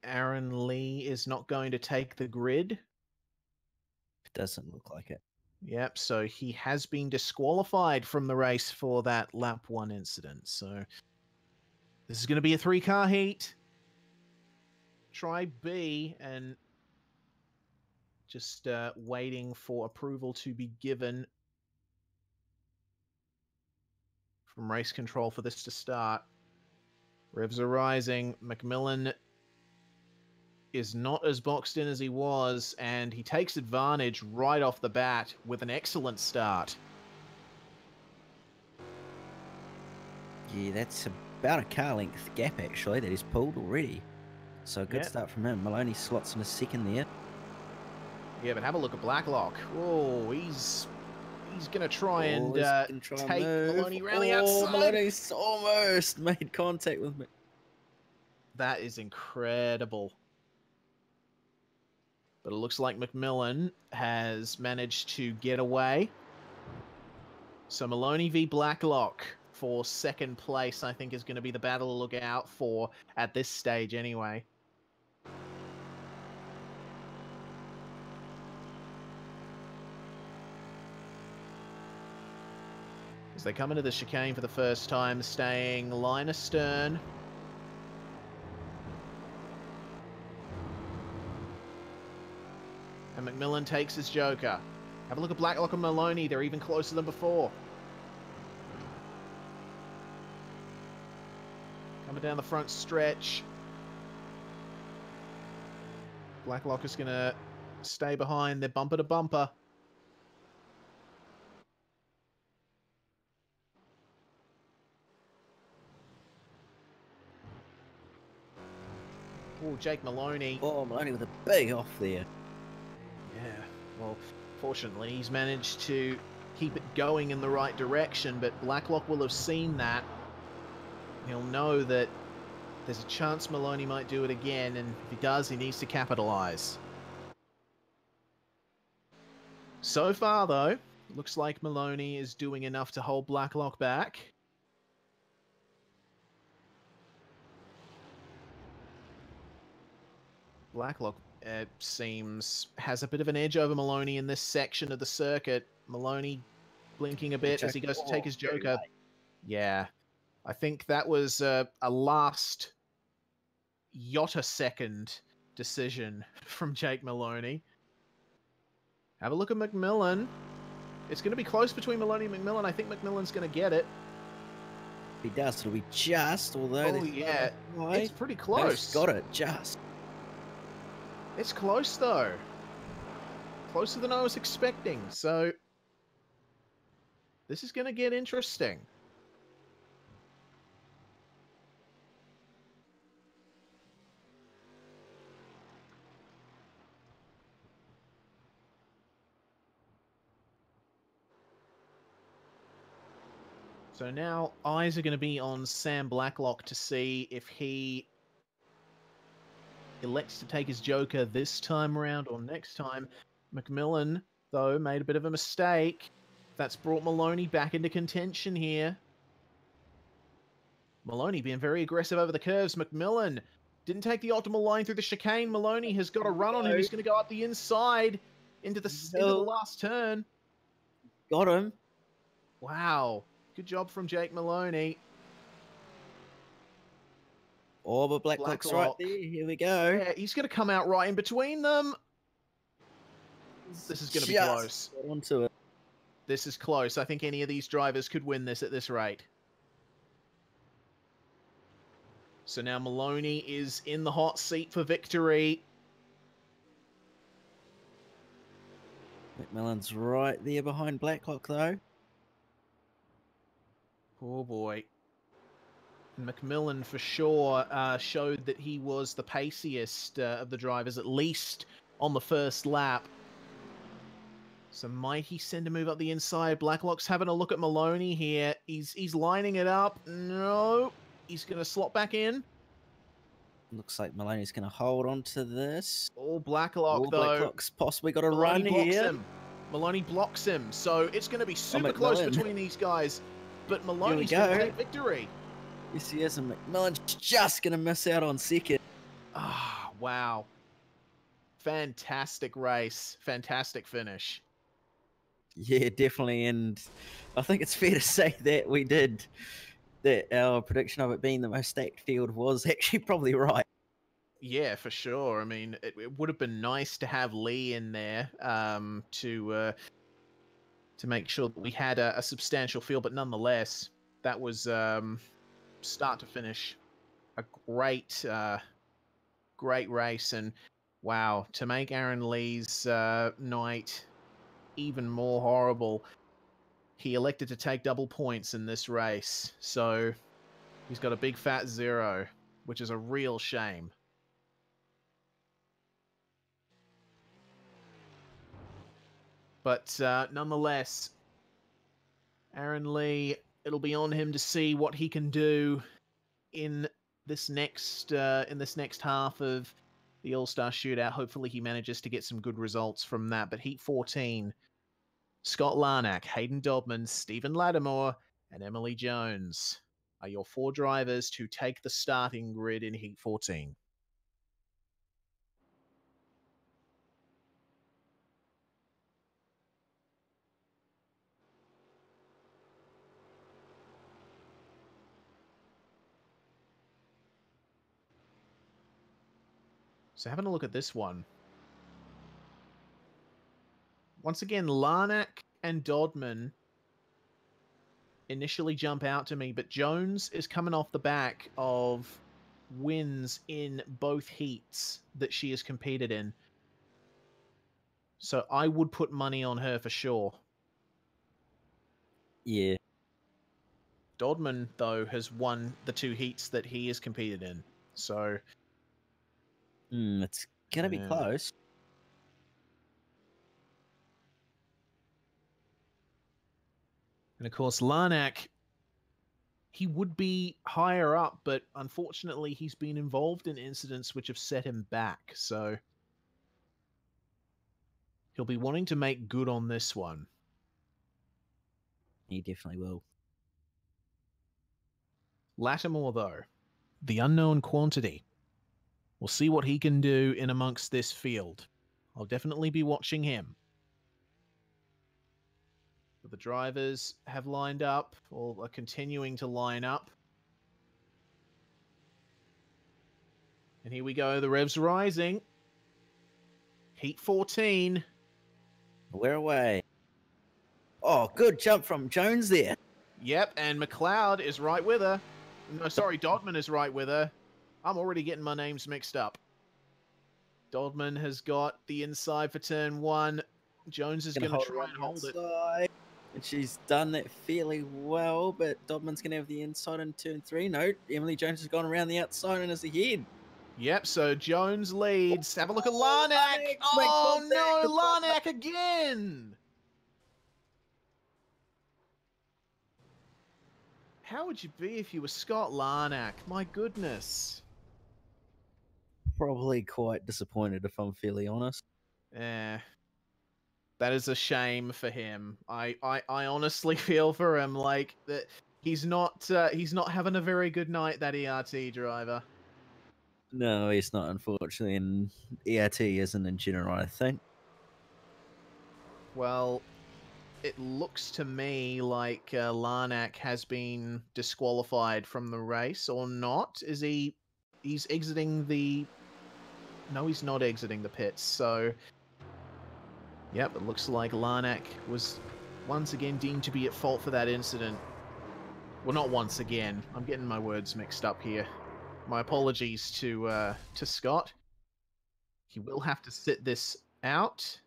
Aaron Lee is not going to take the grid. It doesn't look like it. Yep, so he has been disqualified from the race for that lap one incident. So this is going to be a three car heat. Try B and just uh, waiting for approval to be given from race control for this to start. Revs are rising. McMillan is not as boxed in as he was, and he takes advantage right off the bat with an excellent start. Yeah, that's about a car length gap actually that he's pulled already. So a good Yeah. start from him. Maloney slots in a second there. Yeah, but have a look at Blacklock. Oh, he's he's gonna try Oh, and uh, try take move. Maloney the oh, outside. Maloney's almost made contact with me. That is incredible. But it looks like McMillan has managed to get away. So Maloney v Blacklock for second place, I think, is going to be the battle to look out for at this stage, anyway. As they come into the chicane for the first time, staying line astern. And McMillan takes his Joker. Have a look at Blacklock and Maloney. They're even closer than before. Coming down the front stretch. Blacklock is going to stay behind. They're bumper to bumper. Oh, Jake Maloney. Oh, Maloney with a big off there. Well, fortunately, he's managed to keep it going in the right direction, but Blacklock will have seen that. He'll know that there's a chance Maloney might do it again, and if he does, he needs to capitalize. So far, though, looks like Maloney is doing enough to hold Blacklock back. Blacklock uh, seems has a bit of an edge over Maloney in this section of the circuit. Maloney blinking a bit as he goes to take his Joker. Yeah, I think that was uh, a last yotta second decision from Jake Maloney. Have a look at McMillan. It's going to be close between Maloney and McMillan. I think McMillan's going to get it. If he does, it'll be just, although... Oh, yeah. It's pretty close. he's got it, just. It's close though. Closer than I was expecting. So this is going to get interesting. So now eyes are going to be on Sam Blacklock to see if he elects to take his Joker this time around or next time. McMillan, though, made a bit of a mistake. That's brought Maloney back into contention here. Maloney being very aggressive over the curves. McMillan didn't take the optimal line through the chicane. Maloney has got a run on him. He's going to go up the inside into the, into the last turn. Got him. Wow. Good job from Jake Maloney. Oh, but Blacklock's right there. Here we go. Yeah, he's going to come out right in between them. This is going to be close. onto it. This is close. I think any of these drivers could win this at this rate. So now Maloney is in the hot seat for victory. McMillan's right there behind Blacklock, though. Oh boy. McMillan for sure uh, showed that he was the paciest uh, of the drivers, at least on the first lap. So might he send a move up the inside? Blacklock's having a look at Maloney here. He's he's lining it up. No, he's going to slot back in. Looks like Maloney's going to hold on to this. Oh, Blacklock oh, though. Blacklock's possibly got a run here. him. Maloney blocks him. So it's going to be super close between these guys. But Maloney's going to take victory. Yes, he is, and McMillan's just going to miss out on second. Ah, wow. Fantastic race. Fantastic finish. Yeah, definitely. And I think it's fair to say that we did that our prediction of it being the most stacked field was actually probably right. Yeah, for sure. I mean, it, it would have been nice to have Lee in there um, to uh, to make sure that we had a, a substantial field, but nonetheless, that was um, start to finish a great, uh, great race. And wow, to make Aaron Lee's uh, night even more horrible, he elected to take double points in this race. So he's got a big fat zero, which is a real shame. But uh, nonetheless, Aaron Lee, it'll be on him to see what he can do in this next uh, in this next half of the All Star Shootout. Hopefully, he manages to get some good results from that. But Heat 14 Scott Larnack, Hayden Dodman, Stephen Lattimore, and Emily Jones are your four drivers to take the starting grid in Heat 14. So having a look at this one. Once again, Larnack and Dodman initially jump out to me, but Jones is coming off the back of wins in both heats that she has competed in. So I would put money on her for sure. Yeah. Dodman, though, has won the two heats that he has competed in. So Mm, it's gonna be close. And of course, Larnack, he would be higher up, but unfortunately, he's been involved in incidents which have set him back. So he'll be wanting to make good on this one. He definitely will. Lattimore, though, the unknown quantity. We'll see what he can do in amongst this field. I'll definitely be watching him. But the drivers have lined up, or are continuing to line up. And here we go, the revs rising. Heat 14. We're away. Oh, good jump from Jones there. Yep, and McLeod is right with her. No, sorry, Dodman is right with her. I'm already getting my names mixed up. Dodman has got the inside for turn one. Jones is going to try and hold it. And she's done that fairly well, but Dodman's going to have the inside in turn three. No, Emily Jones has gone around the outside and is ahead. Yep, so Jones leads. Have a look at Oh, Larnack. Larnack, Oh no, Larnack again. How would you be if you were Scott Larnack? My goodness. Probably quite disappointed if I'm fairly honest. Yeah. That is a shame for him. I, I, I honestly feel for him like that he's not uh, he's not having a very good night that ERT driver. No, he's not, unfortunately, and ERT isn't in general, I think. Well, it looks to me like uh, Larnack has been disqualified from the race or not. Is he he's exiting the No, he's not exiting the pits. So Yep, it looks like Larnack was once again deemed to be at fault for that incident. Well, not once again. I'm getting my words mixed up here. My apologies to uh, to Scott. He will have to sit this out.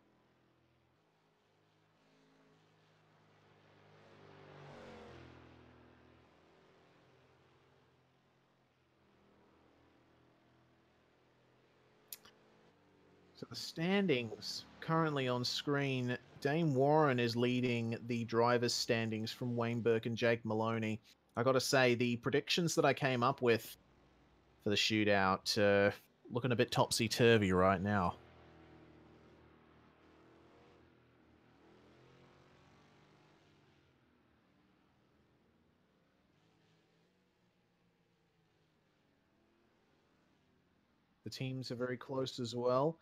The standings currently on screen, Dane Warren is leading the drivers' standings from Wayne Burke and Jake Maloney. I got to say, the predictions that I came up with for the shootout uh, looking a bit topsy turvy right now. The teams are very close as well.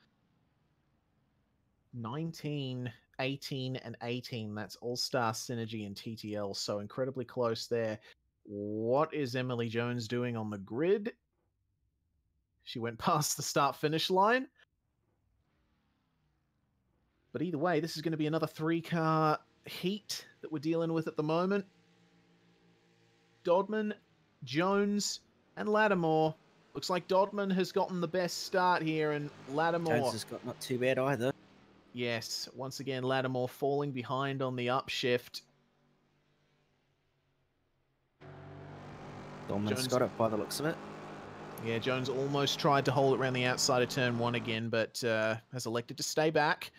19, 18, and 18. That's All Star Synergy and TTL. So incredibly close there. What is Emily Jones doing on the grid? She went past the start finish line. But either way, this is going to be another three car heat that we're dealing with at the moment. Dodman, Jones, and Lattimore. Looks like Dodman has gotten the best start here, and Lattimore. Jones has got not too bad either. Yes, once again, Lattimore falling behind on the upshift. Dodman's Jones- got it by the looks of it. Yeah, Jones almost tried to hold it around the outside of turn one again, but uh, has elected to stay back.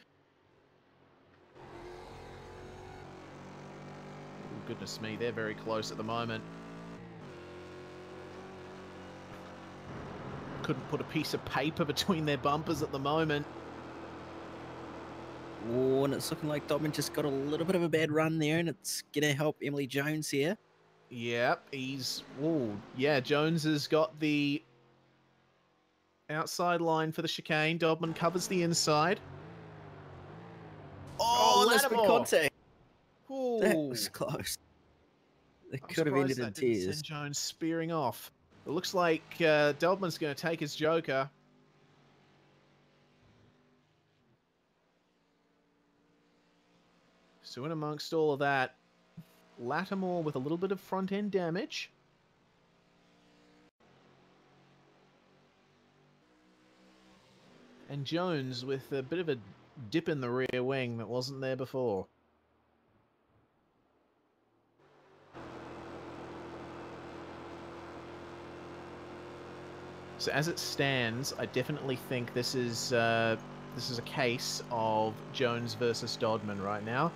Ooh, goodness me, they're very close at the moment. Couldn't put a piece of paper between their bumpers at the moment. Oh, and it's looking like Dodman just got a little bit of a bad run there, and it's going to help Emily Jones here. Yep, he's. Oh, yeah. Jones has got the outside line for the chicane. Dodman covers the inside. Oh, that's good contact. That was close. It could have ended in tears. Jones spearing off. It looks like uh, Dodman's going to take his Joker. So in amongst all of that, Lattimore with a little bit of front end damage. And Jones with a bit of a dip in the rear wing that wasn't there before. So as it stands, I definitely think this is uh, this is a case of Jones versus Dodman right now.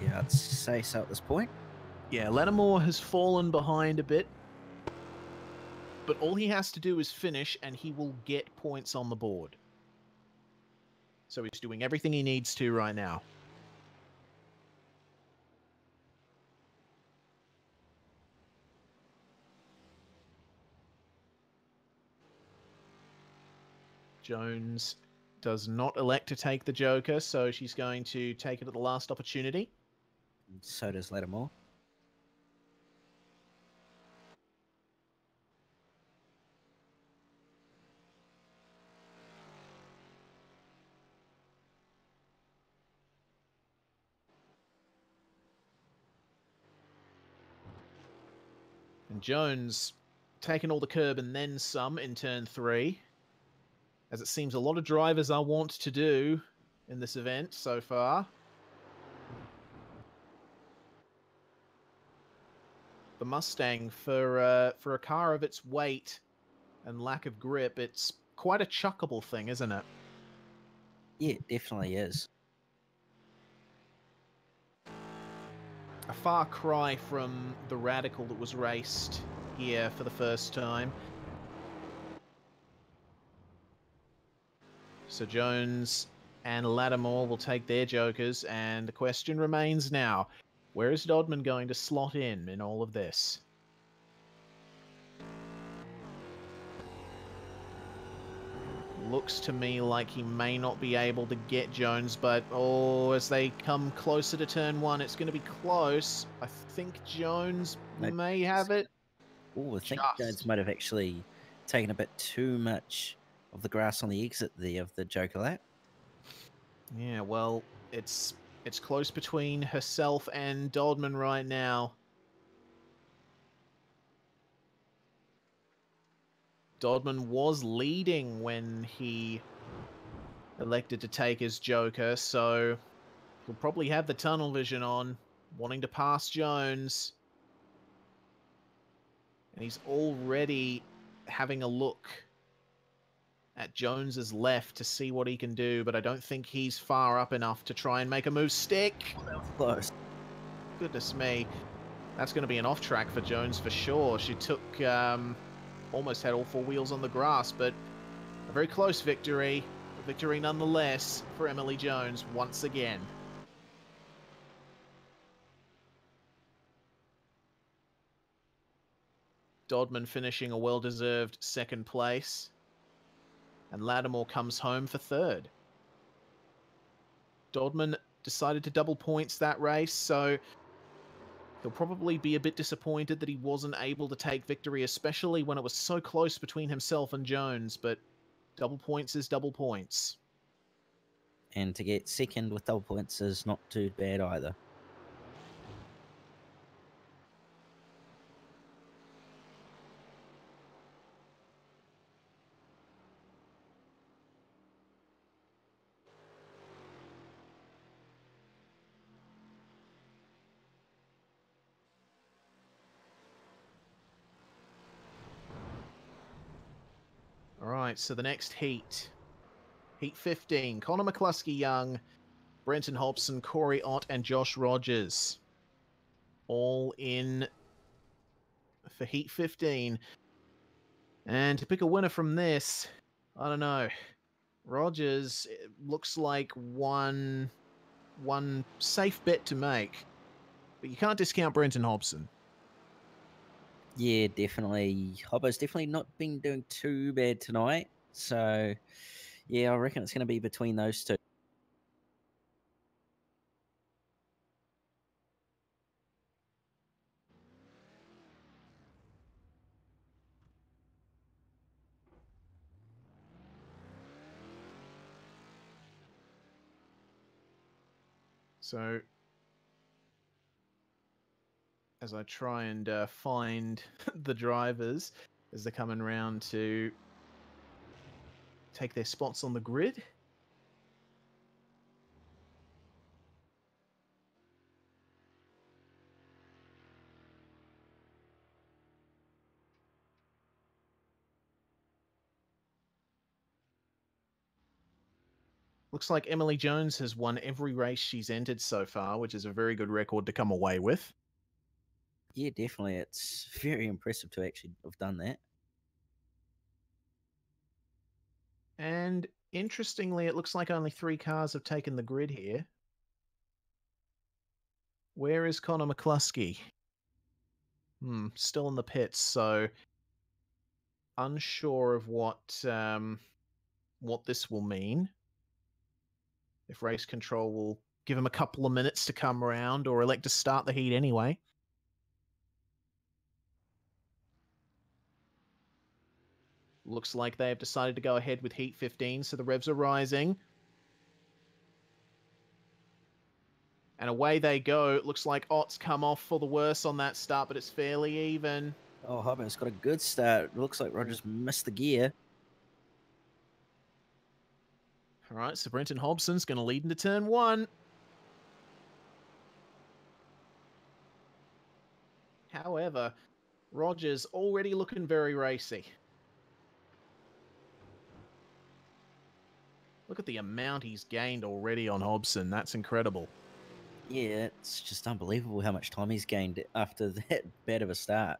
Yeah, I'd say so at this point. Yeah, Lattimore has fallen behind a bit, but all he has to do is finish, and he will get points on the board. So he's doing everything he needs to right now. Jones does not elect to take the Joker, so she's going to take it at the last opportunity. So does Lattimore. And Jones taking all the curb and then some in turn three. As it seems a lot of drivers are want to do in this event so far. Mustang, for uh, for a car of its weight and lack of grip, it's quite a chuckable thing, isn't it? Yeah, it definitely is. a far cry from the radical that was raced here for the first time. So Jones and Lattimore will take their jokers, and the question remains now: where is Dodman going to slot in in all of this? Looks to me like he may not be able to get Jones, but oh, as they come closer to turn one, it's going to be close. I think Jones Nope. may have it. Oh, I think Just. Jones might have actually taken a bit too much of the grass on the exit there of the Joker lap. Yeah, well, it's it's close between herself and Dodman right now. Dodman was leading when he elected to take his Joker, so he'll probably have the tunnel vision on, wanting to pass Jones. And he's already having a look at Jones's left to see what he can do, but I don't think he's far up enough to try and make a move stick. Close. Goodness me. That's going to be an off track for Jones for sure. She took, um, almost had all four wheels on the grass, but a very close victory. A victory nonetheless for Emily Jones once again. Dodman finishing a well deserved second place. And Lattimore comes home for third. Dodman decided to double points that race, so he'll probably be a bit disappointed that he wasn't able to take victory, especially when it was so close between himself and Jones. But double points is double points. And to get second with double points is not too bad either. All right, so the next heat, Heat 15, Connor McCluskey Young, Brenton Hobson, Corey Ott, and Josh Rogers. All in for Heat 15. And to pick a winner from this, I don't know. Rogers looks like one one safe bet to make, but you can't discount Brenton Hobson. Yeah, definitely. Oh, Hobbo's definitely not been doing too bad tonight. So, yeah, I reckon it's going to be between those two. So, as I try and uh, find the drivers as they're coming round to take their spots on the grid. Looks like Emily Jones has won every race she's entered so far, which is a very good record to come away with. Yeah, definitely. It's very impressive to actually have done that. And interestingly, it looks like only three cars have taken the grid here. Where is Connor McCluskey? Hmm, still in the pits, so unsure of what um, what this will mean. If race control will give him a couple of minutes to come around, or elect to start the heat anyway. Looks like they have decided to go ahead with Heat 15, so the revs are rising. And away they go. It looks like Ott's come off for the worse on that start, but it's fairly even. Oh, Hobbo's got a good start. Looks like Rogers missed the gear. All right, so Brenton Hobson's going to lead into turn one. However, Rogers already looking very racy. Look at the amount he's gained already on Hobson. That's incredible. Yeah, it's just unbelievable how much time he's gained after that bad of a start.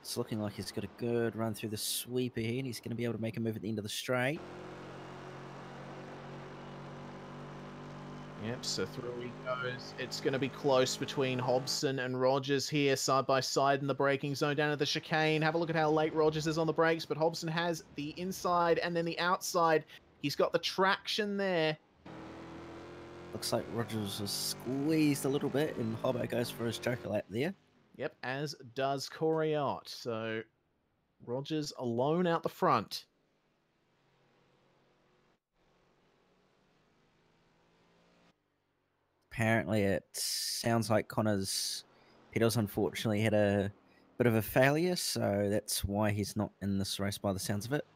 It's looking like he's got a good run through the sweeper here, and he's going to be able to make a move at the end of the straight. Yep, so through he goes. It's going to be close between Hobson and Rogers here, side by side in the braking zone down at the chicane. Have a look at how late Rogers is on the brakes, but Hobson has the inside and then the outside. He's got the traction there. Looks like Rogers was squeezed a little bit, and Hobbo goes for his joker lap there. Yep, as does Corey Ott. So Rogers alone out the front. Apparently, it sounds like Connor's pedals unfortunately had a bit of a failure, so that's why he's not in this race by the sounds of it.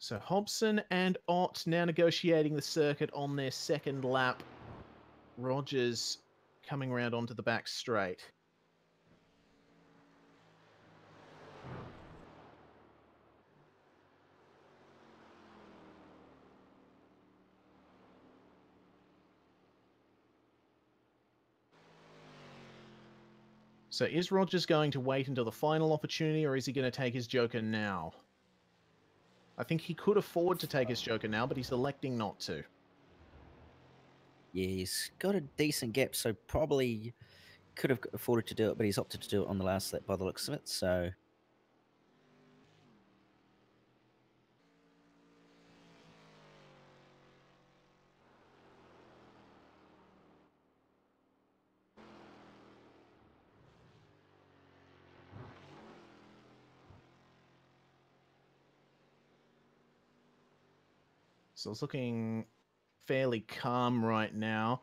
So Hobson and Ott now negotiating the circuit on their second lap. Rogers coming around onto the back straight. So is Rogers going to wait until the final opportunity or is he going to take his joker now? I think he could afford to take his joker now, but he's electing not to. Yeah, he's got a decent gap, so probably could have afforded to do it, but he's opted to do it on the last lap by the looks of it. So So it's looking fairly calm right now.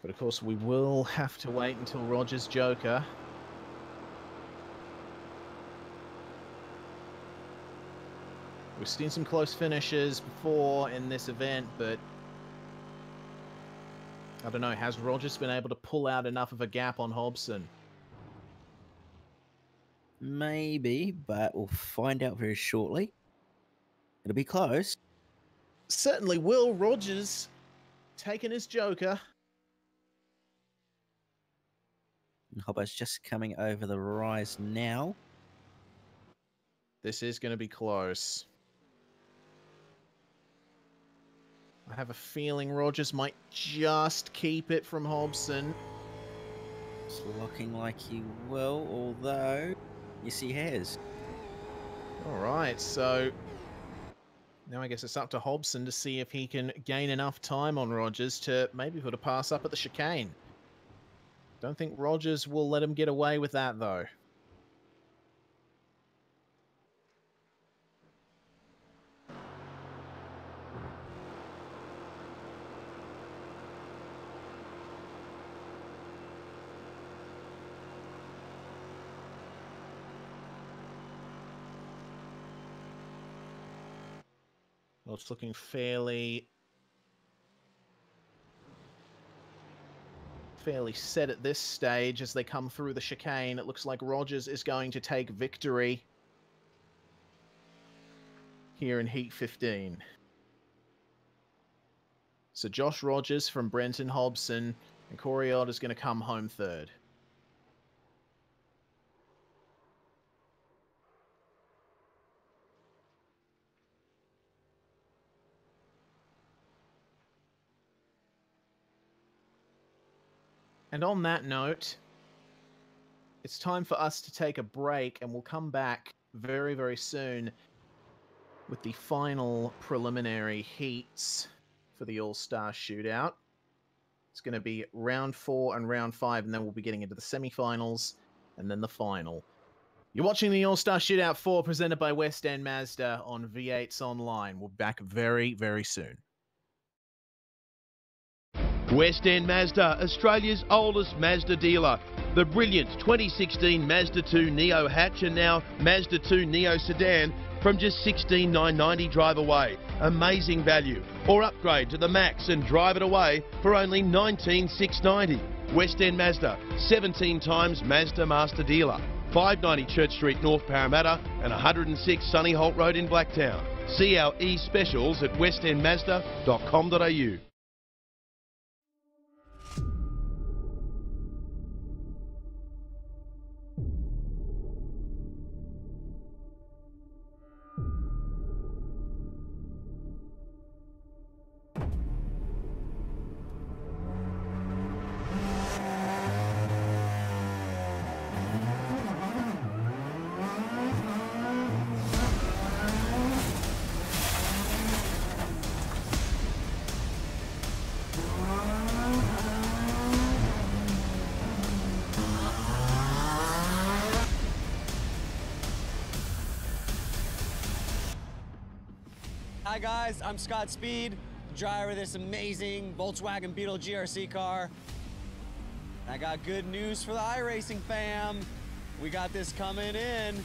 But of course, we will have to wait until Rogers Joker. We've seen some close finishes before in this event, but I don't know. Has Rogers been able to pull out enough of a gap on Hobson? maybe, but we'll find out very shortly. It'll be close. Certainly will. Rogers taking his Joker. Hobbo's just coming over the rise now. This is going to be close. I have a feeling Rogers might just keep it from Hobson. It's looking like he will, although yes, he has. All right, so now I guess it's up to Hobson to see if he can gain enough time on Rogers to maybe put a pass up at the chicane. Don't think Rogers will let him get away with that, though. It's looking fairly fairly set at this stage as they come through the chicane. It looks like Rogers is going to take victory here in Heat 15. So Josh Rogers from Brenton Hobson and Corey is going to come home third. And on that note, it's time for us to take a break, and we'll come back very, very soon with the final preliminary heats for the All Star Shootout. It's going to be round four and round five, and then we'll be getting into the semifinals and then the final. You're watching the All Star Shootout 4 presented by West End Mazda on V8s Online. We'll be back very, very soon. West End Mazda, Australia's oldest Mazda dealer. The brilliant 2016 Mazda 2 Neo hatch and now Mazda 2 Neo sedan from just 16,990 drive away. Amazing value. Or upgrade to the max and drive it away for only 19,690. West End Mazda, 17 times Mazda Master Dealer. 590 Church Street, North Parramatta and 106 Sunnyholt Road in Blacktown. See our e-specials at westendmazda.com.au. guys, I'm Scott Speed, driver of this amazing Volkswagen Beetle GRC car. I got good news for the iRacing fam. We got this coming in.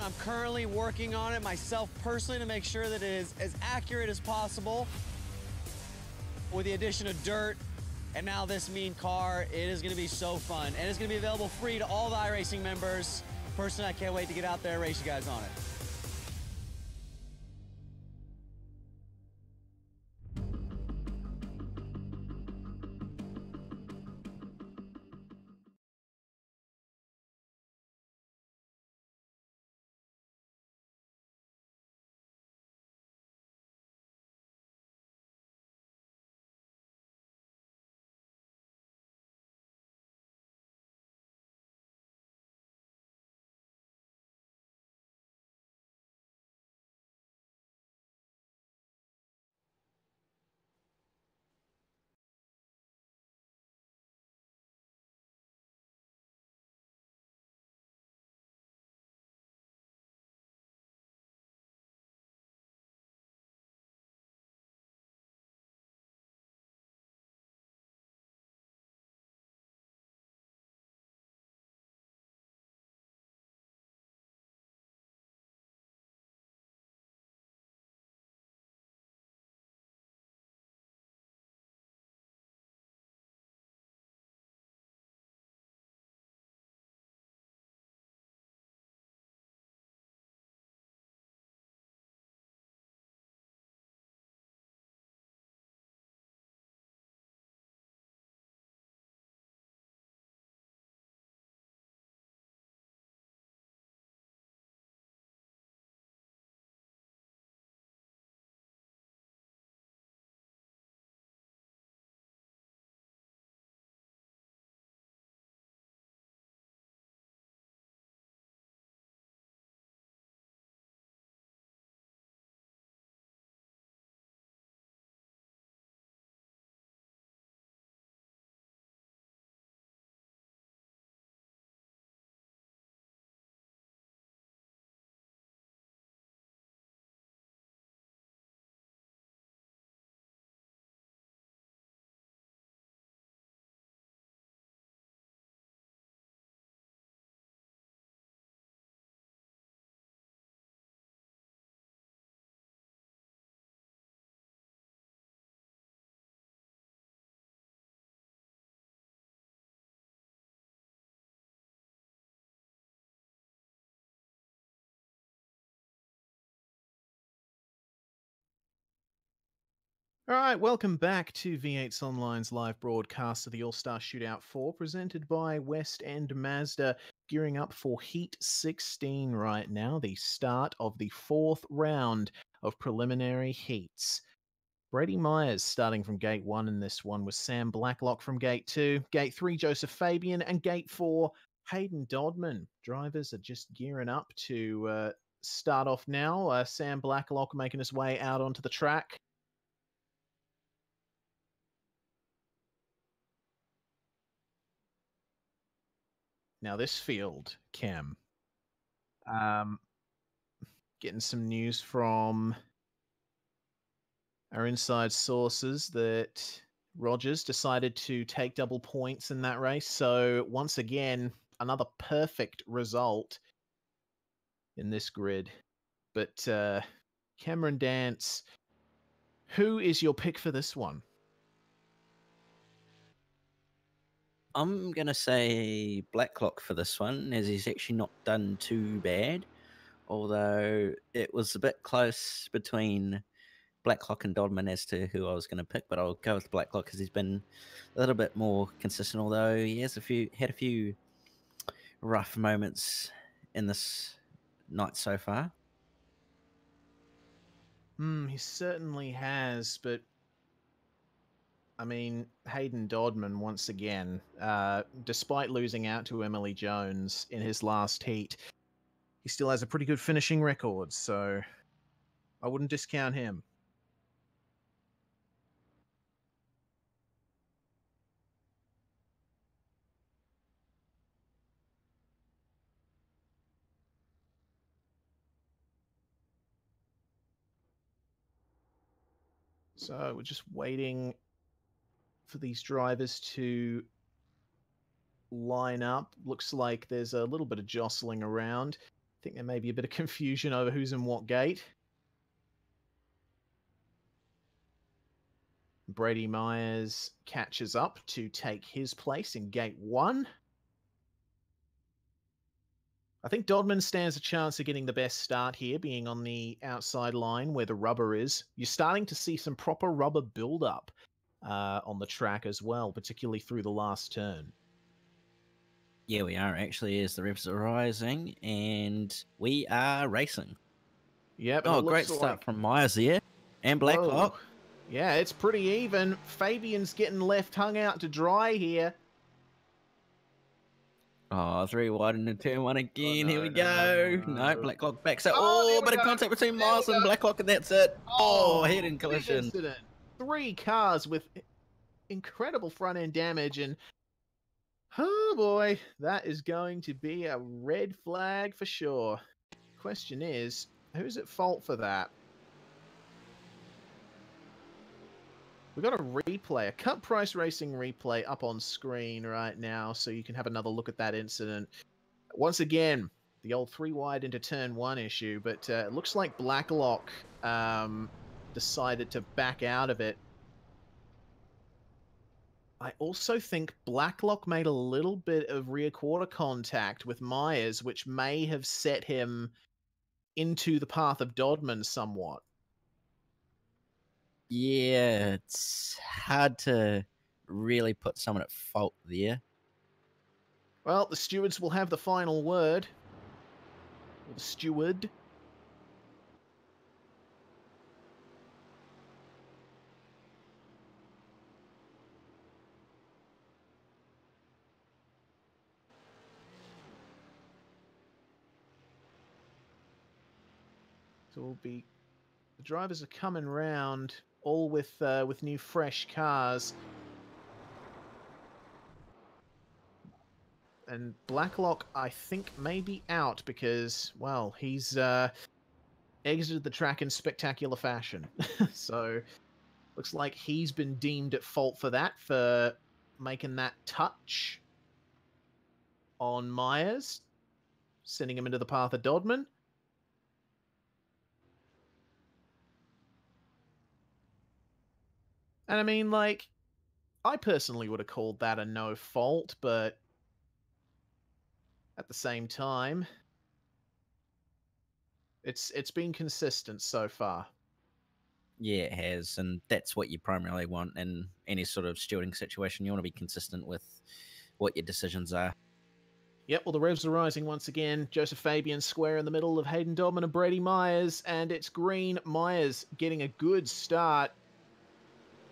I'm currently working on it myself personally to make sure that it is as accurate as possible. With the addition of dirt and now this mean car, it is going to be so fun. And it's going to be available free to all the iRacing members. Personally, I can't wait to get out there and race you guys on it. All right, welcome back to V8's Online's live broadcast of the All Star Shootout 4, presented by West End Mazda, gearing up for Heat 16 right now, the start of the fourth round of preliminary heats. Brady Myers starting from gate one in this one was Sam Blacklock from gate two, gate three, Joseph Fabian, and gate four, Hayden Dodman. Drivers are just gearing up to uh, start off now. Uh, Sam Blacklock making his way out onto the track. Now this field, Kim. Um, getting some news from our inside sources that Rogers decided to take double points in that race. So once again, another perfect result in this grid. But uh, Cameron Dance, who is your pick for this one? I'm gonna say Blacklock for this one, as he's actually not done too bad. Although it was a bit close between Blacklock and Dodman as to who I was going to pick, but I'll go with Blacklock because he's been a little bit more consistent. Although he has a few had a few rough moments in this night so far. Hmm, he certainly has, but I mean, Hayden Dodman once again, uh, despite losing out to Emily Jones in his last heat, he still has a pretty good finishing record, so I wouldn't discount him. So we're just waiting for these drivers to line up. Looks like there's a little bit of jostling around. I think there may be a bit of confusion over who's in what gate. Brady Myers catches up to take his place in gate one. I think Dodman stands a chance of getting the best start here, being on the outside line where the rubber is. You're starting to see some proper rubber build-up uh, on the track as well, particularly through the last turn. Yeah, we are actually as the revs are rising, and we are racing. Yep. Oh, great start like- from Myers here and Blacklock. Whoa. Yeah, it's pretty even. Fabian's getting left hung out to dry here. Oh, three wide into turn one again. Here no, we no, go. no, No, no. Blacklock backs up. Oh, Oh, bit of contact between Myers and. Blacklock, and that's it. Oh, head in collision. incident. Three cars with incredible front end damage, and oh boy, that is going to be a red flag for sure. Question is, who's at fault for that? We've got a replay, a Cut Price Racing replay up on screen right now, so you can have another look at that incident. Once again, the old three wide into turn one issue, but uh, it looks like Blacklock um, decided to back out of it. I also think Blacklock made a little bit of rear quarter contact with Myers, which may have set him into the path of Dodman somewhat. Yeah, it's hard to really put someone at fault there. Well, the stewards will have the final word. Or the steward. So we'll be the drivers are coming round, all with uh, with new fresh cars. and Blacklock, I think, may be out because, well, he's uh, exited the track in spectacular fashion. so, looks like he's been deemed at fault for that, for making that touch on Myers, sending him into the path of Dodman. And I mean, like, I personally would have called that a no fault, but at the same time, it's it's been consistent so far. Yeah, it has, and that's what you primarily want in any sort of stewarding situation. You want to be consistent with what your decisions are. Yep, well, the revs are rising once again. Joseph Fabian square in the middle of Hayden Dodman and Brady Myers, and it's Green Myers getting a good start.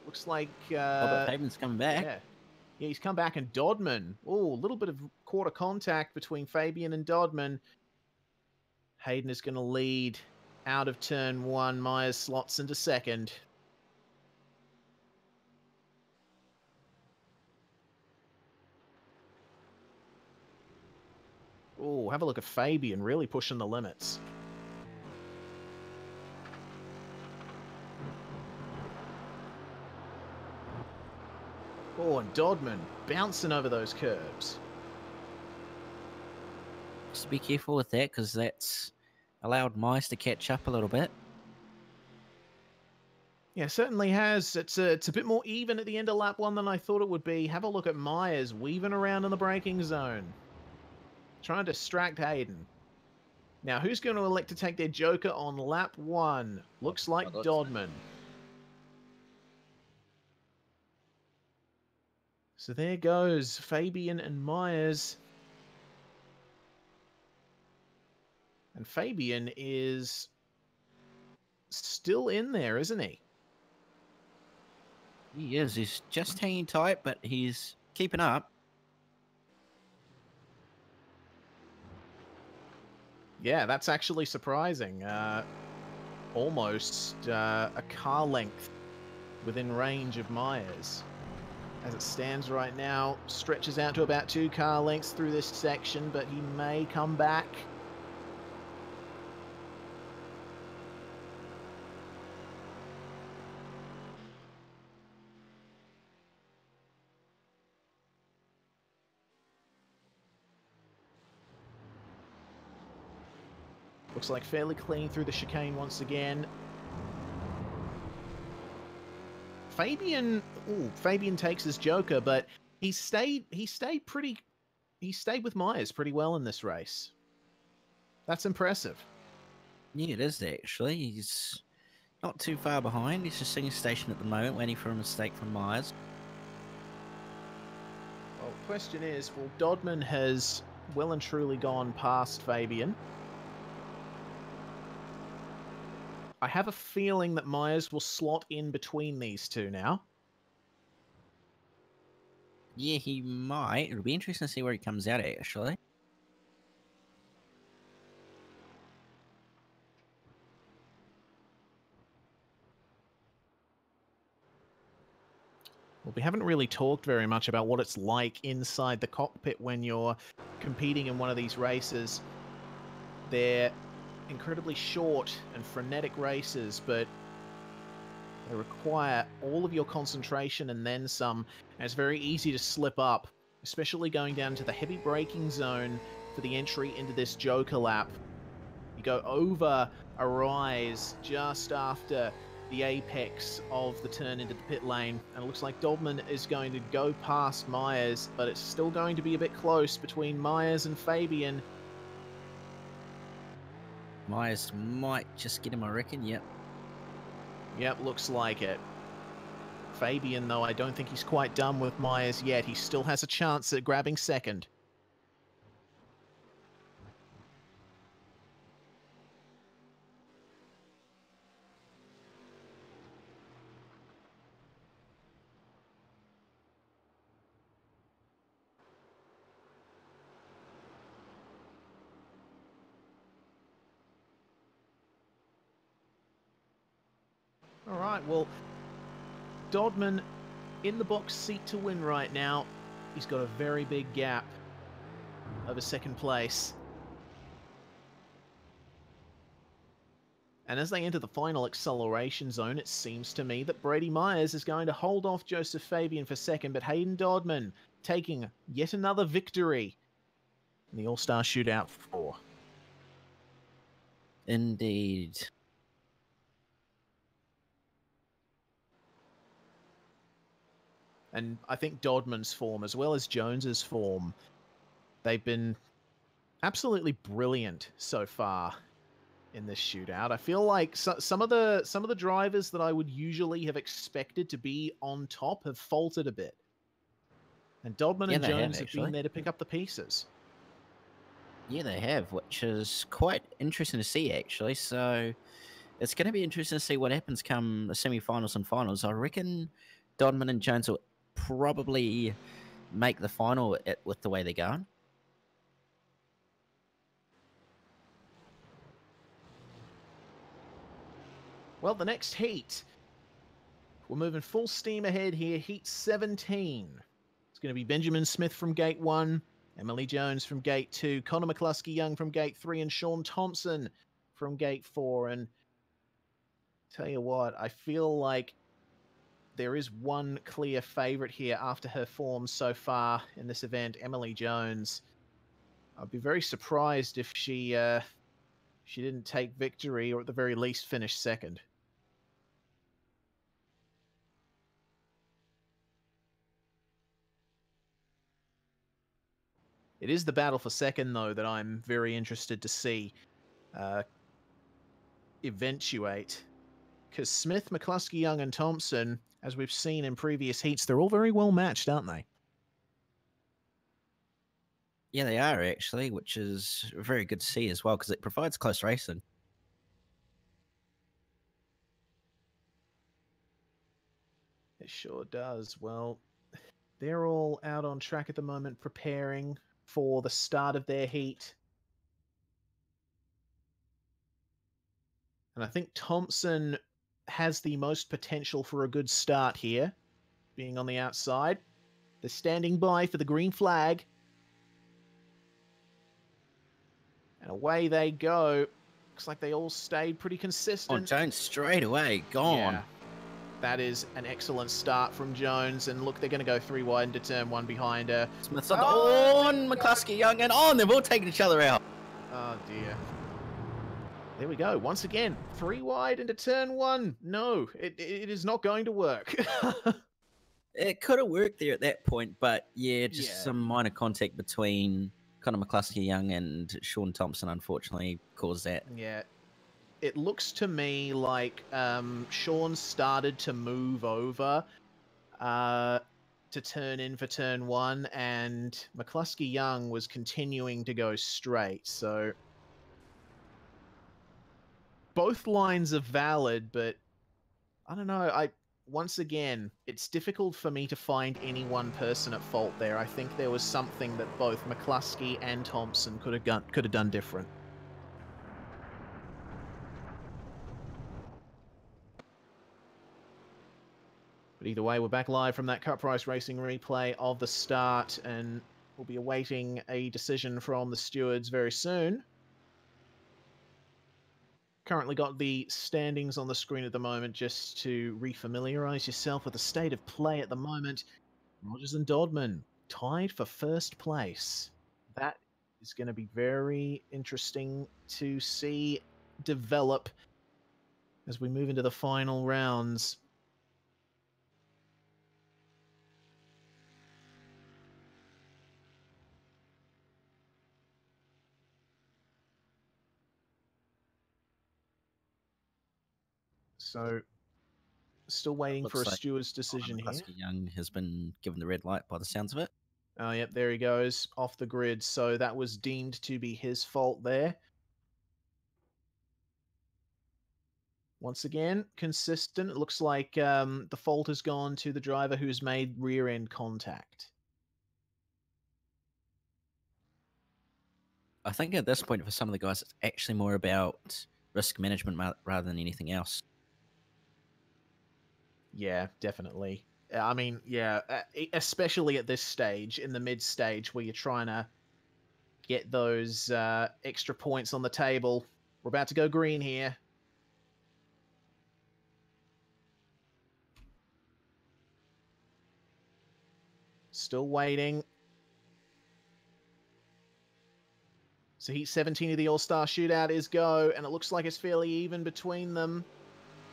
Looks like. Uh, Robert coming back. Yeah. Yeah, he's come back and Dodman. Oh, a little bit of quarter contact between Fabian and Dodman. Hayden is going to lead out of turn one. Myers slots into second. Oh, have a look at Fabian really pushing the limits. Oh, and Dodman bouncing over those curbs. Just be careful with that because that's allowed Myers to catch up a little bit. Yeah, certainly has. It's a, it's a bit more even at the end of lap one than I thought it would be. Have a look at Myers weaving around in the braking zone. Trying to distract Hayden. Now, who's going to elect to take their Joker on lap one? Looks like looks- Dodman. So there goes Fabian and Myers. And Fabian is still in there, isn't he? He is. He's just hanging tight, but he's keeping up. Yeah, that's actually surprising. Uh, almost uh, a car length within range of Myers. As it stands right now, stretches out to about two car lengths through this section, but he may come back. Looks like fairly clean through the chicane once again. Fabian, ooh, Fabian takes his Joker, but he stayed. He stayed pretty. He stayed with Myers pretty well in this race. That's impressive. Yeah, it is actually. He's not too far behind. He's just sitting station at the moment, waiting for a mistake from Myers. Well, question is, well, Dodman has well and truly gone past Fabian. I have a feeling that Myers will slot in between these two now. Yeah, he might. It'll be interesting to see where he comes out at, actually. Well, we haven't really talked very much about what it's like inside the cockpit when you're competing in one of these races. They're incredibly short and frenetic races, but they require all of your concentration and then some. And it's very easy to slip up, especially going down to the heavy braking zone for the entry into this Joker lap. You go over a rise just after the apex of the turn into the pit lane, and it looks like Dodman is going to go past Myers, but it's still going to be a bit close between Myers and Fabian. Myers might just get him, I reckon. Yep. Yep, looks like it. Fabian, though, I don't think he's quite done with Myers yet. He still has a chance at grabbing second. All right, well, Dodman in the box seat to win right now. He's got a very big gap over second place. And as they enter the final acceleration zone, it seems to me that Brady Myers is going to hold off Joseph Fabian for second, but Hayden Dodman taking yet another victory in the All Star Shootout four. Indeed. And I think Dodman's form, as well as Jones's form, they've been absolutely brilliant so far in this shootout. I feel like so, some of the some of the drivers that I would usually have expected to be on top have faltered a bit. And Dodman Yeah, and they have, Jones have, been there to pick up the pieces. Yeah, they have, which is quite interesting to see, actually. So it's going to be interesting to see what happens come the semi-finals and finals. I reckon Dodman and Jones will probably make the final with the way they're going. Well, the next heat. We're moving full steam ahead here. Heat 17. It's going to be Benjamin Smith from gate one, Emily Jones from gate two, Connor McCluskey Young from gate three, and Sean Thompson from gate four. And tell you what, I feel like there is one clear favorite here after her form so far in this event, Emily Jones. I'd be very surprised if she uh, she didn't take victory or at the very least finish second. It is the battle for second, though, that I'm very interested to see uh, eventuate. Because Smith, McCluskey, Young, and Thompson, as we've seen in previous heats, they're all very well matched, aren't they? Yeah, they are actually, which is very good to see as well because it provides close racing. It sure does. Well, they're all out on track at the moment, preparing for the start of their heat. And I think Thompson has the most potential for a good start here, being on the outside. They're standing by for the green flag. And away they go. Looks like they all stayed pretty consistent. Oh. Jones straight away gone. Yeah. That is an excellent start from Jones. And look, they're going to go three wide into turn one behind her. Smith's on, Oh, and McCluskey Young and on. They've all taken each other out. Oh, dear. There we go. Once again, three wide into turn one. No, it, it is not going to work. It could have worked there at that point, but yeah, just Yeah. some minor contact between Connor McCluskey Young and Sean Thompson, unfortunately, caused that. yeah. It looks to me like um, Sean started to move over uh, to turn in for turn one, and McCluskey Young was continuing to go straight. So both lines are valid, but I don't know. I once again, it's difficult for me to find any one person at fault there. I think there was something that both McCluskey and Thompson could have done could have done different. But either way, we're back live from that Cut Price Racing replay of the start, and we'll be awaiting a decision from the stewards very soon. Currently got the standings on the screen at the moment just to refamiliarize yourself with the state of play at the moment. Rogers and Dodman tied for first place. That is going to be very interesting to see develop as we move into the final rounds. So, still waiting looks for a like steward's decision here. McCluskey Young has been given the red light by the sounds of it. Oh, yep, there he goes off the grid. So that was deemed to be his fault there. Once again, consistent. It looks like um, the fault has gone to the driver who's made rear end contact. I think at this point, for some of the guys, it's actually more about risk management rather than anything else. Yeah, definitely. I mean, yeah, uh, especially at this stage, in the mid stage, where you're trying to get those uh, extra points on the table. We're about to go green here. Still waiting. So Heat 17 of the All Star Shootout is go, and it looks like it's fairly even between them.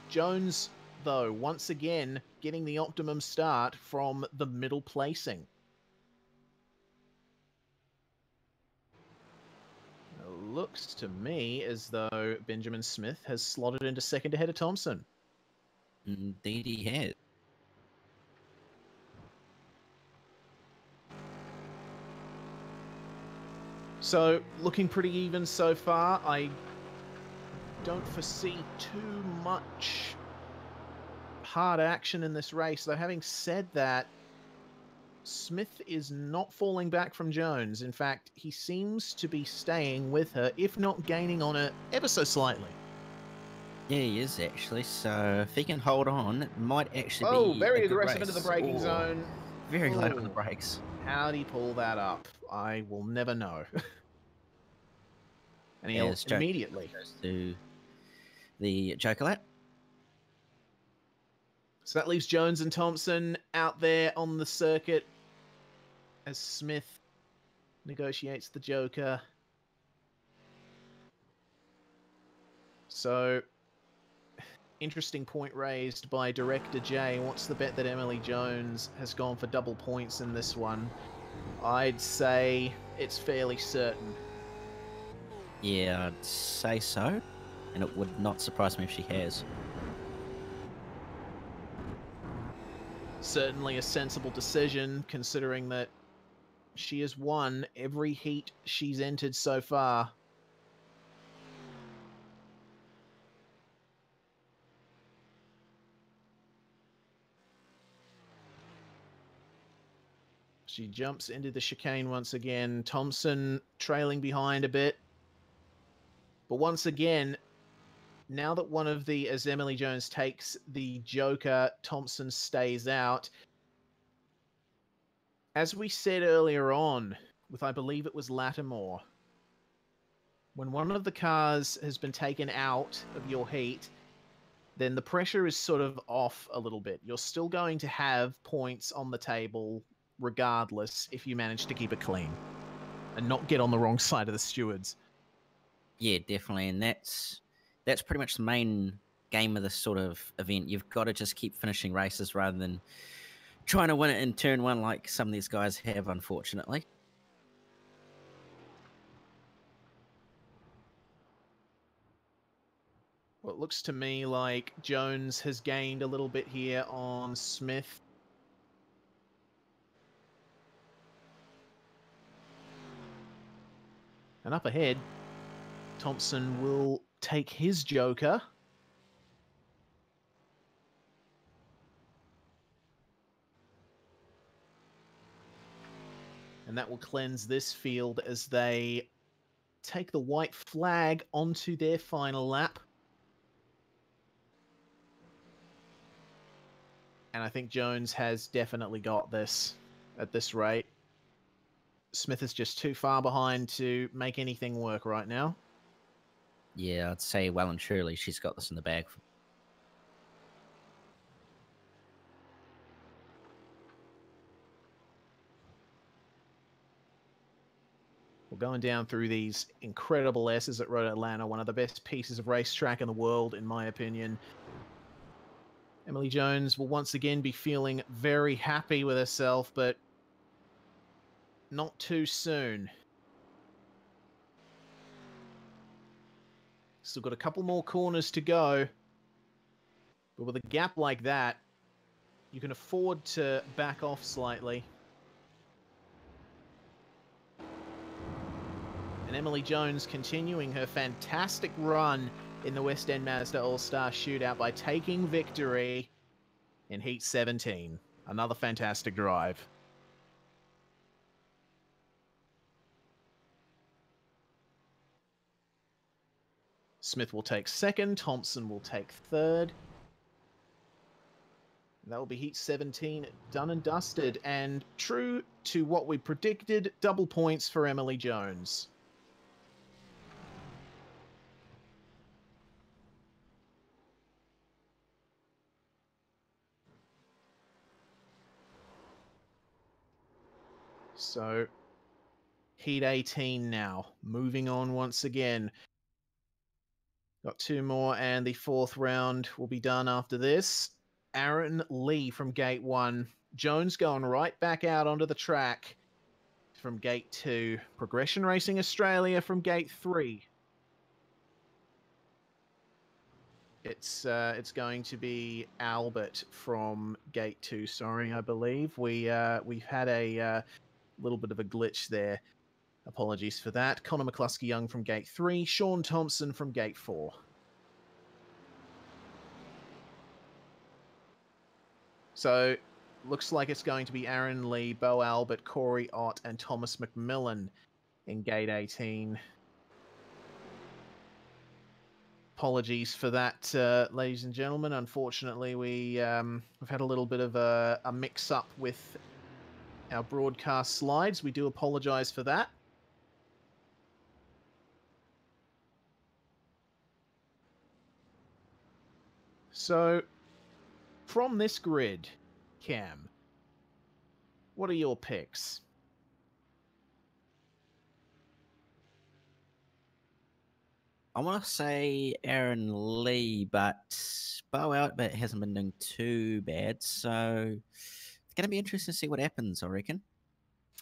Jones, though, once again getting the optimum start from the middle placing. looks to me as though Benjamin Smith has slotted into second ahead of Thompson. Indeed, he has. So, looking pretty even so far. I don't foresee too much hard action in this race. Though, having said that, Smith is not falling back from Jones. In fact, he seems to be staying with her, if not gaining on her ever so slightly. Yeah, he is actually. So if he can hold on, it might actually Oh, be. very a good aggressive into the braking Ooh, zone. Very light on the brakes. How'd he pull that up? I will never know. and he'll As immediately. Goes to the lap. So that leaves Jones and Thompson out there on the circuit as Smith negotiates the Joker. So, interesting point raised by Director J. What's the bet that Emily Jones has gone for double points in this one? I'd say it's fairly certain. Yeah, I'd say so. And it would not surprise me if she has. Certainly a sensible decision considering that she has won every heat she's entered so far. She jumps into the chicane once again. Thompson trailing behind a bit. But once again, now that one of the as Emily Jones takes the Joker, Thompson stays out. As we said earlier on, with I believe it was Lattimore, when one of the cars has been taken out of your heat, then the pressure is sort of off a little bit. You're still going to have points on the table regardless if you manage to keep it clean and not get on the wrong side of the stewards. Yeah, definitely. And that's that's pretty much the main game of this sort of event. You've got to just keep finishing races rather than trying to win it in turn one like some of these guys have, unfortunately. Well, it looks to me like Jones has gained a little bit here on Smith. And up ahead, Thompson will take his Joker. And that will cleanse this field as they take the white flag onto their final lap. And I think Jones has definitely got this at this rate. Smith is just too far behind to make anything work right now. Yeah, I'd say well and truly she's got this in the bag. We're going down through these incredible S's at Road Atlanta, one of the best pieces of racetrack in the world, in my opinion. Emily Jones will once again be feeling very happy with herself, but not too soon. Still got a couple more corners to go. But with a gap like that, you can afford to back off slightly. And Emily Jones continuing her fantastic run in the West End Mazda All Star Shootout by taking victory in Heat 17. Another fantastic drive. Smith will take second, Thompson will take third. That will be Heat 17 done and dusted. And true to what we predicted, double points for Emily Jones. So, Heat 18 now. Moving on once again. Got two more, and the fourth round will be done after this. Aaron Lee from Gate 1. Jones going right back out onto the track. from gate two, Progression Racing Australia from gate three. It's uh, it's going to be Albert from gate two. Sorry, I believe we uh, we've had a uh, little bit of a glitch there. Apologies for that. Connor McCluskey Young from gate three, Sean Thompson from gate four. So looks like it's going to be Aaron Lee, Bo Albert, Corey Ott, and Thomas McMillan in gate 18. Apologies for that, uh, ladies and gentlemen. Unfortunately, we um, we've had a little bit of a, a mix-up with our broadcast slides. We do apologise for that. So, from this grid, Cam, what are your picks? I want to say Aaron Lee, but Bo Albert hasn't been doing too bad, so it's going to be interesting to see what happens. I reckon.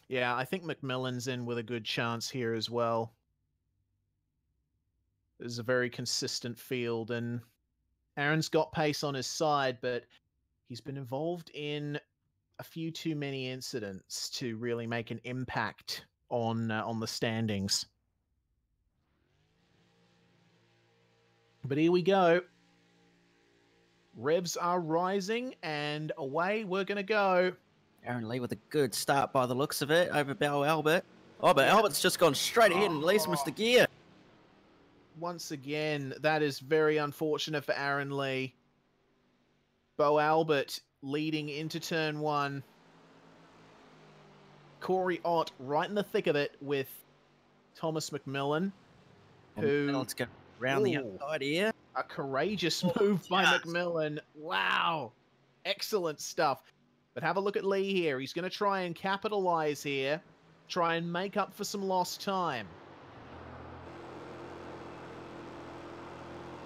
Yeah, I think McMillan's in with a good chance here as well. There's a very consistent field, and Aaron's got pace on his side, but he's been involved in a few too many incidents to really make an impact on uh, on the standings. But here we go. Revs are rising, and away we're going to go. Aaron Lee with a good start by the looks of it over Bo Albert. Oh, but Albert's just gone straight ahead and leaves Mr. Gear. Once again, that is very unfortunate for Aaron Lee. Bo Albert leading into turn one. Corey Ott right in the thick of it with Thomas McMillan, oh, who Let's go round the Ooh. outside here. a courageous Oh, move by yes. McMillan. Wow. Excellent stuff. But have a look at Lee here. He's going to try and capitalize here, try and make up for some lost time.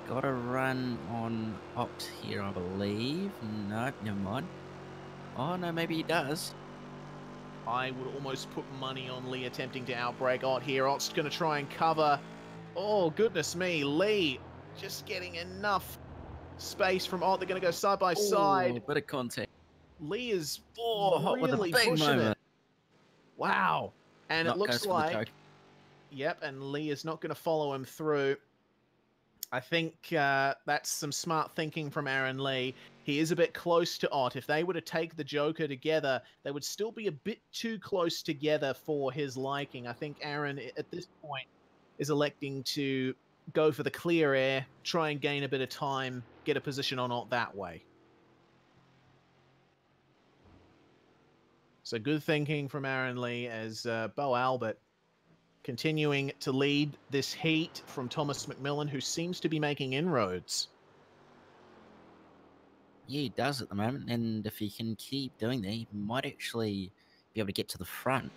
Got a run on Ott here, I believe. No, never mind. Oh, no, maybe he does. I would almost put money on Lee attempting to outbrake Ott here. Ott's going to try and cover. Oh, goodness me. Lee just getting enough space from Ott. They're going to go side by side. Bit of contact. Lee is Oh, really pushing moment. it. Wow. And Not it looks goes for the like. Yep, and Lee is not going to follow him through. I think uh, that's some smart thinking from Aaron Lee. He is a bit close to Ott. If they were to take the Joker together, they would still be a bit too close together for his liking. I think Aaron, at this point, is electing to go for the clear air, try and gain a bit of time, get a position on Ott that way. So good thinking from Aaron Lee as uh, Bo Albert continuing to lead this heat from Thomas McMillan, who seems to be making inroads. Yeah, he does at the moment, and if he can keep doing that, he might actually be able to get to the front.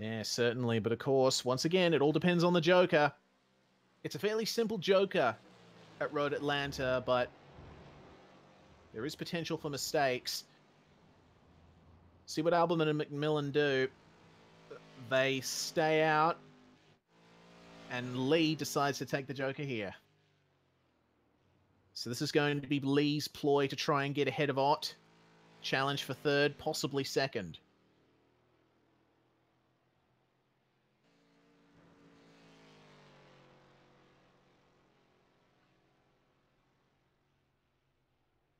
Yeah, certainly. But of course, once again, it all depends on the Joker. It's a fairly simple Joker at Road Atlanta, but there is potential for mistakes. See what Alberman and McMillan do. They stay out, and Lee decides to take the Joker here. So this is going to be Lee's ploy to try and get ahead of Ott. Challenge for third, possibly second.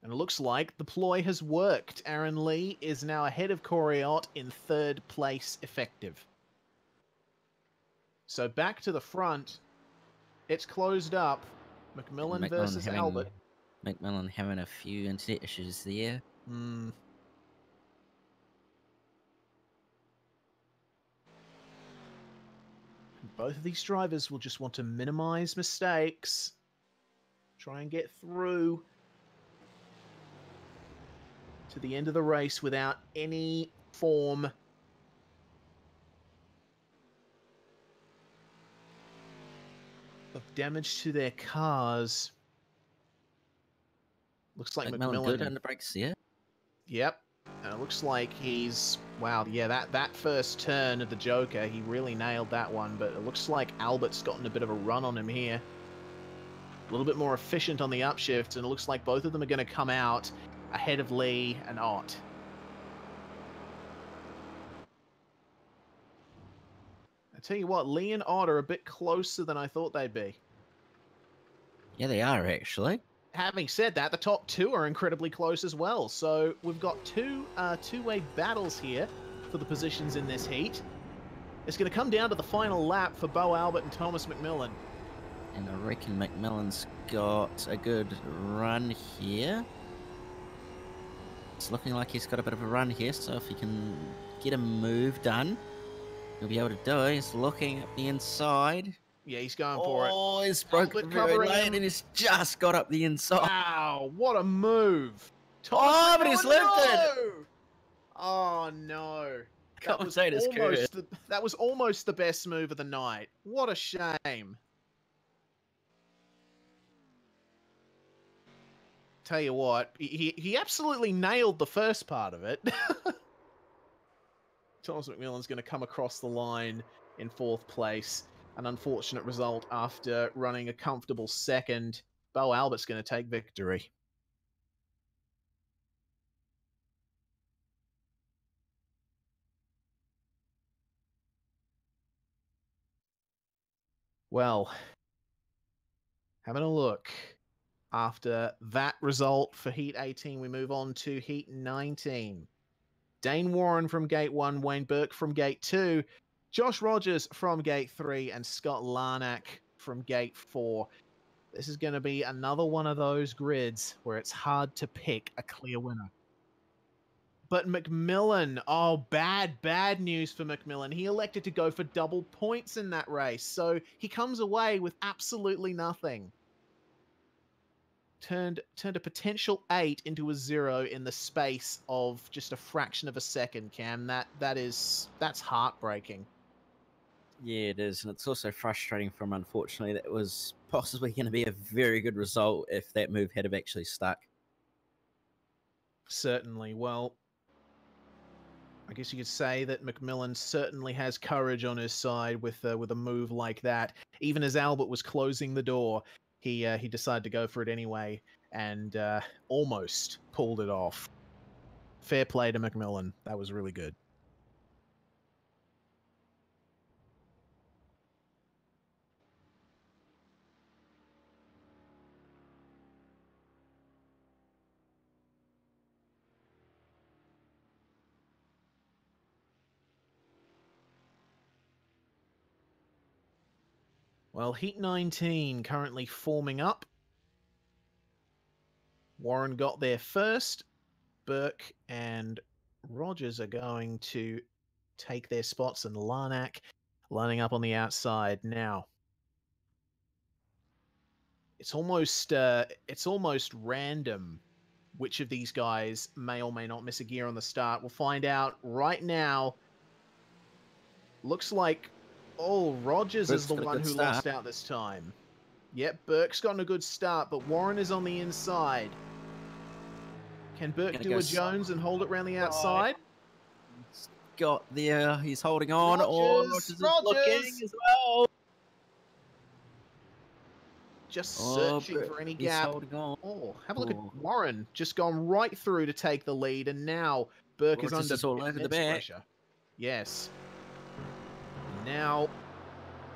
And it looks like the ploy has worked. Aaron Lee is now ahead of Corey Ott in third place effective. So back to the front. It's closed up. McMillan, McMillan versus having- Albert. McMillan having a few internet issues there. Hmm. Both of these drivers will just want to minimize mistakes. Try and get through to the end of the race without any form of damage to their cars. Looks like McMillan McMillan. good under brakes yeah. Yep. And it looks like he's wow, yeah, that that first turn of the Joker, he really nailed that one. But it looks like Albert's gotten a bit of a run on him here. A little bit more efficient on the upshifts, and it looks like both of them are going to come out ahead of Lee and Ott. I tell you what, Lee and Ott are a bit closer than I thought they'd be. Yeah, they are actually. Having said that, the top two are incredibly close as well. So we've got two uh, two-way battles here for the positions in this heat. It's going to come down to the final lap for Bo Albert and Thomas McMillan. And I reckon McMillan's got a good run here. It's looking like he's got a bit of a run here, so if he can get a move done, he'll be able to do it. He's looking at the inside. Yeah, he's going for it. Oh, he's broken Albert very covering late him. and he's just got up the inside. Wow, what a move! Oh, but he's McMillan, lifted. no! Oh no! That was almost the, that was almost the best move of the night. What a shame. Tell you what, he- he absolutely nailed the first part of it. Thomas McMillan's going to come across the line in fourth place. An unfortunate result after running a comfortable second. Bo Albert's going to take victory. Well, having a look. After that result for Heat 18, we move on to Heat 19. Dane Warren from Gate 1, Wayne Burke from Gate 2, Josh Rogers from Gate 3, and Scott Larnack from Gate 4. This is going to be another one of those grids where it's hard to pick a clear winner. But McMillan, oh, bad, bad news for McMillan. He elected to go for double points in that race, so he comes away with absolutely nothing. Turned turned a potential eight into a zero in the space of just a fraction of a second. Cam, that that is that's heartbreaking. Yeah, it is, and it's also frustrating for him. Unfortunately, that was possibly going to be a very good result if that move had have actually stuck. Certainly. Well, I guess you could say that McMillan certainly has courage on his side with uh, with a move like that. Even as Albert was closing the door, he uh, he decided to go for it anyway and uh, almost pulled it off. Fair play to McMillan. That was really good. Well, Heat 19 currently forming up. Warren got there first. Burke and Rogers are going to take their spots, and Larnack lining up on the outside now. It's almost uh, it's almost random which of these guys may or may not miss a gear on the start. We'll find out right now. Looks like oh Rogers Burke's is the one who start. lost out this time. Yep, Burke's gotten a good start, but Warren is on the inside. Can Burke do a Jones and hold it round the outside? He's Got there, he's holding on. oh, Rogers, Rogers is looking as well. Just Oh, searching Burke, for any gap. Oh, have a look Oh. at Warren. Just gone right through to take the lead, and now Burke is under is all over the back. pressure. Yes. Now,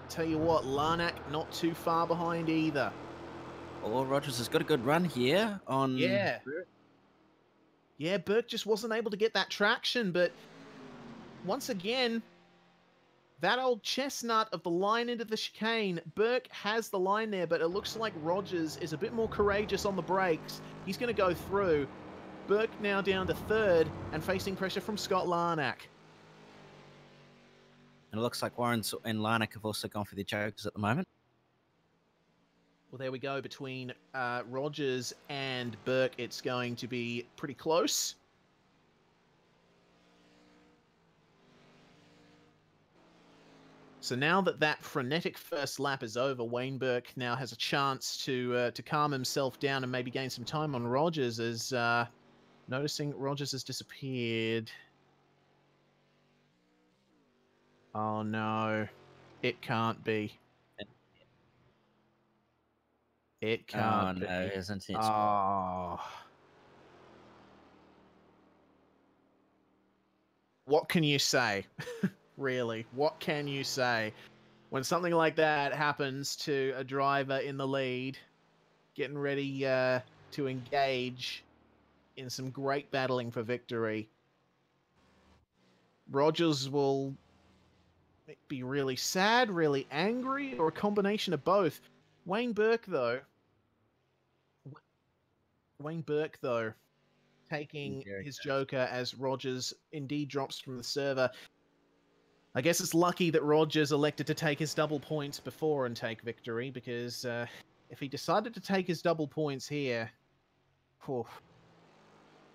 tell you what, Larnack not too far behind either. Oh, Rogers has got a good run here on. Yeah. Yeah, Burke just wasn't able to get that traction, but once again, that old chestnut of the line into the chicane, Burke has the line there, but it looks like Rogers is a bit more courageous on the brakes. He's going to go through. Burke now down to third and facing pressure from Scott Larnack. And it looks like Warren and Larnack have also gone for the jokers at the moment. Well, there we go. Between uh, Rogers and Burke, it's going to be pretty close. So now that that frenetic first lap is over, Wayne Burke now has a chance to uh, to calm himself down and maybe gain some time on Rogers as uh, Noticing Rogers has disappeared. Oh no, it can't be. It Oh can't no, be. isn't it? Oh. What can you say? really? What can you say? When something like that happens to a driver in the lead, getting ready uh, to engage in some great battling for victory, Rogers will be really sad, really angry, or a combination of both. Wayne Burke, though, Wayne Burke, though, taking Joker. his Joker as Rogers indeed drops from the server. I guess it's lucky that Rogers elected to take his double points before and take victory, because uh, if he decided to take his double points here, phew,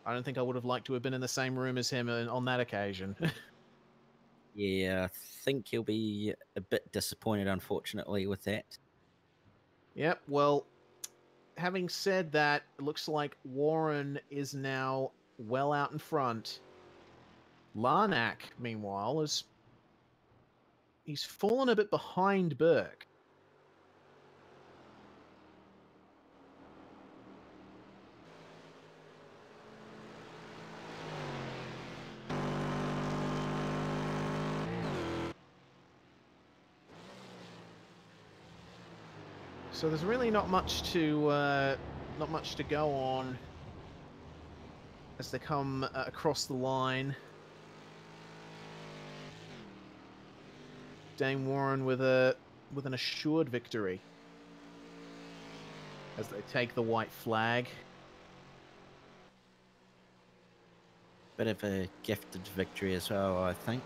I don't think I would have liked to have been in the same room as him on on that occasion. Yeah, I think he'll be a bit disappointed, unfortunately, with that. Yep. Well, having said that, it looks like Warren is now well out in front. Larnack, meanwhile, is he's fallen a bit behind Burke. So there's really not much to uh, not much to go on as they come uh, across the line. Dane Warren with a with an assured victory as they take the white flag. Bit of a gifted victory as well, I think.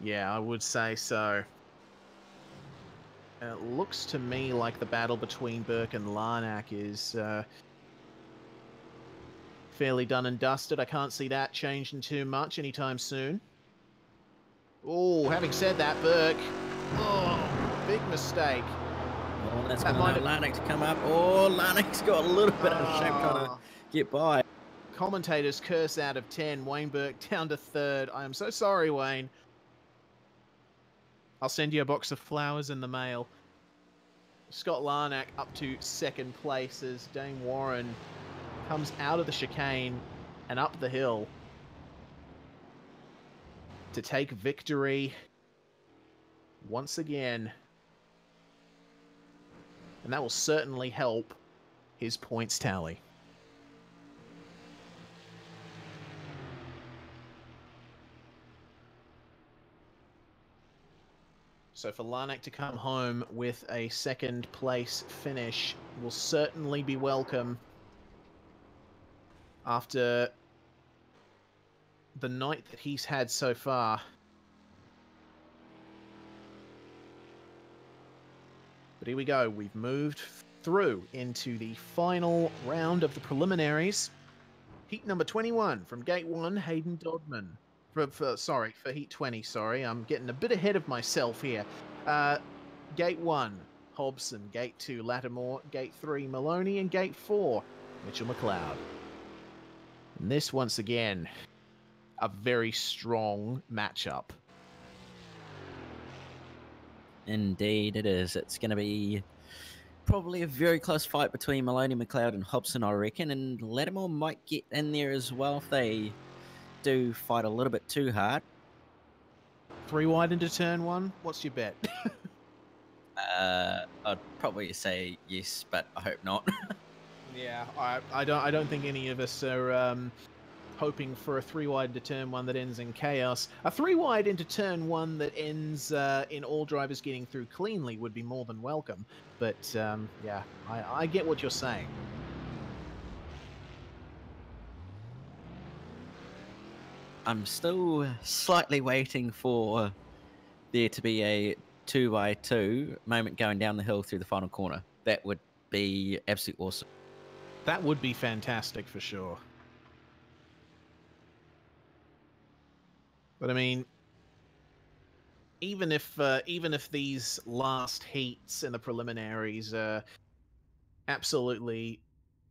Yeah, I would say so. It looks to me like the battle between Burke and Larnack is uh, fairly done and dusted. I can't see that changing too much anytime soon. Oh, having said that, Burke. Oh, big mistake. Oh, that's That going to might allow have- Larnack to come up. Oh, Larnack's got a little bit of shape trying to Ah. get by. Commentators curse out of 10. Wayne Burke down to third. I am so sorry, Wayne. I'll send you a box of flowers in the mail. Scott Larnack up to second place as Dane Warren comes out of the chicane and up the hill to take victory once again. And that will certainly help his points tally. So for Larnack to come home with a second place finish will certainly be welcome after the night that he's had so far. But here we go. We've moved through into the final round of the preliminaries. Heat number 21 from Gate 1, Hayden Dodman. For, for, sorry, for Heat 20, sorry. I'm getting a bit ahead of myself here. Uh, gate 1, Hobson. Gate 2, Lattimore. Gate 3, Maloney. And Gate 4, Mitchell McLeod. And this, once again, a very strong matchup. Indeed, it is. It's going to be probably a very close fight between Maloney, McLeod, and Hobson, I reckon. And Lattimore might get in there as well if they do fight a little bit too hard. Three wide into turn one. What's your bet? Uh, I'd probably say yes, but I hope not. Yeah, I, I don't I don't think any of us are um, hoping for a three wide into turn one that ends in chaos. A three wide into turn one that ends uh, in all drivers getting through cleanly would be more than welcome. But um, yeah, I, I get what you're saying. I'm still slightly waiting for there to be a two by two moment going down the hill through the final corner. That would be absolutely awesome. That would be fantastic for sure. But I mean, even if uh, even if these last heats in the preliminaries are absolutely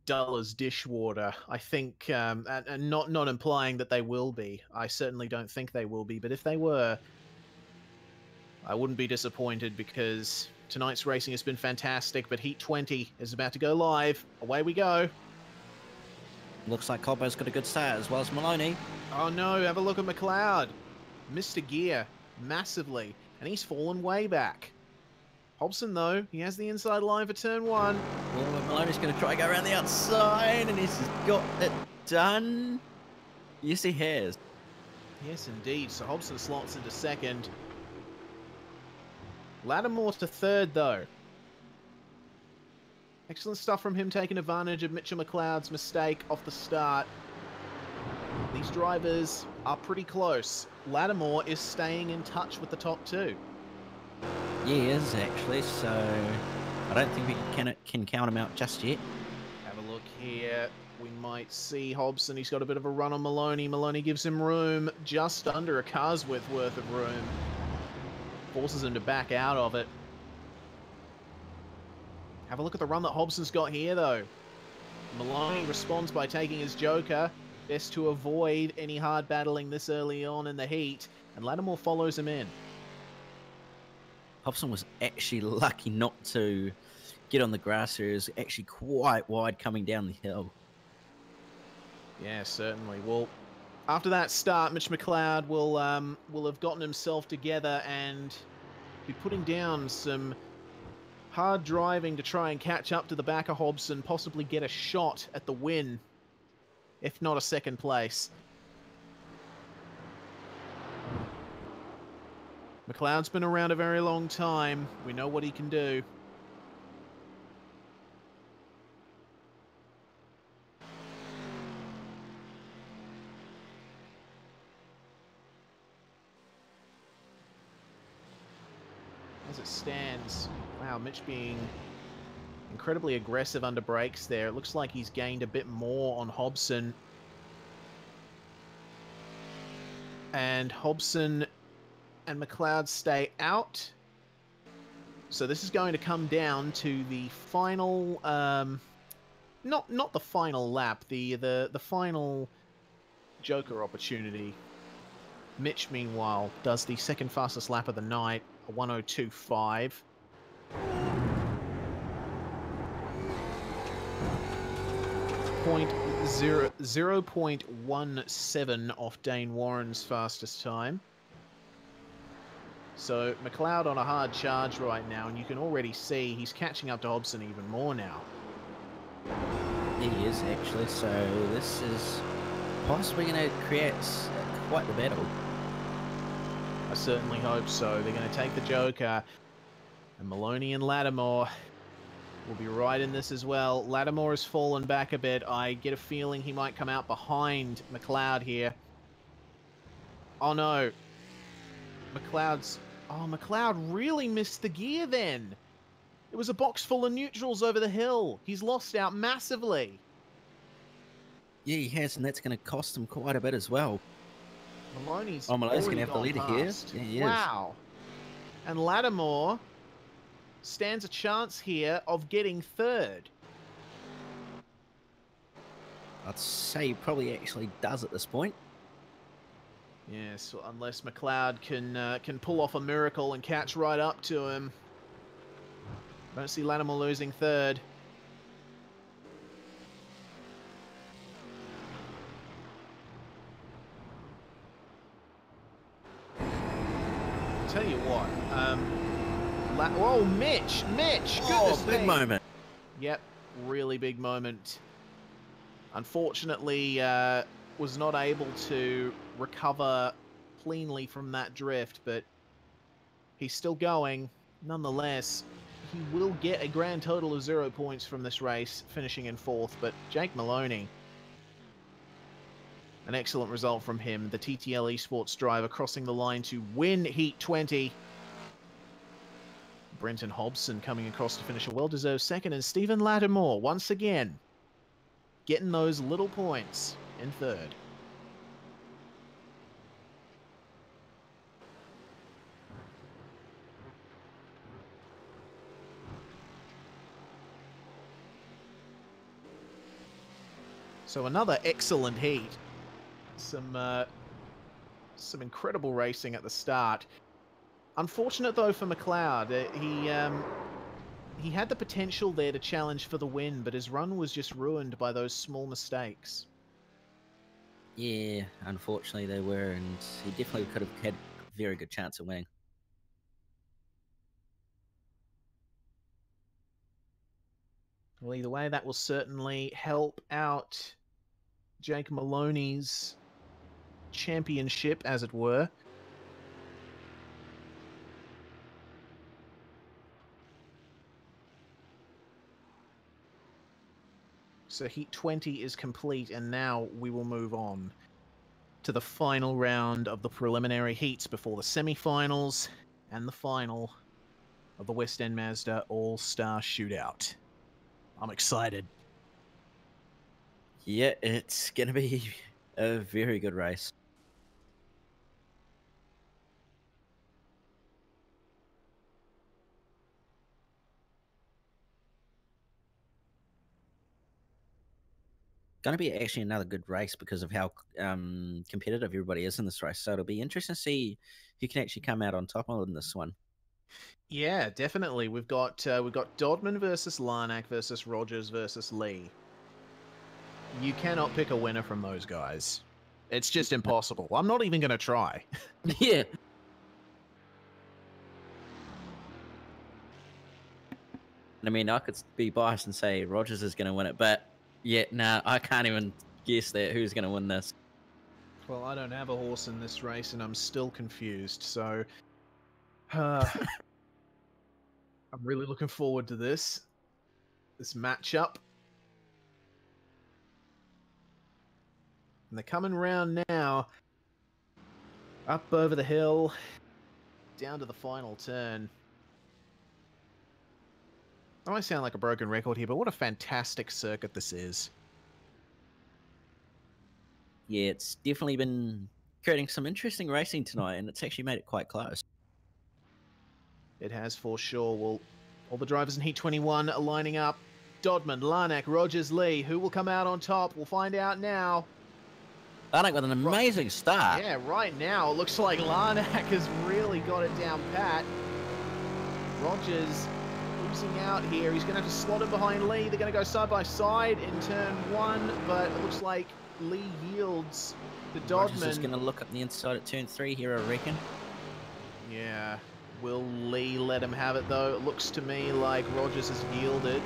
dull as dishwater. I think, um, and, and not not implying that they will be. I certainly don't think they will be. But if they were, I wouldn't be disappointed because tonight's racing has been fantastic. But Heat 20 is about to go live. Away we go. Looks like Hobbo's got a good start as well as Maloney. Oh no! Have a look at McLeod. Mr. gear massively, and he's fallen way back. Hobson, though, he has the inside line for turn one. Oh, Maloney's going to try and go around the outside, and he's got it done. Yes, he has. Yes, indeed. So Hobson slots into second. Lattimore to third, though. Excellent stuff from him taking advantage of Mitchell McLeod's mistake off the start. These drivers are pretty close. Lattimore is staying in touch with the top two. Is actually. So I don't think we can can count him out just yet. Have a look here. We might see Hobson. He's got a bit of a run on Maloney. Maloney gives him room, just under a car's width worth of room. Forces him to back out of it. Have a look at the run that Hobson's got here, though. Maloney responds by taking his Joker. Best to avoid any hard battling this early on in the heat. And Lattimore follows him in. Hobson was actually lucky not to get on the grass. He was actually quite wide coming down the hill. Yeah, certainly. Well, after that start, Mitch McLeod will um, will have gotten himself together and be putting down some hard driving to try and catch up to the back of Hobson, possibly get a shot at the win, if not a second place. McLeod's been around a very long time. We know what he can do. As it stands, wow, Mitch being incredibly aggressive under brakes there. It looks like he's gained a bit more on Hobson. And Hobson and McLeod stay out. So this is going to come down to the final, um, not not the final lap, the the the final Joker opportunity. Mitch, meanwhile, does the second fastest lap of the night, a 102.5. Point zero zero point one seven off Dane Warren's fastest time. So McLeod on a hard charge right now, and you can already see he's catching up to Hobson even more now. He is actually. So this is possibly going to create quite the battle. I certainly hope so. They're going to take the Joker, and Maloney and Lattimore will be right in this as well. Lattimore has fallen back a bit. I get a feeling he might come out behind McLeod here. Oh no. McLeod's... Oh, McLeod really missed the gear then. It was a box full of neutrals over the hill. He's lost out massively. Yeah, he has, and that's going to cost him quite a bit as well. Maloney's Oh, Maloney's already gonna have the leader here. Yeah, he is. wow. And Lattimore stands a chance here of getting third. I'd say he probably actually does at this point. Yes, unless McLeod can uh, can pull off a miracle and catch right up to him. Don't see Lattimore losing third. Tell you what, um, La- oh Mitch, Mitch, goodness oh, big me. moment. Yep, really big moment. Unfortunately, uh, was not able to recover cleanly from that drift, but he's still going. Nonetheless, he will get a grand total of zero points from this race, finishing in fourth. But Jake Maloney, an excellent result from him. The TTL Esports driver crossing the line to win Heat 20. Brenton Hobson coming across to finish a well-deserved second, and Stephen Lattimore once again getting those little points in third. So another excellent heat. Some uh, some incredible racing at the start. Unfortunate though for McLeod, uh, he um, he had the potential there to challenge for the win, but his run was just ruined by those small mistakes. Yeah, unfortunately they were, and he definitely could have had a very good chance of winning. Well, either way, that will certainly help out Jake Maloney's championship, as it were. So Heat 20 is complete, and now we will move on to the final round of the preliminary heats before the semi-finals and the final of the West End Mazda All-Star Shootout. I'm excited. Yeah, it's gonna be a very good race. Going to be actually another good race because of how um, competitive everybody is in this race. So it'll be interesting to see who can actually come out on top on this one. Yeah, definitely. We've got uh, we've got Dodman versus Larnack versus Rogers versus Lee. You cannot pick a winner from those guys. It's just impossible. I'm not even going to try. yeah. I mean, I could be biased and say Rogers is going to win it, but yeah, nah, I can't even guess that who's going to win this. Well, I don't have a horse in this race, and I'm still confused. So, uh, I'm really looking forward to this this matchup. And they're coming round now, up over the hill, down to the final turn. I might sound like a broken record here, but what a fantastic circuit this is. Yeah, it's definitely been creating some interesting racing tonight, and it's actually made it quite close. It has for sure. Well, all the drivers in Heat 21 are lining up. Dodman, Larnack, Rogers, Lee. Who will come out on top? We'll find out now. Larnack with an amazing start. Yeah, right now it looks like Larnack has really got it down pat. Rogers losing out here. He's going to have to slot him behind Lee. They're going to go side by side in turn one, but it looks like Lee yields to Rogers is going to look up the inside at turn three here, I reckon. Yeah. Will Lee let him have it though? It looks to me like Rogers has yielded.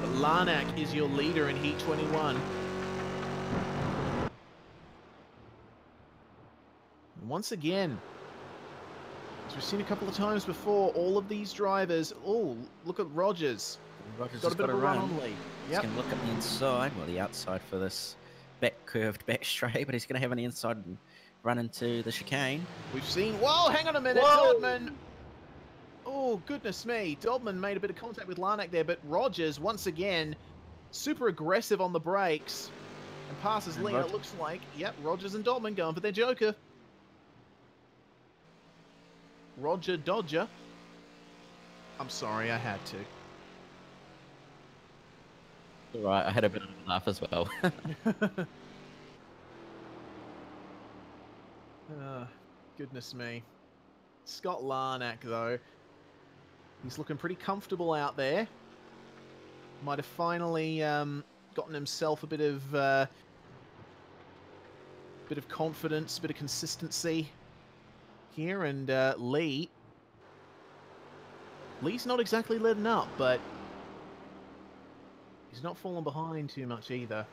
But Larnack is your leader in Heat 21. And once again, as we've seen a couple of times before, all of these drivers. Oh, look at Rogers. Rogers Got a bit got of a run run. on Lee. He's going to look at the inside, well, the outside for this back curved back straight, but he's going to have an inside run into the chicane. We've seen. Whoa, hang on a minute, Whoa! Dodman. Oh goodness me, Dodman made a bit of contact with Larnack there, but Rogers once again super aggressive on the brakes and passes And Lee. It looks like yep, Rogers and Dodman going for their Joker. Roger Dodger. I'm sorry, I had to. All right, I had a bit of a laugh as well. Ah, goodness me. Scott Larnack, though, he's looking pretty comfortable out there. Might have finally um, gotten himself a bit of uh, bit of confidence, a bit of consistency here, and uh, Lee. Lee's not exactly letting up, but he's not falling behind too much either.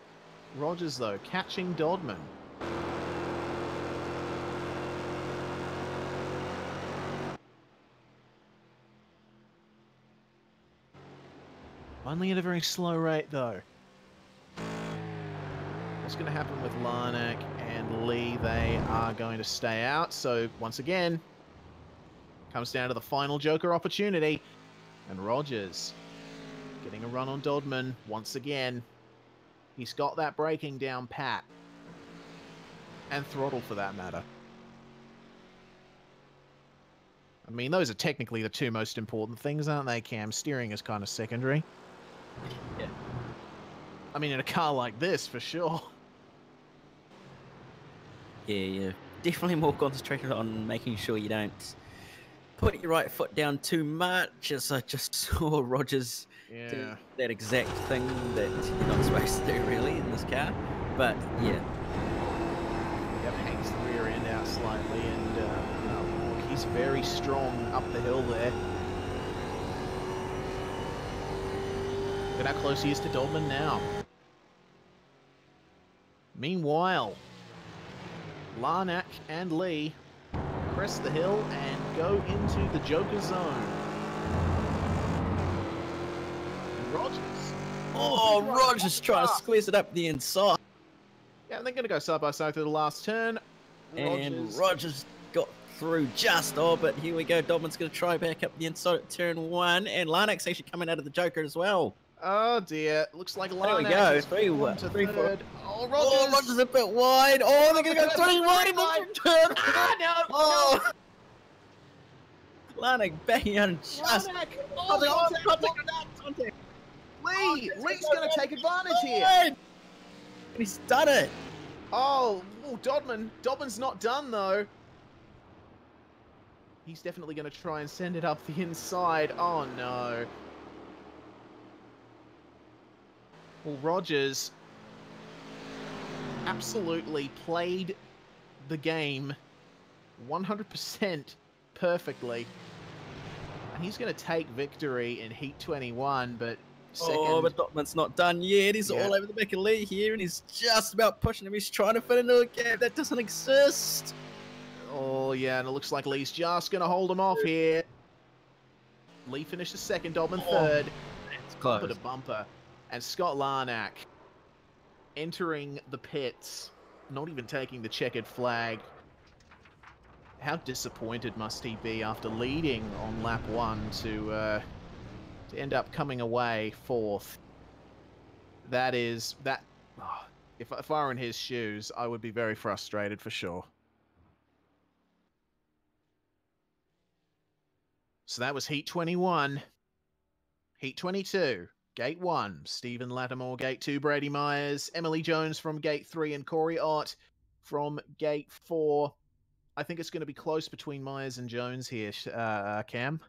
Rogers, though, catching Dodman. Only at a very slow rate, though. What's going to happen with Larnack and Lee? They are going to stay out. So, once again, comes down to the final Joker opportunity. And Rogers getting a run on Dodman once again. He's got that braking down pat. And throttle, for that matter. I mean, those are technically the two most important things, aren't they, Cam? Steering is kind of secondary. Yeah. I mean, in a car like this, for sure. Yeah, yeah. Definitely more concentrated on making sure you don't put your right foot down too much. As I just saw Rogers do that exact thing that you're not supposed to do, really, in this car. But yeah, Yep, hangs the rear end out slightly, and uh, look, he's very strong up the hill there. Look at how close he is to Dodman now. Meanwhile, Larnack and Lee crest the hill and go into the Joker zone. And Rogers. Oh, oh right Rogers trying to ah. squeeze it up the inside. Yeah, and they're going to go side by side through the last turn. And Rogers got through just. Oh, but here we go. Dodman's going to try back up the inside at turn one. And Larnack's actually coming out of the Joker as well. Oh dear, looks like we go, has three, fallen wa- to three, four. Oh, Rogers! Oh, Rogers a bit wide. Oh, they're going to go three wide in turn. Ah, no, Oh! Larnack backing out and just. Larnack! Oh, Oh, contact, contact, contact, contact. Lee! Lee's going to take advantage here. And he's done it. Oh, oh, Dodman. Dodman's not done, though. He's definitely going to try and send it up the inside. Oh, no. Well, Rogers absolutely played the game 100% perfectly. And he's going to take victory in Heat 21, but second... Oh, but Dodman's not done yet. He's Yeah. all over the back of Lee here, and he's just about pushing him. He's trying to fit into a gap that doesn't exist. Oh, yeah, and it looks like Lee's just going to hold him off here. Lee finishes second, Dodman Oh, third. It's close. Bumper to bumper. And Scott Larnack entering the pits, not even taking the checkered flag. How disappointed must he be after leading on lap one to, uh, to end up coming away fourth? That is, that, oh, if, if I were in his shoes, I would be very frustrated for sure. So that was Heat 21. Heat 22, Gate 1, Stephen Lattimore, Gate 2, Brady Myers, Emily Jones from Gate 3, and Corey Ott from Gate 4. I think it's going to be close between Myers and Jones here, uh, Cam.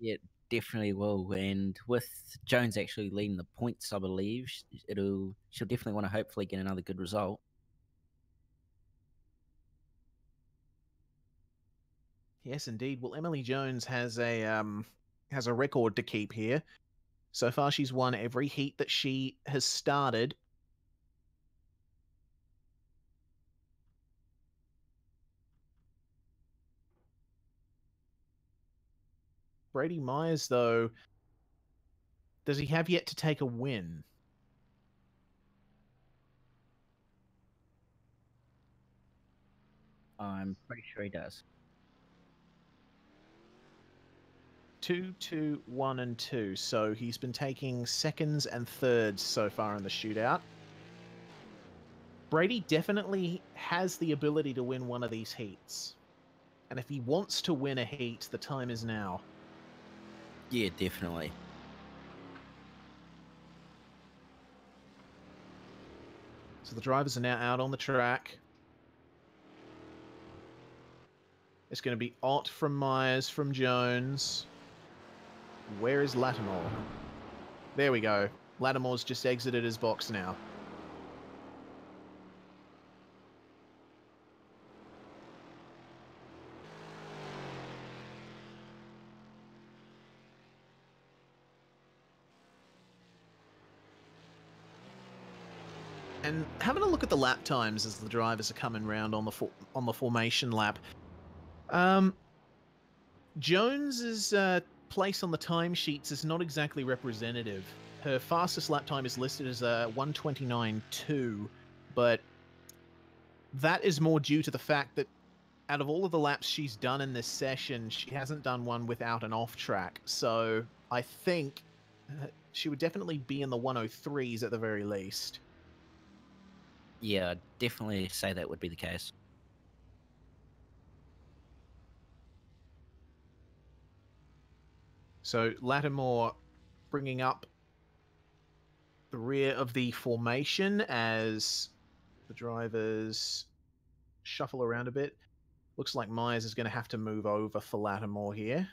It definitely will. And with Jones actually leading the points, I believe it'll she'll definitely want to hopefully get another good result. Yes, indeed. Well, Emily Jones has a um has a record to keep here. So far, she's won every heat that she has started. Brady Myers, though, does he have yet to take a win? I'm pretty sure he does. Two, two, one, and two. So he's been taking seconds and thirds so far in the shootout. Brady definitely has the ability to win one of these heats. And if he wants to win a heat, the time is now. Yeah, definitely. So the drivers are now out on the track. It's going to be Ott from Myers from Jones. Where is Lattimore? There we go. Lattimore's just exited his box now. And having a look at the lap times as the drivers are coming round on the on the formation lap. Um, is. uh, place on the timesheets is not exactly representative. Her fastest lap time is listed as a 129.2, but that is more due to the fact that out of all of the laps she's done in this session, she hasn't done one without an off track. So I think uh, she would definitely be in the 103s at the very least. Yeah, I'd definitely say that would be the case. So Lattimore bringing up the rear of the formation as the drivers shuffle around a bit. Looks like Myers is going to have to move over for Lattimore here.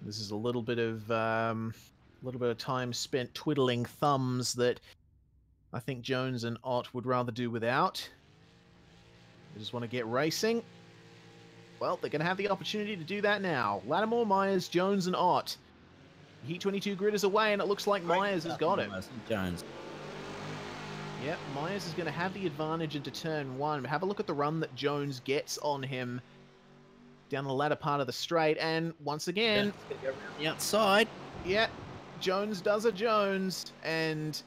This is a little bit of um, a little bit of time spent twiddling thumbs that I think Jones and Ott would rather do without. They just want to get racing. Well, they're going to have the opportunity to do that now. Lattimore, Myers, Jones, and Ott. Heat 22 grid is away, and it looks like Myers has got it. Jones. Yep, Myers is going to have the advantage into turn one. Have a look at the run that Jones gets on him down the latter part of the straight, and once again, The outside. yeah, Jones does a Jones and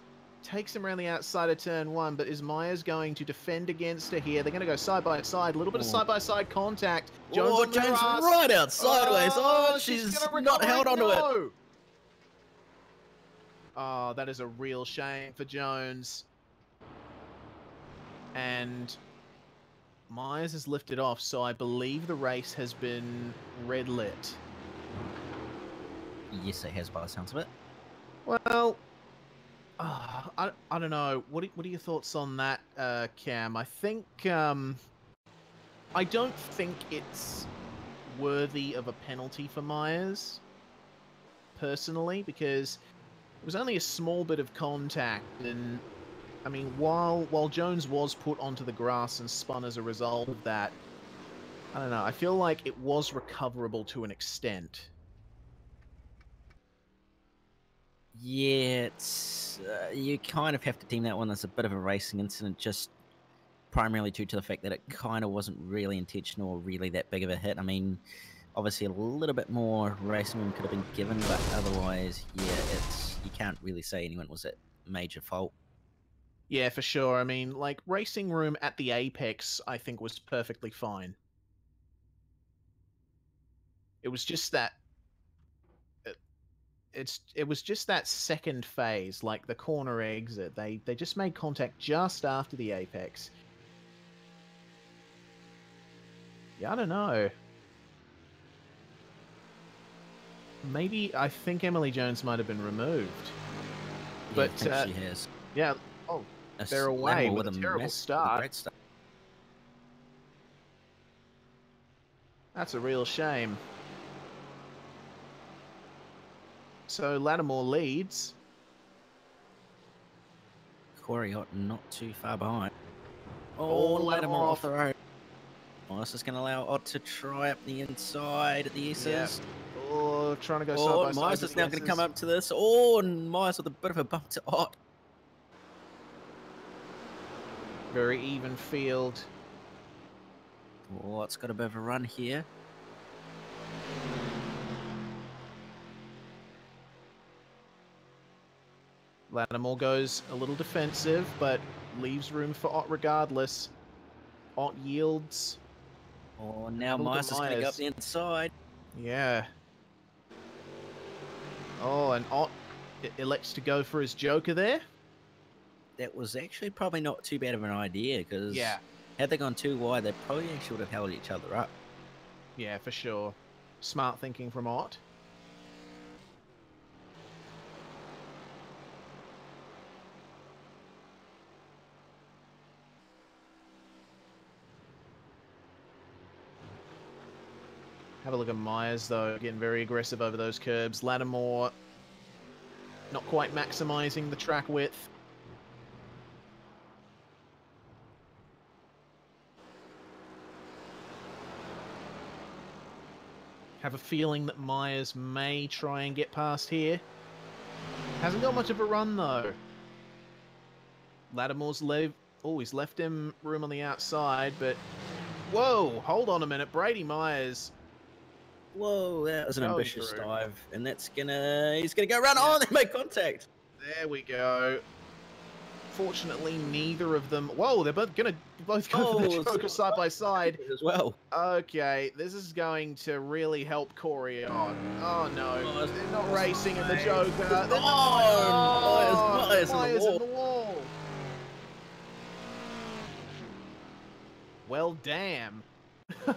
takes him around the outside of turn one. But is Myers going to defend against her here? They're going to go side by side, a little bit of Oh. side by side contact. Jones oh, Jones right out sideways. Oh, oh she's, gonna not held it, onto it. no! Oh, that is a real shame for Jones. And Myers has lifted off, so I believe the race has been red lit. Yes, it has by the sounds of it. Well, uh, I, I don't know. What are, what are your thoughts on that, uh, Cam? I think um, I don't think it's worthy of a penalty for Myers, personally, because it was only a small bit of contact, and I mean, while while Jones was put onto the grass and spun as a result of that, I don't know. I feel like it was recoverable to an extent. Yeah, it's uh, you kind of have to deem that one as a bit of a racing incident, just primarily due to the fact that it kind of wasn't really intentional or really that big of a hit. I mean, obviously a little bit more racing room could have been given, but otherwise, yeah, it's you can't really say anyone was at major fault. Yeah, for sure. I mean, like racing room at the apex, I think was perfectly fine. It was just that it's it was just that second phase, like the corner exit. They they just made contact just after the apex. Yeah, I don't know. Maybe I think Emily Jones might have been removed. Yeah, But, uh, she has. Yeah. Oh, That's they're away Lattimore with a terrible mass- start. start. That's a real shame. So Lattimore leads. Corey Ott not too far behind. Oh, Oh, Lattimore off. off the road. Oh, this is going to allow Ott to try up the inside at the S's. Oh, trying to go oh, side Oh, by side. Myers is now going to come up to this. Oh, and Myers with a bit of a bump to Ott. Very even field. Oh, it's got a bit of a run here. Lattimore goes a little defensive, but leaves room for Ott regardless. Ott yields. Oh, now at is going up the inside. Yeah. Oh, and Ott elects to go for his Joker there. That was actually probably not too bad of an idea because Yeah. had they gone too wide, they probably actually would have held each other up. Yeah, for sure. Smart thinking from Ott. Have a look at Myers, though, getting very aggressive over those curbs. Lattimore not quite maximizing the track width. Have a feeling that Myers may try and get past here. Hasn't got much of a run though. Lattimore's lev oh, he's left him room on the outside, but whoa, hold on a minute. Brady Myers. Whoa, that was an Going ambitious through. dive, and that's gonna he's gonna go run. Oh, they make contact. There we go. Fortunately, neither of them. Whoa, they're both gonna both go for the Oh, Joker side by side. as well. Okay, this is going to really help Corey on. Oh no, Oh, they're not racing in the Joker. They're not. Oh, Myers- Myers Myers in the wall. Well, damn.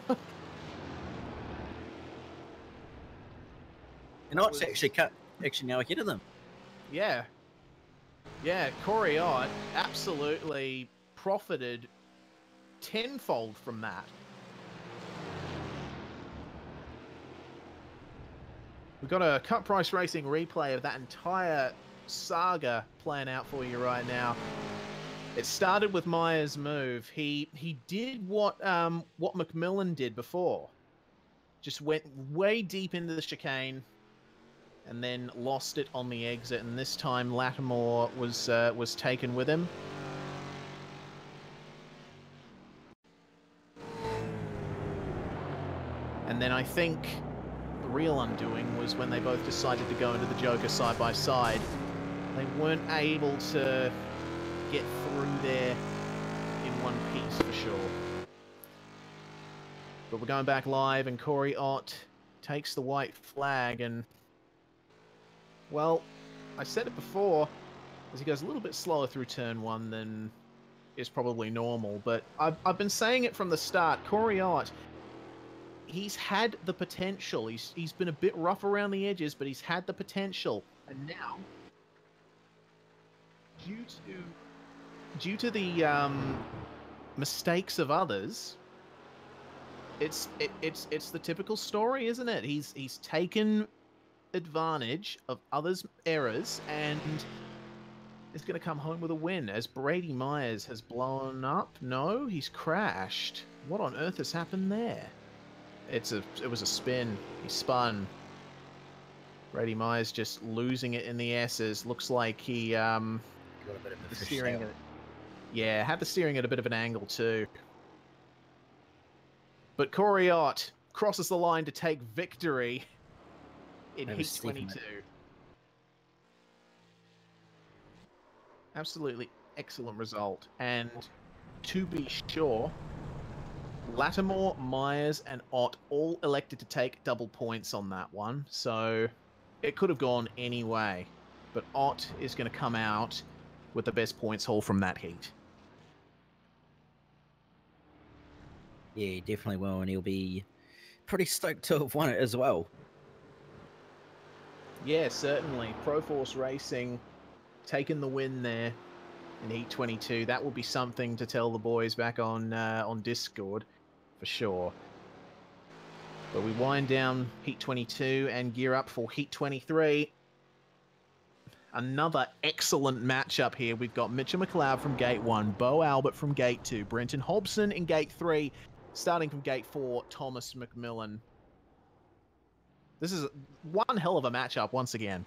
And Ott's was- actually cut actually now ahead of them. Yeah. Yeah, Corey Ott absolutely profited tenfold from that. We've got a cut price racing replay of that entire saga playing out for you right now. It started with Myers' move. He he did what um what McMillan did before. Just went way deep into the chicane, and then lost it on the exit. And this time, Lattimore was uh, was taken with him. And then I think the real undoing was when they both decided to go into the Joker side by side. They weren't able to get through there in one piece for sure. But we're going back live, and Corey Ott takes the white flag, and well, I said it before, as he goes a little bit slower through turn one than is probably normal, but I've, I've been saying it from the start. Corey Ott, he's had the potential. He's he's been a bit rough around the edges, but he's had the potential, and now, due to due to the um, mistakes of others, it's it, it's it's the typical story, isn't it? He's he's taken advantage of others' errors and is going to come home with a win as Brady Myers has blown up. No, he's crashed. What on earth has happened there? It's a it was a spin. He spun. Brady Myers just losing it in the S's. Looks like he um Got a bit of a steering at, yeah, had the steering at a bit of an angle too. But Corey Ott crosses the line to take victory in Heat 22. Absolutely excellent result. And to be sure, Lattimore, Myers, and Ott all elected to take double points on that one. So it could have gone any way. But Ott is going to come out with the best points haul from that heat. Yeah, definitely will, and he'll be pretty stoked to have won it as well. Yeah, certainly. Proforce Racing taking the win there in Heat 22. That will be something to tell the boys back on uh, on Discord for sure. But we wind down Heat 22 and gear up for Heat 23. Another excellent matchup here. We've got Mitchell McLeod from Gate 1, Bo Albert from Gate 2, Brenton Hobson in Gate 3, starting from Gate 4, Thomas McMillan. This is one hell of a matchup once again.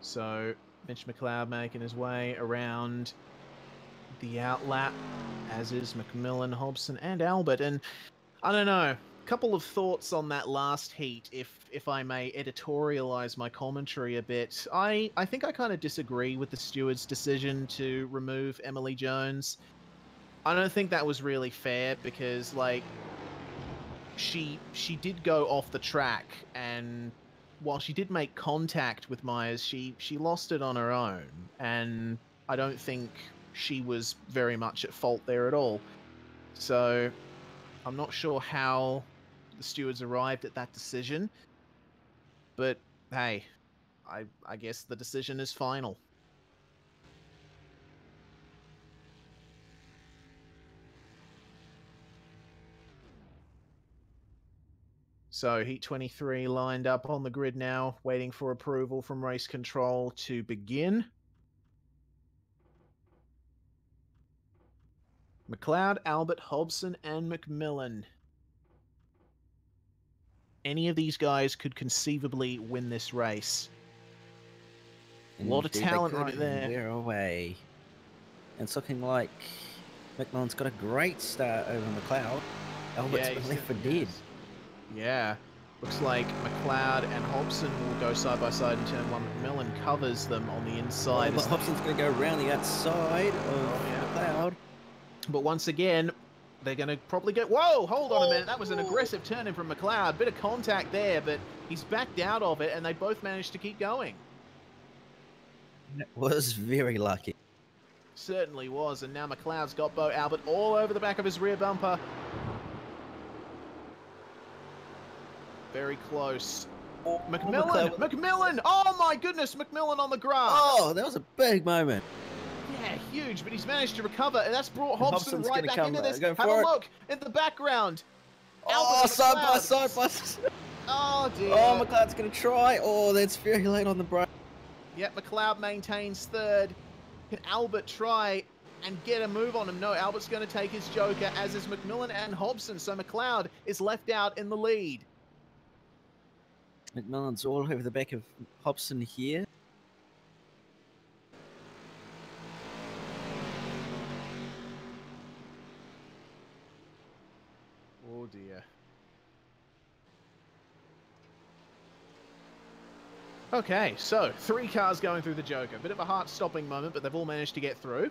So Mitch McLeod making his way around the outlap, as is McMillan, Hobson, and Albert. And I don't know, couple of thoughts on that last heat, if if I may editorialize my commentary a bit. I I think I kind of disagree with the steward's decision to remove Emily Jones. I don't think that was really fair because like she she did go off the track and while she did make contact with Myers, she she lost it on her own, and I don't think she was very much at fault there at all. So I'm not sure how the stewards arrived at that decision, but hey, I I guess the decision is final. So Heat 23 lined up on the grid now, waiting for approval from race control to begin. McLeod, Albert, Hobson, and McMillan. Any of these guys could conceivably win this race. A lot of talent right there. We're away. And it's looking like McMillan's got a great start over McLeod. Albert's been left for dead. Yeah. Looks like McLeod and Hobson will go side by side in turn one. McMillan covers them on the Oh, inside. but Hobson's going to go around the outside of Oh, yeah. McLeod. But once again, They're going to probably get. Whoa, hold on a minute. That was an aggressive turn in from McLeod. Bit of contact there, but he's backed out of it, and they both managed to keep going. That was very lucky. Certainly was, and now McLeod's got Bo Albert all over the back of his rear bumper. Very close. Oh, McMillan! McLeod- McMillan! Oh my goodness, McMillan on the grass! Oh, that was a big moment. Yeah, huge, but he's managed to recover, and that's brought Hobson Hobson's right back come, into this. Have a it. look in the background. Oh, Albert side by side by. Oh dear. Oh, McLeod's going to try. Oh, that's very late on the brake. Yep, McLeod maintains third. Can Albert try and get a move on him? No, Albert's going to take his joker, as is McMillan and Hobson. So McLeod is left out in the lead. McMillan's all over the back of Hobson here. Oh dear. Okay, so three cars going through the Joker. Bit of a heart-stopping moment, but they've all managed to get through.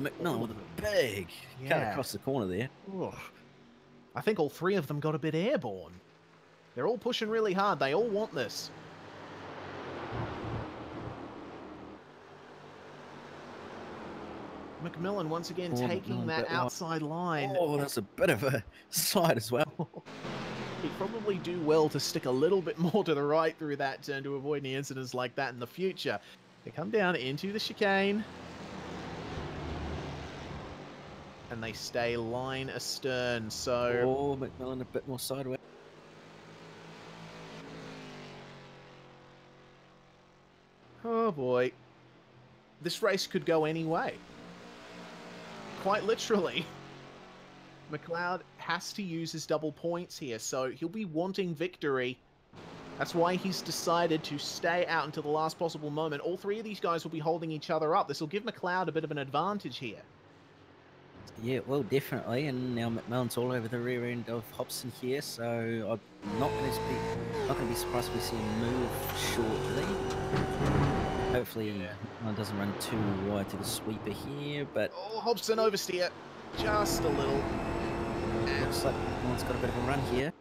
McMillan with a big cut Yeah. across the corner there. I think all three of them got a bit airborne. They're all pushing really hard. They all want this. McMillan once again Oh, taking McMillan that outside line. Oh, that's a bit of a side as well. He'd probably do well to stick a little bit more to the right through that turn to avoid any incidents like that in the future. They come down into the chicane. And they stay line astern, so... Oh, McMillan a bit more sideways. Oh boy. This race could go any way. Quite literally. McLeod has to use his double points here, so he'll be wanting victory. That's why he's decided to stay out until the last possible moment. All three of these guys will be holding each other up. This will give McLeod a bit of an advantage here. Yeah, well, definitely. And now McMillan's all over the rear end of Hobson here, so I'm not going to be not going to be surprised if we see him move shortly. Hopefully, McMillan doesn't run too wide to the sweeper here, but Oh, Hobson oversteer. Just a little. And looks like McMillan's got a bit of a run here.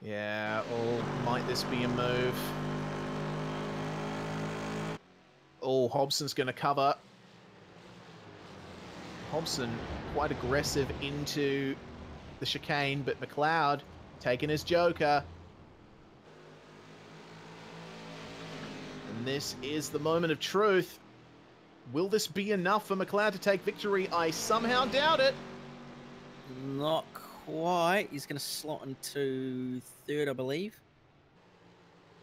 Yeah, or might this be a move? Oh, Hobson's going to cover. Hobson quite aggressive into the chicane, but McLeod taking his joker. And this is the moment of truth. Will this be enough for McLeod to take victory? I somehow doubt it. Not quite. He's going to slot into third, I believe.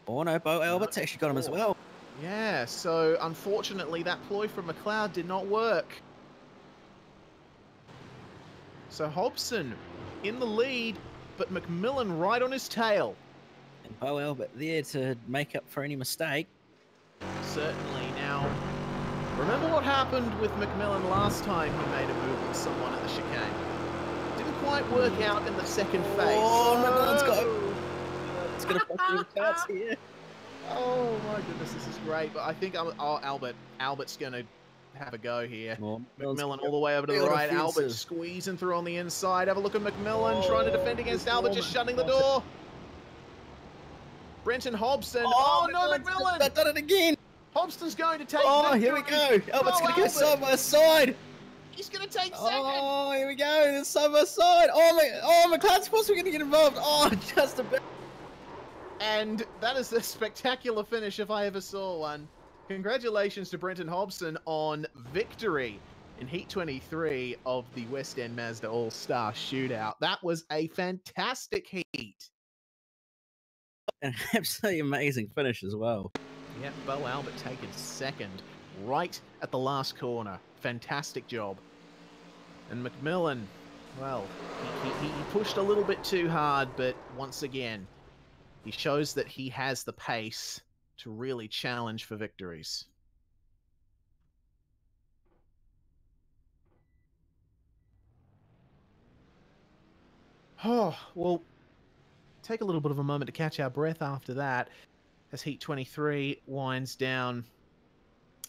Oh no, Bo Albert's actually got him as well. Yeah, so unfortunately that ploy from McLeod did not work. So Hobson in the lead, but McMillan right on his tail. And Bo Albert there to make up for any mistake. Certainly. Now, remember what happened with McMillan last time he made a move on someone at the chicane? Didn't quite work out in the second phase. Oh, McMillan's got- Oh! It's going to pop through the cards here. Oh my goodness, this is great. But I think I'm, oh, Albert, Albert's going to have a go here. Well, McMillan all the way over to the real right. Albert squeezing through on the inside. Have a look at McMillan oh, trying to defend against Albert, just shutting the door. Brenton Hobson. Oh, oh no, McMillan! That done it again. Hobson's going to take. Oh, here we go. Albert's Oh, going to go side by side. He's going to take second. Oh, here we go. There's side by side. Oh, my, oh, McLeod's possibly going to get involved. Oh, just a bit. And that is a spectacular finish if I ever saw one. Congratulations to Brenton Hobson on victory in Heat 23 of the West End Mazda All Star Shootout. That was a fantastic heat. An absolutely amazing finish as well. Yep, Bo Albert taken second, right at the last corner. Fantastic job. And McMillan, well, he, he, he pushed a little bit too hard, but once again, he shows that he has the pace to really challenge for victories. Oh, well, take a little bit of a moment to catch our breath after that as Heat 23 winds down.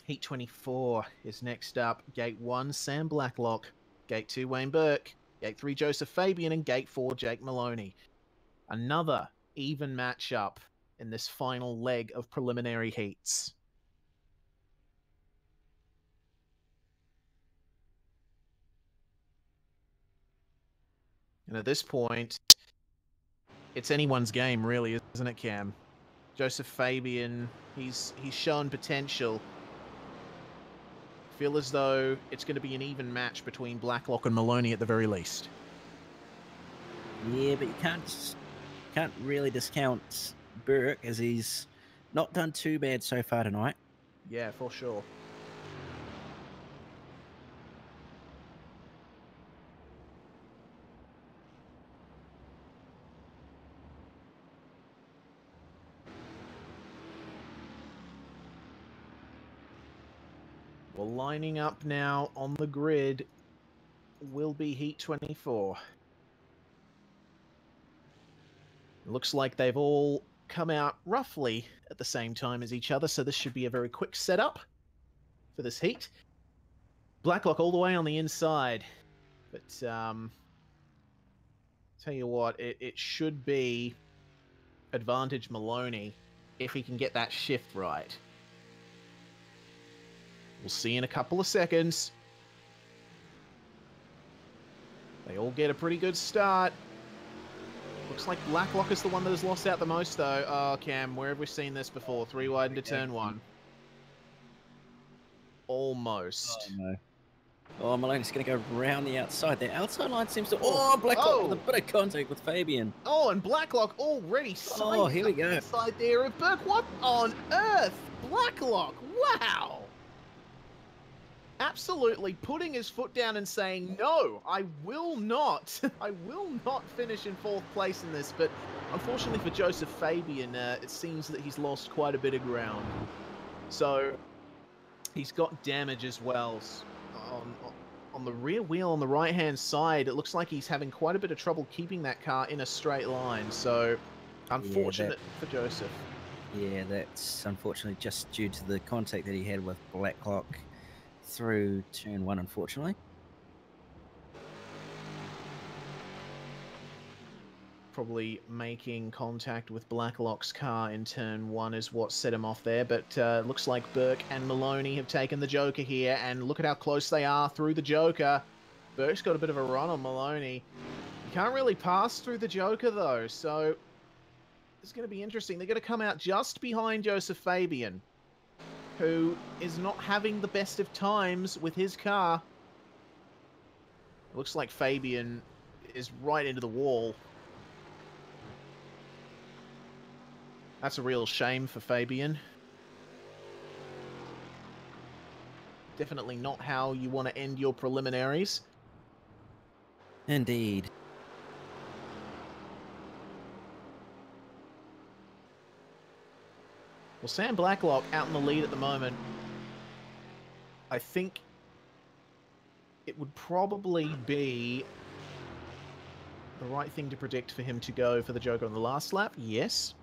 Heat 24 is next up. Gate 1, Sam Blacklock. Gate 2, Wayne Burke. Gate 3, Joseph Fabian. And Gate 4, Jake Maloney. Another even matchup in this final leg of preliminary heats. And at this point, it's anyone's game, really, isn't it, Cam? Joseph Fabian, he's he's shown potential. Feel as though it's going to be an even match between Blacklock and Maloney at the very least. Yeah, but you can't can't really discount Burke as he's not done too bad so far tonight. Yeah, for sure. Well, lining up now on the grid will be Heat 24. Looks like they've all come out roughly at the same time as each other, so this should be a very quick setup for this heat. Blacklock all the way on the inside, but um, tell you what, it, it should be advantage Maloney if he can get that shift right. We'll see in a couple of seconds. They all get a pretty good start. Looks like Blacklock is the one that has lost out the most, though. Oh, Cam, where have we seen this before? Three wide into turn one. Almost. Oh, no. Oh, Maloney's going to go round the outside. The outside line seems to. Oh, oh, Blacklock with a Oh. bit of contact with Fabian. Oh, and Blacklock already Oh, here we go. Inside there of Burke. What on earth? Blacklock. Wow. Absolutely putting his foot down and saying, no, I will not. I will not finish in fourth place in this. But unfortunately for Joseph Fabian, uh, it seems that he's lost quite a bit of ground. So he's got damage as well on, on the rear wheel on the right hand side. It looks like he's having quite a bit of trouble keeping that car in a straight line. So unfortunate for Joseph. Yeah, that's unfortunately just due to the contact that he had with Blacklock through turn one, unfortunately. Probably making contact with Blacklock's car in turn one is what set him off there. But uh, looks like Burke and Maloney have taken the Joker here, and look at how close they are through the Joker. Burke's got a bit of a run on Maloney. Can't really pass through the Joker though, so it's going to be interesting. They're going to come out just behind Joseph Fabian, who is not having the best of times with his car. It looks like Fabian is right into the wall. That's a real shame for Fabian. Definitely not how you want to end your preliminaries. Indeed. Well, Sam Blacklock out in the lead at the moment. I think it would probably be the right thing to predict for him to go for the Joker on the last lap. Yes.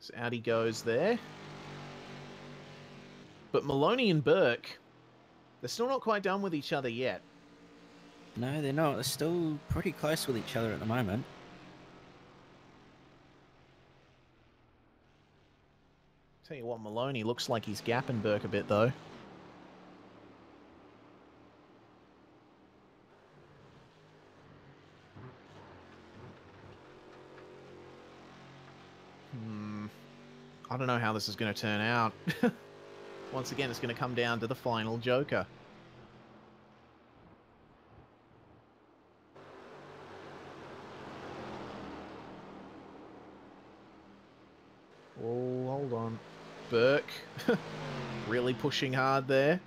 So out he goes there. But Maloney and Burke, they're still not quite done with each other yet. No, they're not. They're still pretty close with each other at the moment. Tell you what, Maloney looks like he's gapping Burke a bit, though. Hmm. I don't know how this is going to turn out. Once again, it's going to come down to the final Joker. Oh, hold on. Burke really pushing hard there.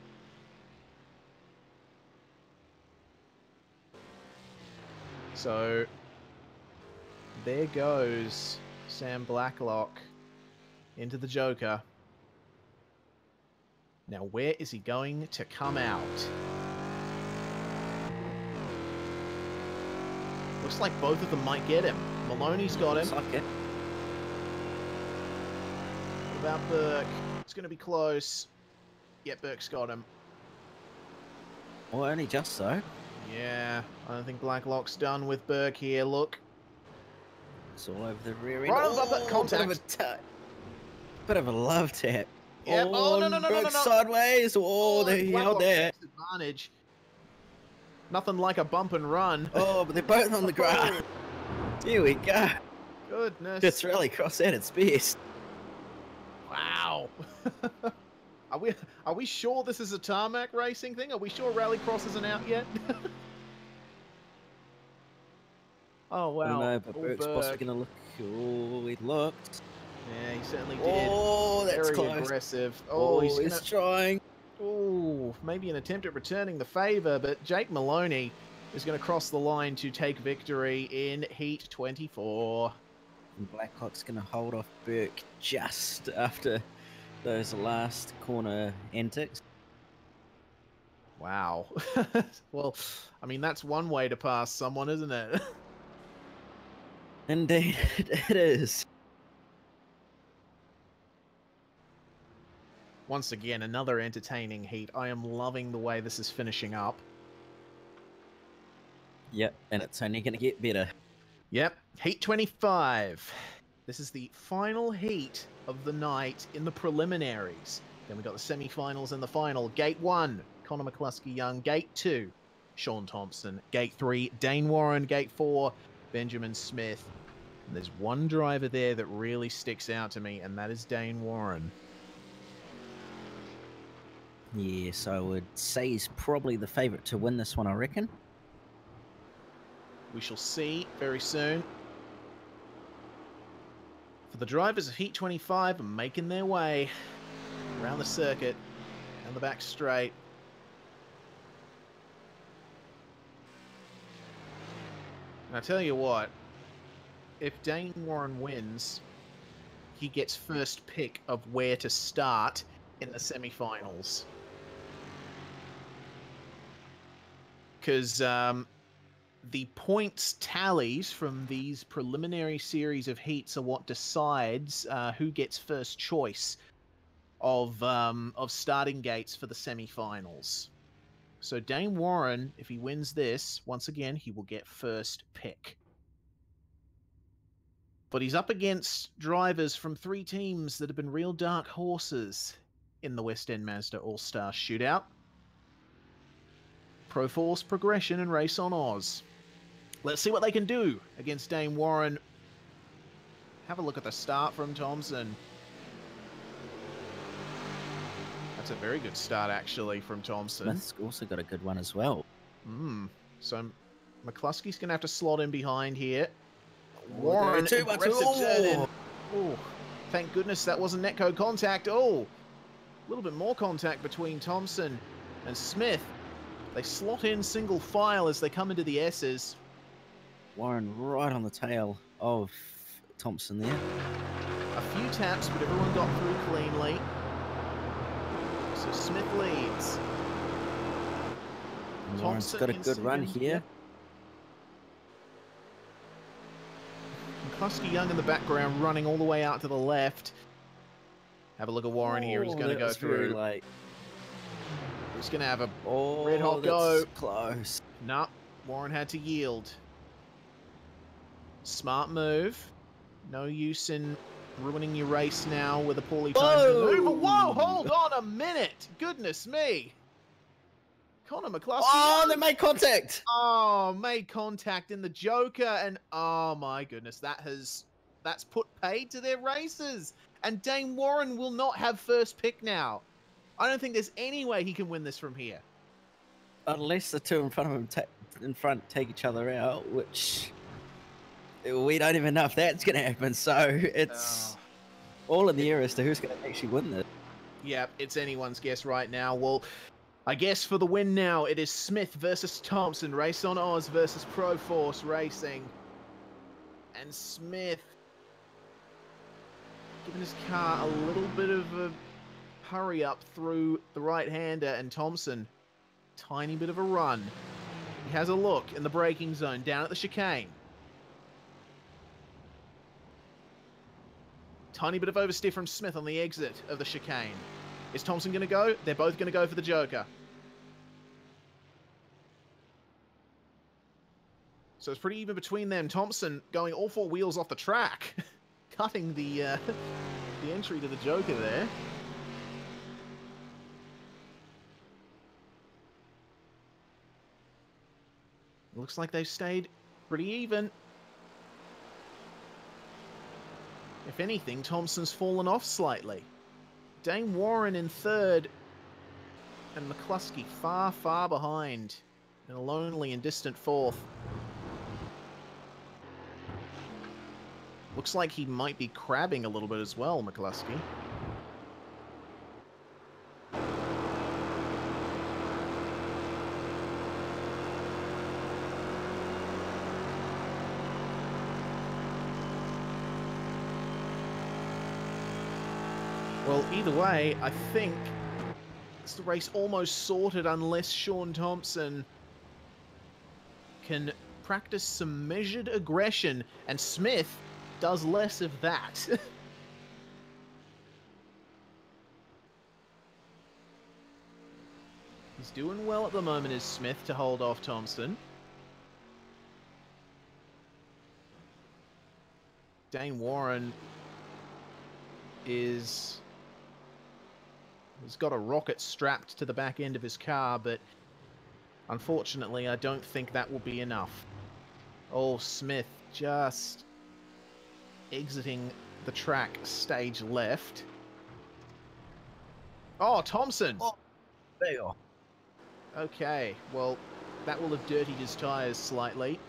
So there goes Sam Blacklock into the Joker. Now, where is he going to come out? Looks like both of them might get him. Maloney's got him. It. What about Burke? It's going to be close. Yep, Burke's got him. Well, only just so. Yeah, I don't think Blacklock's done with Burke here. Look, It's all over the rear end. Right on the- the Oh, Bit of a contact. bit of a love tap. Yep. Oh, no, no, no, no, no, no. sideways. Oh, oh and they held there. advantage. Nothing like a bump and run. Oh, but they're both on the ground. Here we go. Goodness. It's rallycross at its best. Wow. are we are we sure this is a tarmac racing thing? Are we sure Rallycross isn't out yet? oh I don't wow. know, but Oh, Burke's possibly going to look. Oh, he looked. Yeah, he certainly did. Oh, that's Very close. aggressive. Oh, oh he's he's gonna... trying. Oh, maybe an attempt at returning the favour, but Jake Maloney is going to cross the line to take victory in Heat 24. And Blacklock's going to hold off Burke just after those last corner antics. Wow. well, I mean, that's one way to pass someone, isn't it? Indeed, it is. Once again, another entertaining heat. I am loving the way this is finishing up. Yep, and it's only going to get better. Yep, Heat 25. This is the final heat of the night in the preliminaries. Then we got the semi-finals and the final. Gate 1, Connor McCluskey Young. Gate 2, Sean Thompson. Gate 3, Dane Warren. Gate 4, Benjamin Smith. And there's one driver there that really sticks out to me, and that is Dane Warren. Yes, I would say he's probably the favourite to win this one, I reckon. We shall see very soon. For the drivers of Heat 25 are making their way around the circuit down the back straight. And I tell you what, if Dane Warren wins, he gets first pick of where to start in the semi-finals. Because um, the points tallies from these preliminary series of heats are what decides uh, who gets first choice of um, of starting gates for the semi-finals. So Dane Warren, if he wins this, once again he will get first pick. But he's up against drivers from three teams that have been real dark horses in the West End Mazda All Star Shootout. Pro Force Progression and Race on Oz. Let's see what they can do against Dane Warren. Have a look at the start from Thompson. That's a very good start, actually, from Thompson. Smith's also got a good one as well. Hmm. So McCluskey's going to have to slot in behind here. Warren, there are two by two. aggressive turn. Oh. Oh, thank goodness that wasn't netcode contact. Oh, a little bit more contact between Thompson and Smith. They slot in single file as they come into the S's. Warren right on the tail of Thompson there. A few taps, but everyone got through cleanly. So Smith leads. And Warren's Thompson got a good run here. McCluskey Young in the background running all the way out to the left. Have a look at Warren here. He's Oh, going to go through. late. He's going to have a Oh, Red hot go. Close. Nah, Warren had to yield. Smart move. No use in ruining your race now with a poorly timed maneuver. Whoa, hold on a minute. Goodness me. Connor McCluskey. Oh, they made contact. Oh, made contact in the Joker, and oh my goodness, that has that's put paid to their races. And Dane Warren will not have first pick now. I don't think there's any way he can win this from here. Unless the two in front of him in front take each other out, which we don't even know if that's going to happen. So it's Oh. all in the air as to who's going to actually win this. Yeah, it's anyone's guess right now. Well, I guess for the win now, it is Smith versus Thompson. Race on Oz versus Proforce Racing. And Smith giving his car a little bit of a hurry up through the right-hander and Thompson tiny bit of a run. He has a look in the braking zone down at the chicane. Tiny bit of oversteer from Smith on the exit of the chicane. Is Thompson going to go? They're both going to go for the Joker. So it's pretty even between them. Thompson going all four wheels off the track, cutting the uh, the entry to the Joker there. Looks like they've stayed pretty even. If anything, Thompson's fallen off slightly. Dane Warren in third, and McCluskey far, far behind in a lonely and distant fourth. Looks like he might be crabbing a little bit as well, McCluskey. Well, either way, I think it's the race almost sorted unless Sean Thompson can practice some measured aggression, and Smith does less of that. He's doing well at the moment, is Smith, to hold off Thompson. Dane Warren is He's got a rocket strapped to the back end of his car, but unfortunately, I don't think that will be enough. Oh, Smith just exiting the track stage left. Oh, Thompson! Oh, there you are. Okay, well, that will have dirtied his tyres slightly.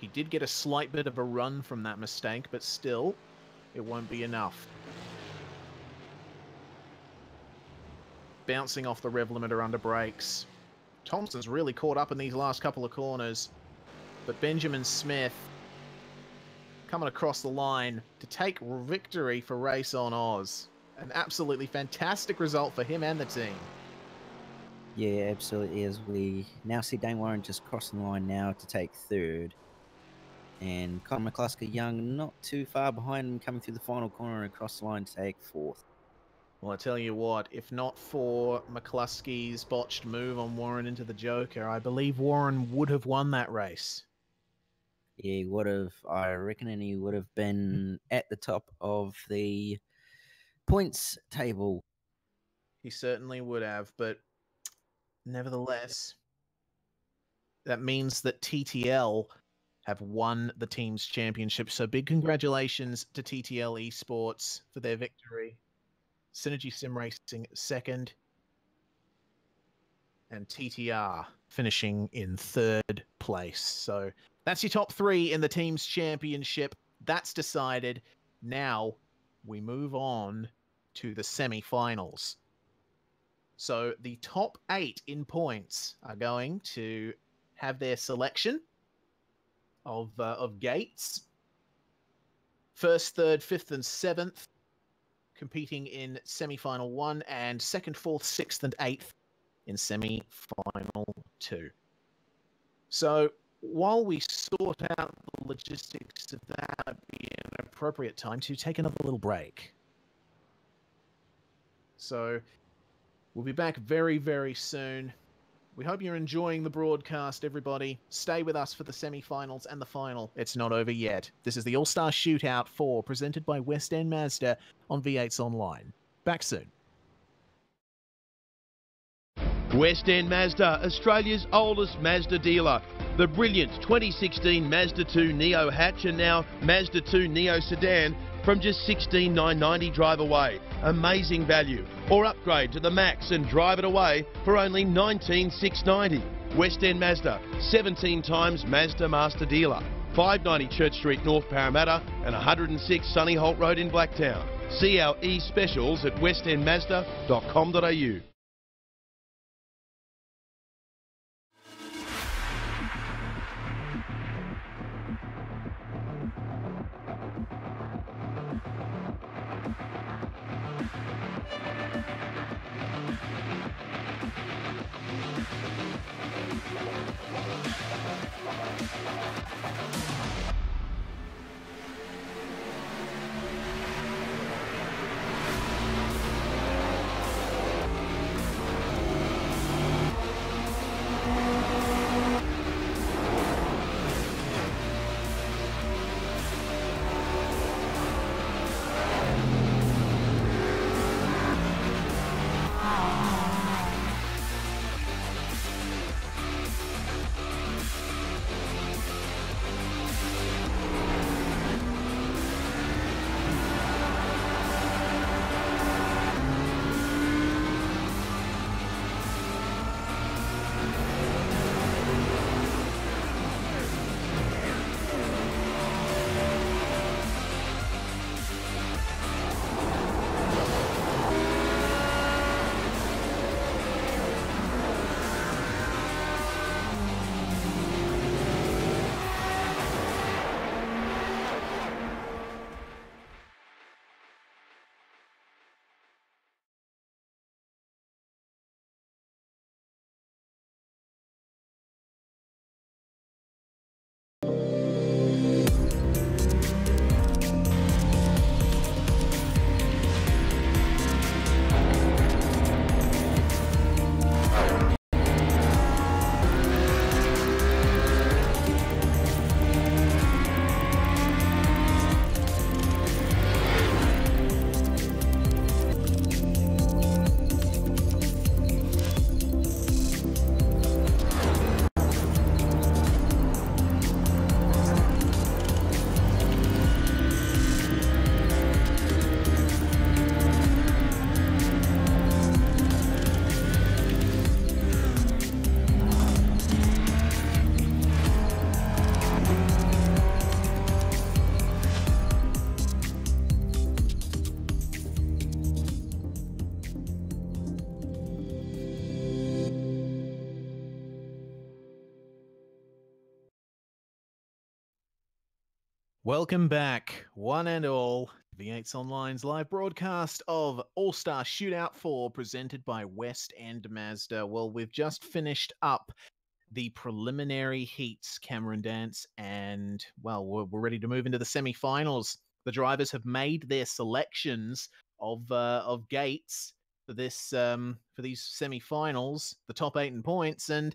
He did get a slight bit of a run from that mistake, but still, it won't be enough. Bouncing off the rev limiter under brakes. Thompson's really caught up in these last couple of corners, but Benjamin Smith coming across the line to take victory for Race on Oz. An absolutely fantastic result for him and the team. Yeah, absolutely. As we now see Dane Warren just crossing the line now to take third. And Colin McCluskey Young not too far behind him coming through the final corner and across the line to take fourth. Well, I tell you what, if not for McCluskey's botched move on Warren into the Joker, I believe Warren would have won that race. Yeah, he would have, I reckon, and he would have been at the top of the points table. He certainly would have, but nevertheless, that means that TTL have won the team's championship. So big congratulations to TTL Esports for their victory. Synergy Sim Racing second, and TTR finishing in third place. So that's your top three in the team's championship. That's decided. Now we move on to the semi-finals. So the top eight in points are going to have their selection of uh, of gates. First, third, fifth, and seventh competing in semi-final one, and second, fourth, sixth, and eighth in semi-final two. So while we sort out the logistics of that, it'd be an appropriate time to take another little break. So we'll be back very, very soon. We hope you're enjoying the broadcast, everybody. Stay with us for the semi-finals and the final. It's not over yet. This is the All-Star Shootout 4, presented by West End Mazda on V8's Online. Back soon. West End Mazda, Australia's oldest Mazda dealer. The brilliant 2016 Mazda 2 Neo hatch and now Mazda 2 Neo sedan from just 16,990 drive away. Amazing value. Or upgrade to the Max and drive it away for only 19,690. West End Mazda, 17 times Mazda Master Dealer. 590 Church Street, North Parramatta and 106 Sunnyholt Road in Blacktown. See our e-specials at westendmazda.com.au. Welcome back, one and all. V8's Online's live broadcast of All Star Shootout 4 presented by West End Mazda. Well, we've just finished up the preliminary heats, Cameron Dance, and well, we're, we're ready to move into the semi-finals. The drivers have made their selections of uh, of gates for this um, for these semi-finals, the top eight in points, and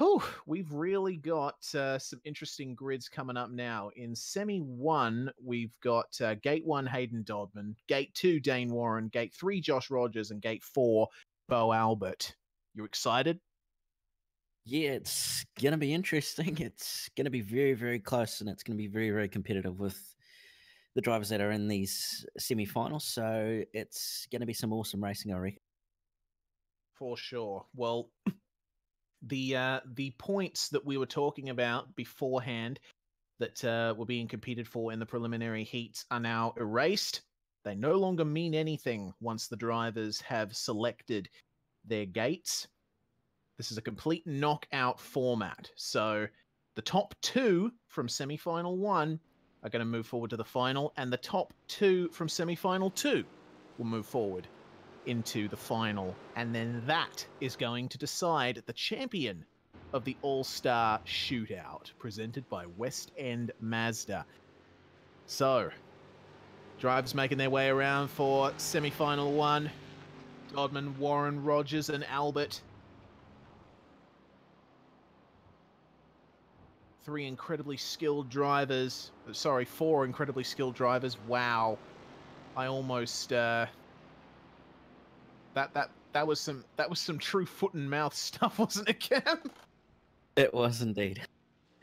Whew, we've really got uh, some interesting grids coming up now. In semi one, we've got uh, gate one, Hayden Dodman, gate two, Dane Warren, gate three, Josh Rogers, and gate four, Bo Albert. You excited? Yeah, it's gonna be interesting. It's gonna be very, very close, and it's gonna be very, very competitive with the drivers that are in these semi-finals. So it's gonna be some awesome racing, I reckon. For sure. Well, the uh, the points that we were talking about beforehand that uh, were being competed for in the preliminary heats are now erased. They no longer mean anything once the drivers have selected their gates. This is a complete knockout format. So the top two from semi-final one are going to move forward to the final, and the top two from semi-final two will move forward into the final. And then that is going to decide the champion of the All Star Shootout presented by West End Mazda. So, drivers making their way around for semi final one. Dodman, Warren, Rogers, and Albert. Three incredibly skilled drivers. Sorry, four incredibly skilled drivers. Wow. I almost uh, that that that was some that was some true foot and mouth stuff, wasn't it, Cam? It was indeed.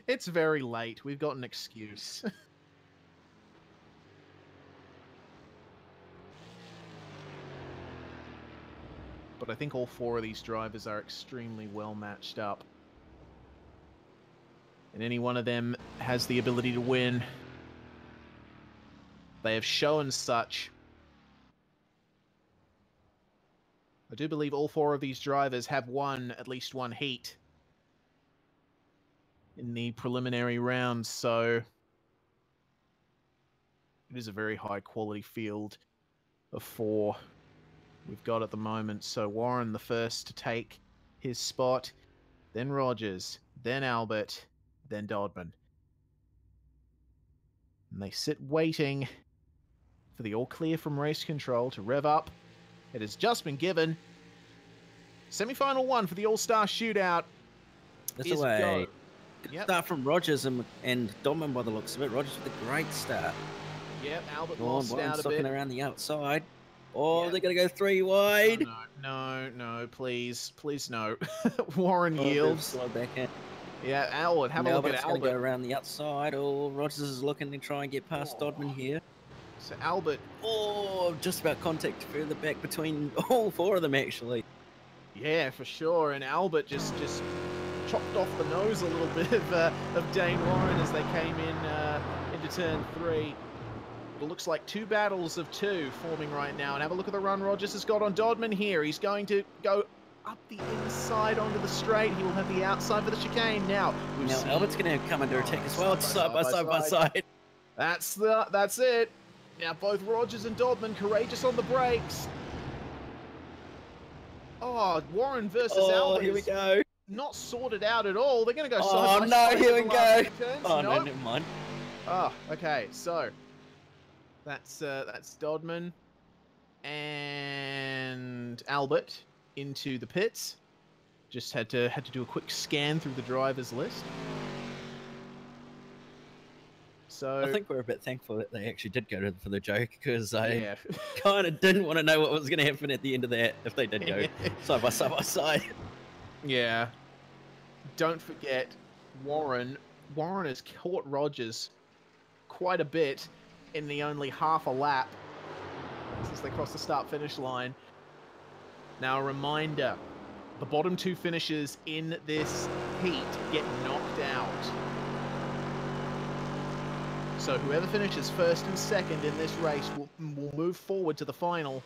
It's very late. We've got an excuse. but I think all four of these drivers are extremely well matched up. And any one of them has the ability to win. They have shown such I do believe all four of these drivers have won at least one heat in the preliminary round, so it is a very high quality field of four we've got at the moment. So Warren the first to take his spot, then Rogers, then Albert, then Dodman. And they sit waiting for the all clear from race control to rev up it has just been given. Semi-final one for the All-Star Shootout. That's is away. go. Good Yep. start from Rogers and and Dodman by the looks of it. Rogers with a great start. Yep, Albert Oh, lost out a bit. around the outside. Oh, Yeah. they're gonna go three wide. no, no, no, please, please no. Warren Oh, yields. back in. Yeah, Albert, have a Now look at Albert's gonna go around the outside. Oh, Rogers is looking to try and get past oh. Dodman here. So Albert, Oh, just about contact further back between all four of them actually. yeah, for sure. And Albert just just chopped off the nose a little bit of uh, of Dane Warren as they came in uh, into turn three. It looks like two battles of two forming right now. And have a look at the run Rogers has got on Dodman here. He's going to go up the inside onto the straight. He will have the outside for the chicane. Now, Now Albert's gonna come under attack as well. Side by side by side side by by side. That's the that's it. Now both Rogers and Dodman courageous on the brakes. Oh, Warren versus Oh, Albert here we go. not sorted out at all. They're going to go Oh, side by no, here we go. turns. Oh no, never mind. Oh, okay. So that's uh, that's Dodman and Albert into the pits. Just had to had to do a quick scan through the drivers list. So I think we're a bit thankful that they actually did go to, for the joke because I yeah. kind of didn't want to know what was going to happen at the end of that if they did go side by side by side. Yeah. Don't forget, Warren. Warren has caught Rogers quite a bit in the only half a lap since they crossed the start finish line. Now, a reminder the bottom two finishers in this heat get knocked out. So, whoever finishes first and second in this race will, will move forward to the final.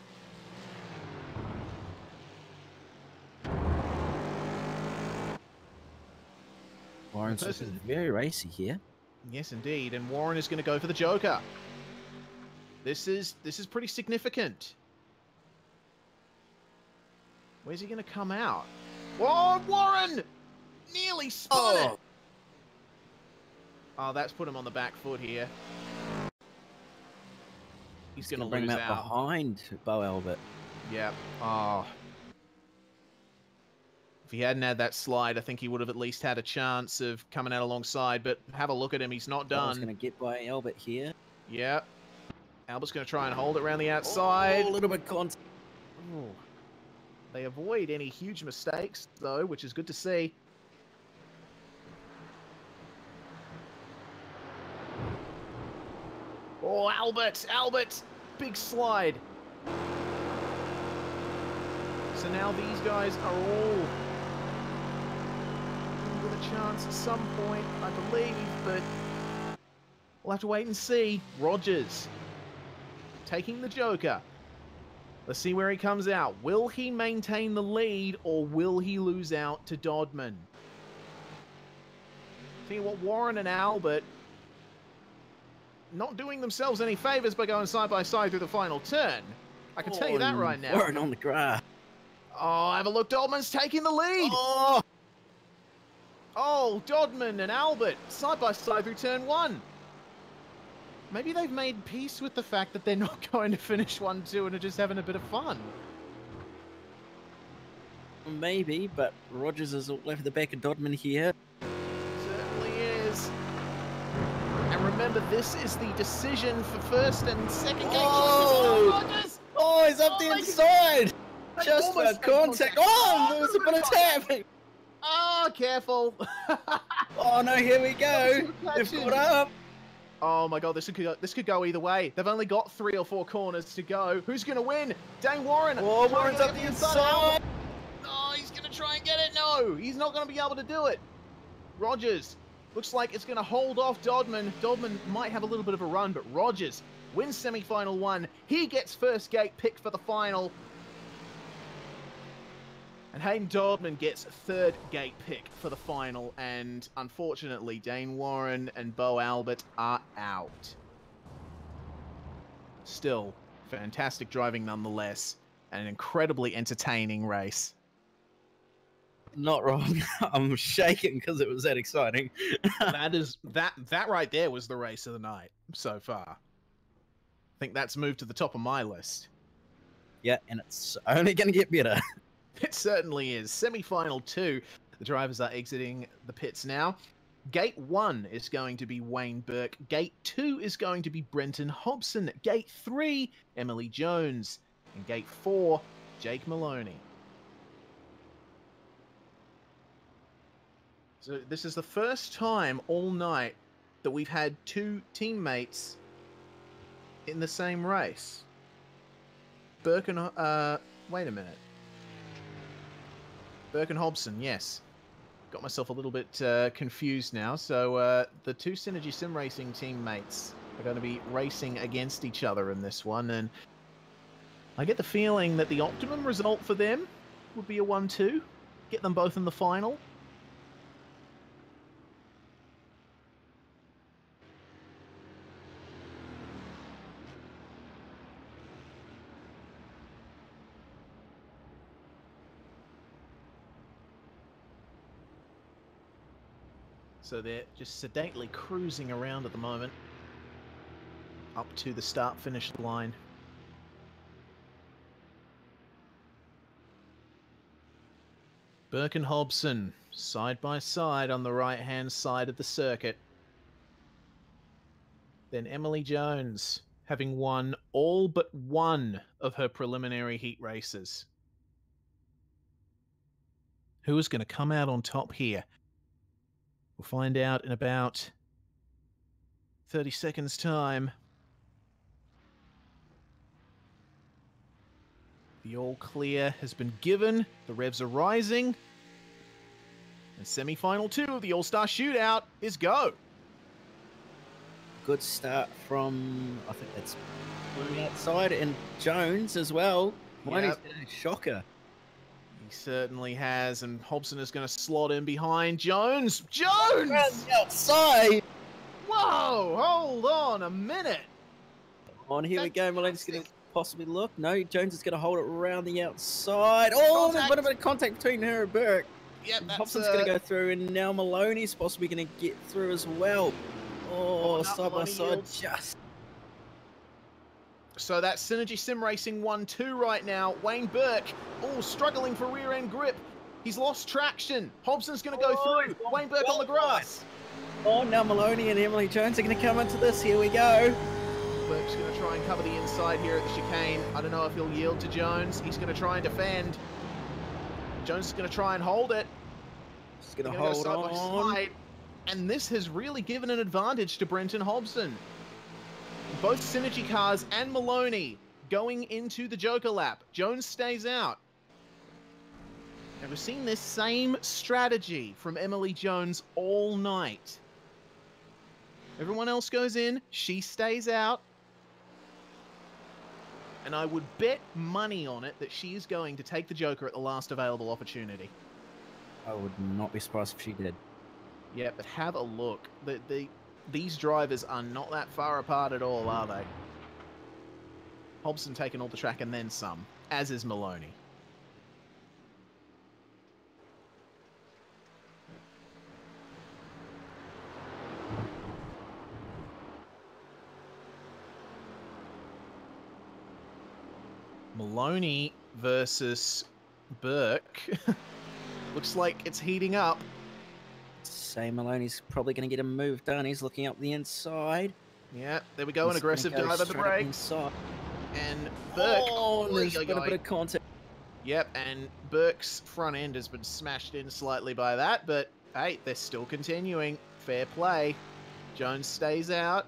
Warren's person- looking very racy here. Yes, indeed. And Warren is going to go for the Joker. This is this is pretty significant. Where's he going to come out? Whoa, Warren! Nearly spun oh. it. Oh, that's put him on the back foot here. He's going to bring lose that out. behind Bo Albert. Yeah. Oh. If he hadn't had that slide, I think he would have at least had a chance of coming out alongside. But have a look at him. He's not done. He's going to get by Albert here. Yeah. Albert's going to try and hold it around the outside. Oh, a little bit contact. They avoid any huge mistakes, though, which is good to see. Oh, Albert! Albert! Big slide. So now these guys are all with a chance at some point, I believe, but we'll have to wait and see. Rogers taking the Joker. Let's see where he comes out. Will he maintain the lead or will he lose out to Dodman? You what, Warren and Albert not doing themselves any favors by going side by side through the final turn. I can tell you that Oh, right now. Warren on the grass. Oh, have a look. Dodman's taking the lead. Oh, Oh, Dodman and Albert side by side through turn one. Maybe they've made peace with the fact that they're not going to finish one, two, and are just having a bit of fun. maybe, but Rogers is left the back of Dodman here. Remember, this is the decision for first and second game Oh! Oh! Oh, he's up Oh, the inside. they Just for contact. contact. Oh, Oh, there was a bit of tapping. Oh, careful. Oh no, here we go. They've caught up. oh my god, this could go, this could go either way. They've only got three or four corners to go. Who's going to win? Dane Warren. Oh, Warren's up the inside. Oh, he's going to try and get it. No, he's not going to be able to do it. Rogers looks like it's going to hold off Dodman. Dodman might have a little bit of a run, but Rogers wins semi-final one. He gets first gate pick for the final. And Hayden Dodman gets third gate pick for the final. And unfortunately, Dane Warren and Bo Albert are out. Still, fantastic driving nonetheless. And an incredibly entertaining race. Not wrong. I'm shaking because it was that exciting. that is that that right there was the race of the night so far. I think that's moved to the top of my list. Yeah, and it's only going to get better. It certainly is. Semi-final two. The drivers are exiting the pits now. Gate one is going to be Wayne Burke. Gate two is going to be Brenton Hobson. Gate three, Emily Jones. And gate four, Jake Maloney. So this is the first time all night that we've had two teammates in the same race. Burke and uh, wait a minute. Burke and Hobson, yes. Got myself a little bit uh, confused now. So uh, the two Synergy Sim Racing teammates are going to be racing against each other in this one, and I get the feeling that the optimum result for them would be a 1-2. Get them both in the final. So they're just sedately cruising around at the moment. Up to the start finish line. Burke and Hobson, side by side on the right hand side of the circuit. Then Emily Jones, having won all but one of her preliminary heat races. Who is going to come out on top here? We'll find out in about 30 seconds' time. The all clear has been given. The revs are rising. And semi final two of the All Star Shootout is go. Good start from, I think that's outside, and Jones as well. Mine Yep. is a shocker. Certainly has. And Hobson is going to slot in behind Jones. Jones! outside. Whoa! Hold on a minute. On here we go. Maloney's going to possibly look. No, Jones is going to hold it around the outside. Oh, there's a bit of a contact between her and Burke. Yep, that's Hobson's uh, going to go through, and now Maloney's possibly going to get through as well. Oh, Oh, side by side, just So that's Synergy Sim Racing 1-2 right now. Wayne Burke, all struggling for rear end grip. He's lost traction. Hobson's going to go Oh, through. Wayne Burke on the grass. Oh, now Maloney and Emily Jones are going to come into this. Here we go. Burke's going to try and cover the inside here at the chicane. I don't know if he'll yield to Jones. He's going to try and defend. Jones is going to try and hold it. Just going to hold go on. And this has really given an advantage to Brenton Hobson. Both Synergy cars and Maloney going into the Joker lap. Jones stays out. And we've seen this same strategy from Emily Jones all night. Everyone else goes in, she stays out. And I would bet money on it that she is going to take the Joker at the last available opportunity. I would not be surprised if she did. Yeah, but have a look. The, the, these drivers are not that far apart at all, are they? Hobson taking all the track and then some, as is Maloney. Maloney versus Burke. Looks like it's heating up. Say Maloney's probably going to get a move done. He's looking up the inside. Yeah, there we go. An He's gonna aggressive go dive at the brake. Inside. And Burke. Oh, there's been a bit of contact. Yep, and Burke's front end has been smashed in slightly by that, but hey, they're still continuing. Fair play. Jones stays out.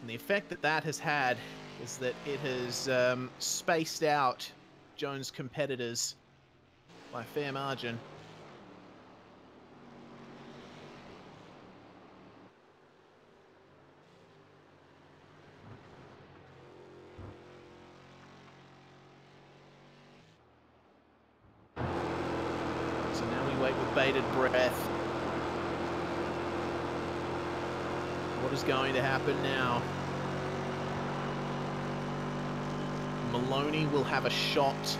And the effect that that has had is that it has um, spaced out Jones' competitors by a fair margin. So now we wait with bated breath. What is going to happen now? Maloney will have a shot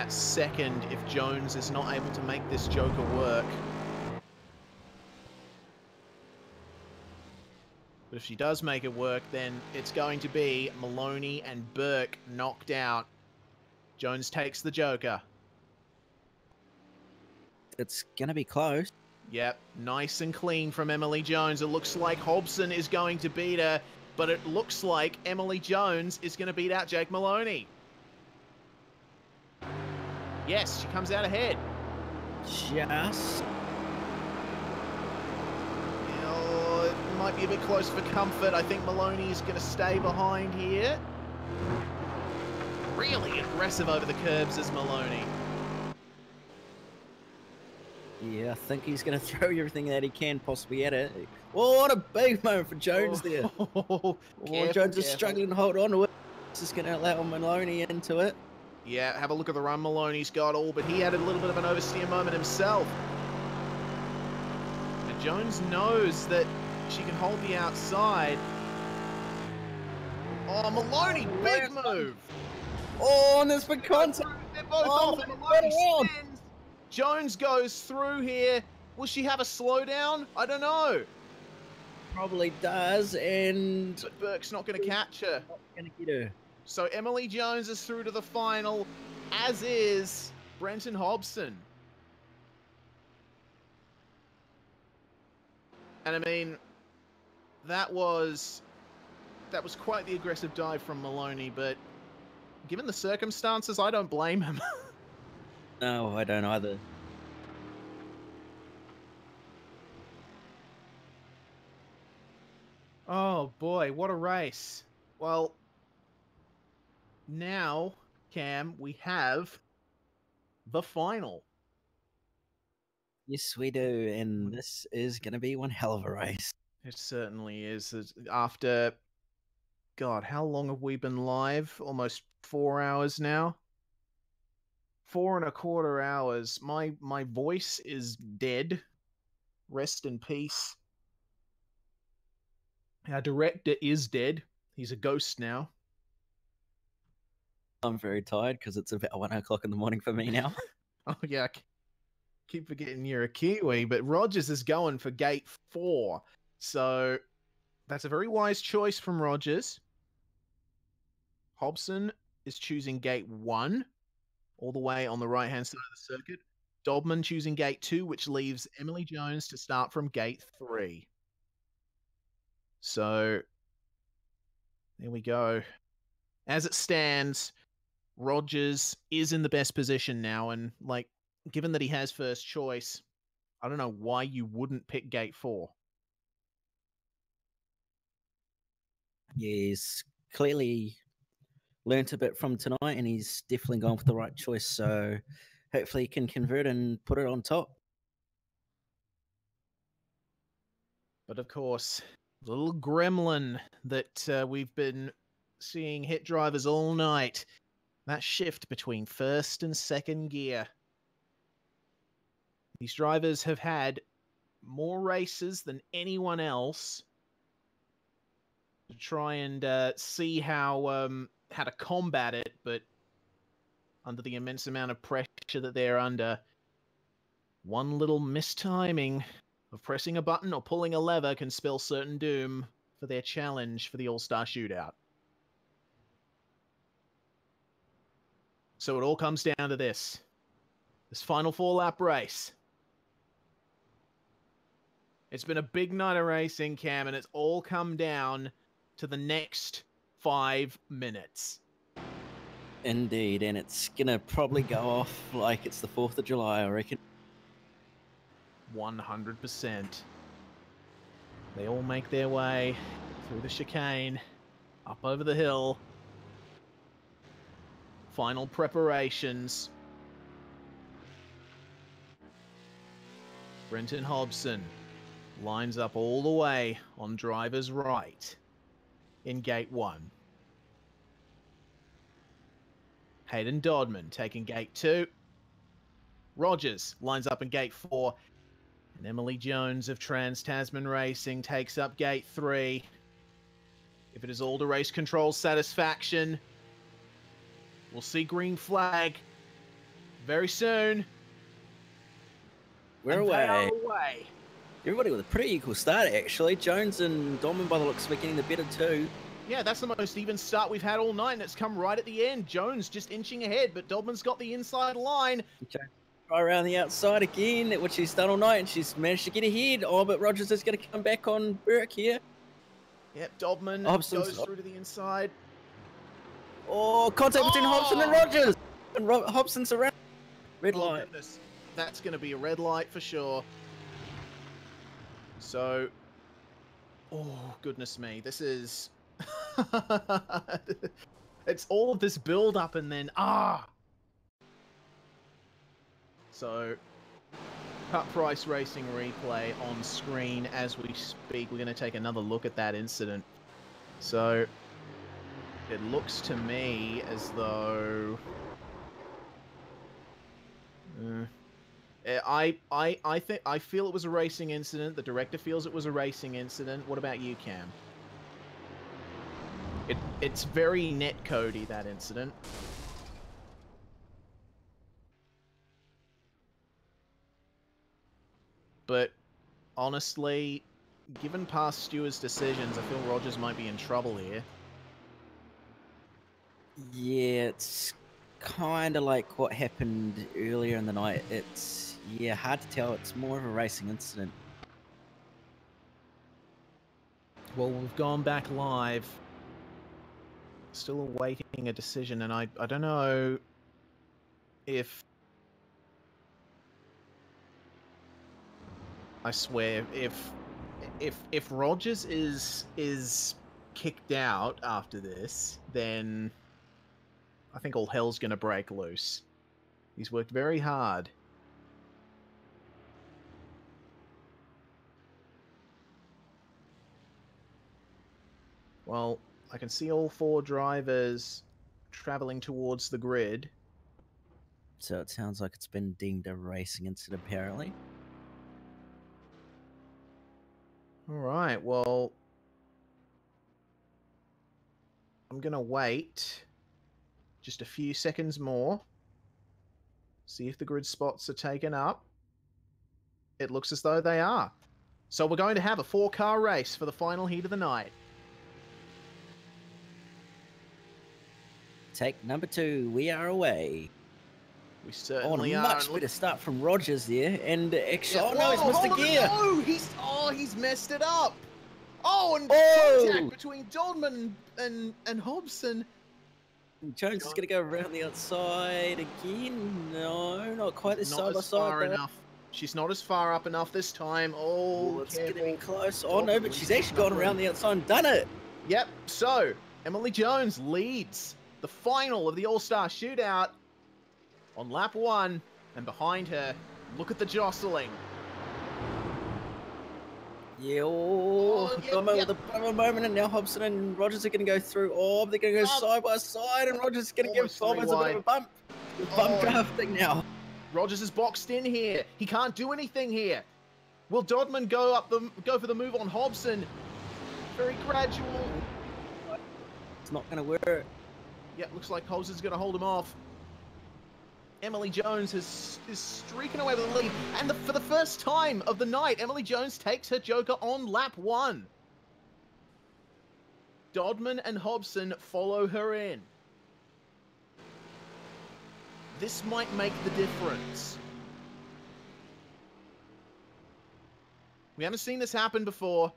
at second if Jones is not able to make this Joker work. But if she does make it work, then it's going to be Maloney and Burke knocked out. Jones takes the Joker. It's going to be close. Yep, nice and clean from Emily Jones. It looks like Hobson is going to beat her, but it looks like Emily Jones is going to beat out Jake Maloney. Yes, she comes out ahead. Just. Oh, it might be a bit close for comfort. I think Maloney is going to stay behind here. Really aggressive over the curbs as Maloney. Yeah, I think he's going to throw everything that he can possibly at it. Oh, what a big moment for Jones oh, there. Oh, Oh, careful, Jones is struggling to hold on to it. This is going to allow Maloney into it. Yeah, have a look at the run Maloney's got all, but he had a little bit of an oversteer moment himself. And Jones knows that she can hold the outside. Oh, Maloney, big move! Oh, and there's been contact. They're both Oh, off, and Maloney spins. Jones goes through here. Will she have a slowdown? I don't know. Probably does, and But Burke's not going to catch her. going to get her. So Emily Jones is through to the final, as is Brenton Hobson. And I mean, that was that was quite the aggressive dive from Maloney, but given the circumstances, I don't blame him. No, I don't either. oh boy, what a race. Well, now, Cam, we have the final. Yes, we do, and this is going to be one hell of a race. It certainly is. After, God, how long have we been live? Almost four hours now. four and a quarter hours. My my voice is dead. Rest in peace. Our director is dead. He's a ghost now. I'm very tired because it's about one o'clock in the morning for me now. Oh yeah, keep forgetting you're a Kiwi, but Rogers is going for gate four. So that's a very wise choice from Rogers. Hobson is choosing gate one, all the way on the right hand side of the circuit. Dodman choosing gate two, which leaves Emily Jones to start from gate three. So there we go. As it stands, Rogers is in the best position now, and like, given that he has first choice, I don't know why you wouldn't pick gate four. Yeah, he's clearly learnt a bit from tonight and he's definitely gone for the right choice. So hopefully he can convert and put it on top. But of course, the little gremlin that uh, we've been seeing hit drivers all night, that shift between first and second gear. These drivers have had more races than anyone else to try and uh, see how um, how to combat it, but under the immense amount of pressure that they're under, one little mistiming of pressing a button or pulling a lever can spell certain doom for their challenge for the All Star Shootout. So it all comes down to this this final four lap race. It's been a big night of racing, Cam, and it's all come down to the next five minutes. Indeed, and it's gonna probably go off like it's the Fourth of July, I reckon. 100%. They all make their way through the chicane, up over the hill. Final preparations. Brenton Hobson lines up all the way on driver's right in gate one. Hayden Dodman taking gate two. Rogers lines up in gate four. And Emily Jones of Trans Tasman Racing takes up gate three. If it is all to race control satisfaction, we'll see green flag very soon. We're away. away. Everybody with a pretty equal start, actually. Jones and Dodman, by the looks of it, getting the better two. Yeah, that's the most even start we've had all night, and it's come right at the end. Jones just inching ahead, but Dodman's got the inside line. Try around the outside again, which she's done all night, and she's managed to get ahead. Oh, but Rogers is going to come back on Burke here. Yep, Dobman goes through to the inside. Oh, contact between Hobson and Oh! Rogers. And Ro- Hobson's around. Red Oh, light. goodness. That's going to be a red light for sure. So, oh goodness me, this is. it's all of this build up and then ah. So, Cut Price Racing replay on screen as we speak. We're going to take another look at that incident. So, it looks to me as though. Uh, I, I, I think I feel it was a racing incident. The director feels it was a racing incident. What about you, Cam? It, it's very net Cody that incident. But honestly, given past Steward's decisions, I feel Rogers might be in trouble here. Yeah, it's kind of like what happened earlier in the night. It's, yeah, hard to tell. It's more of a racing incident. Well, we've gone back live. Still awaiting a decision, and I, I don't know if. I swear, if if if Rogers is is kicked out after this, then I think all hell's gonna break loose. He's worked very hard. Well, I can see all four drivers traveling towards the grid. So it sounds like it's been deemed a racing incident, apparently. All right. Well, I'm going to wait just a few seconds more. See if the grid spots are taken up. It looks as though they are. So we're going to have a four car race for the final heat of the night. Take number two. We are away. We Oh, certainly a are. much and better start from Rogers there. And actually, Yeah, oh no, Mr. hold on, Gear. No, he's oh he's messed it up. Oh, and Oh! contact between Dodman and and Hobson. Jones is going to go around the outside again. No, not quite this not side by as side. far though. enough. She's not as far up enough this time. Oh, Oh, it's getting close. Oh, oh no, but she's actually gone around the outside and done it. Yep. So Emily Jones leads the final of the All Star Shootout on lap one, and behind her, look at the jostling. Yeah, oh, Oh, yep, Doma yep. with a bit of a moment, and now Hobson and Rogers are going to go through. Oh, they're going to go Oh. side by side, and Rogers is going to give Almost Thomas a bit of a bump. Bump Oh. drafting now. Rogers is boxed in here. He can't do anything here. Will Dodman go up the go for the move on Hobson? Very gradual. It's not going to work. Yeah, looks like Hobson's going to hold him off. Emily Jones has, is streaking away with the lead, and the, for the first time of the night, Emily Jones takes her Joker on lap one. Dodman and Hobson follow her in. This might make the difference. We haven't seen this happen before.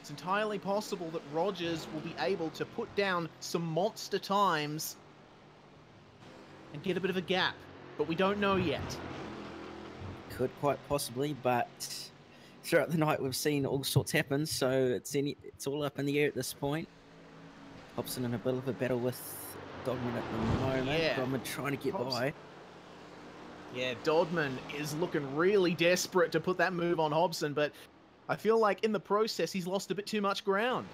It's entirely possible that Rogers will be able to put down some monster times and get a bit of a gap, but we don't know yet. Could quite possibly, but throughout the night we've seen all sorts happen, so it's any it's all up in the air at this point. Hobson in a bit of a battle with Dodman at the moment. Yeah. Dodman trying to get by. Yeah, Dodman is looking really desperate to put that move on Hobson, but I feel like in the process he's lost a bit too much ground.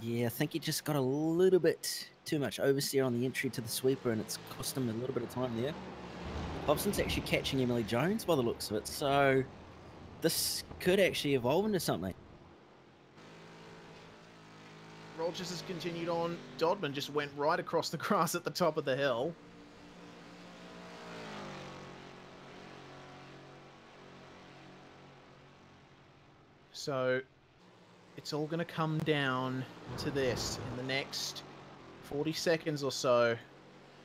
Yeah, I think he just got a little bit too much oversteer on the entry to the sweeper, and it's cost him a little bit of time there. Hobson's actually catching Emily Jones by the looks of it, so this could actually evolve into something. Rogers has continued on. Dodman just went right across the grass at the top of the hill. So it's all going to come down to this in the next 40 seconds or so.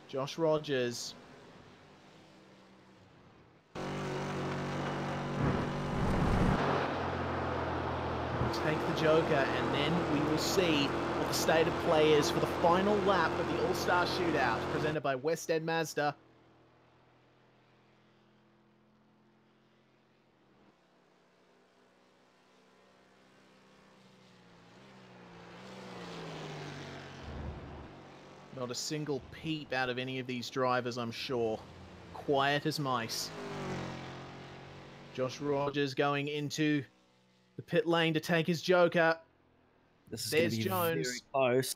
Josh Rogers. Take the Joker, and then we will see what the state of play is for the final lap of the All Star Shootout, presented by West End Mazda. Not a single peep out of any of these drivers, I'm sure. Quiet as mice. Josh Rogers going into the pit lane to take his Joker. This is There's Jones. close.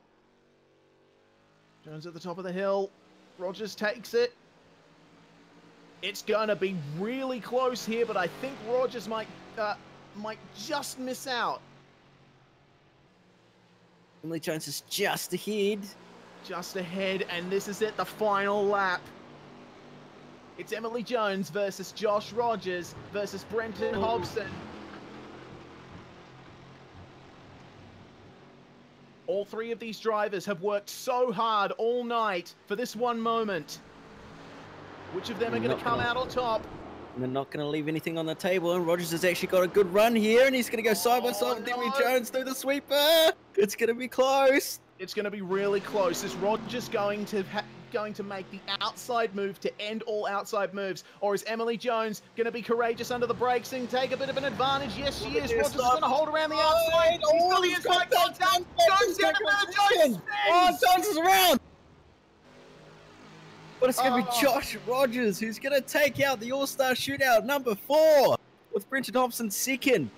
Jones at the top of the hill. Rogers takes it. It's gonna be really close here, but I think Rogers might uh, might just miss out. Emily Jones is just ahead. Just ahead, and this is it, the final lap. It's Emily Jones versus Josh Rogers versus Brenton Hobson. All three of these drivers have worked so hard all night for this one moment. Which of them are going to come gonna- out on top? And they're not going to leave anything on the table. And Rogers has actually got a good run here, and he's going to go side by Oh, side with oh, Emily. Jones through the sweeper. It's going to be close. It's going to be really close. Is Rogers going to ha- going to make the outside move to end all outside moves, or is Emily Jones going to be courageous under the brakes and take a bit of an advantage? Yes, she is. Rogers is going to hold around the Oh, outside. He's oh, got the he's inside got contact. Jones down the middle. Jones Oh. Jones is around. But it's going to Oh. be Josh Rogers who's going to take out the All Star Shootout number four with Brenton Hobson second.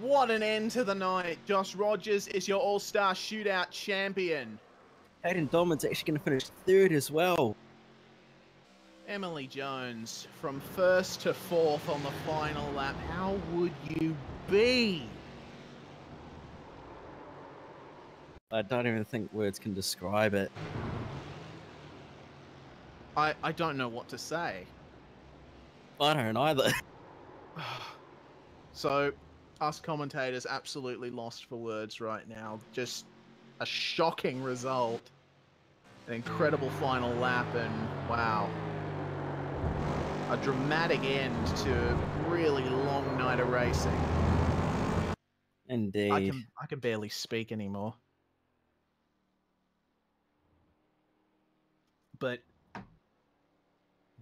What an end to the night. Josh Rogers is your All Star Shootout champion. Hayden Dodman's actually going to finish third as well. Emily Jones from first to fourth on the final lap. How would you be? I don't even think words can describe it. I, I don't know what to say. I don't either. So, us commentators absolutely lost for words right now. Just a shocking result. An incredible final lap, and wow. A dramatic end to a really long night of racing. Indeed. I can I can barely speak anymore. But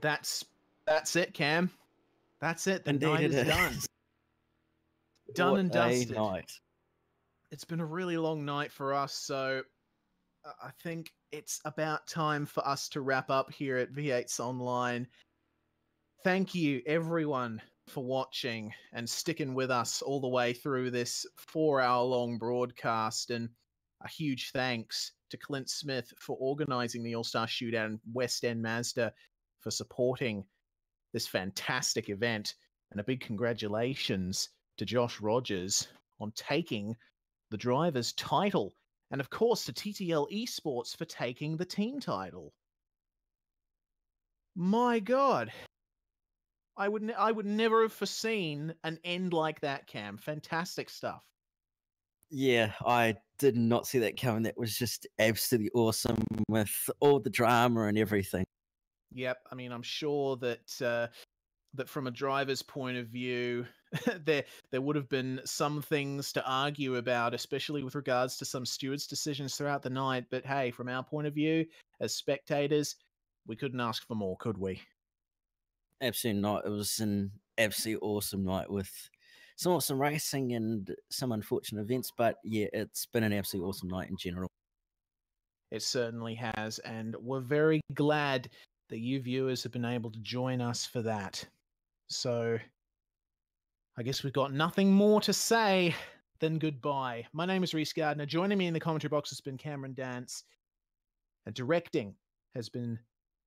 that's that's it, Cam. That's it. The Indeed night it is is. Done What and dusted. night. It's been a really long night for us, so uh, I think it's about time for us to wrap up here at V8's Online. Thank you, everyone, for watching and sticking with us all the way through this four hour long broadcast. And a huge thanks to Clint Smith for organizing the All Star Shootout and West End Mazda for supporting this fantastic event. And a big congratulations to Josh Rogers on taking the driver's title. And of course, to TTL Esports for taking the team title. My God. I would ne- I would never have foreseen an end like that, Cam. Fantastic stuff. Yeah, I did not see that coming. That was just absolutely awesome with all the drama and everything. Yep. I mean, I'm sure that uh, that from a driver's point of view, there there would have been some things to argue about, especially with regards to some stewards' decisions throughout the night. But hey, from our point of view as spectators, we couldn't ask for more, could we? Absolutely not. It was an absolutely awesome night with some awesome racing and some unfortunate events, but yeah, it's been an absolutely awesome night in general. It certainly has, and we're very glad that you viewers have been able to join us for that. So, I guess we've got nothing more to say than goodbye. My name is Reese Gardner. Joining me in the commentary box has been Cameron Dance, and directing has been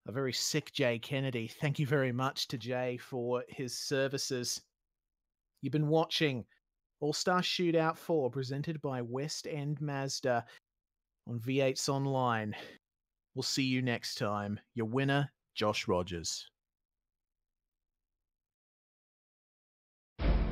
a very sick Jay Kennedy. Thank you very much to Jay for his services. You've been watching All Star Shootout 4 presented by West End Mazda on V8's Online. We'll see you next time. Your winner, Josh Rogers.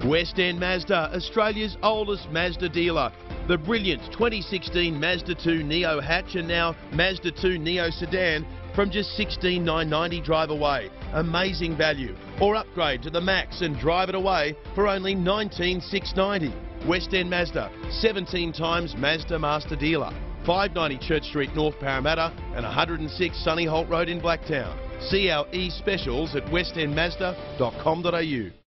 West End Mazda, Australia's oldest Mazda dealer. The brilliant 2016 Mazda 2 Neo hatch and now Mazda 2 Neo sedan from just 16,990 drive away. Amazing value. Or upgrade to the Max and drive it away for only 19,690. West End Mazda, 17 times Mazda Master Dealer. 590 Church Street, North Parramatta and 106 Sunnyholt Road in Blacktown. See our e-specials at westendmazda.com.au.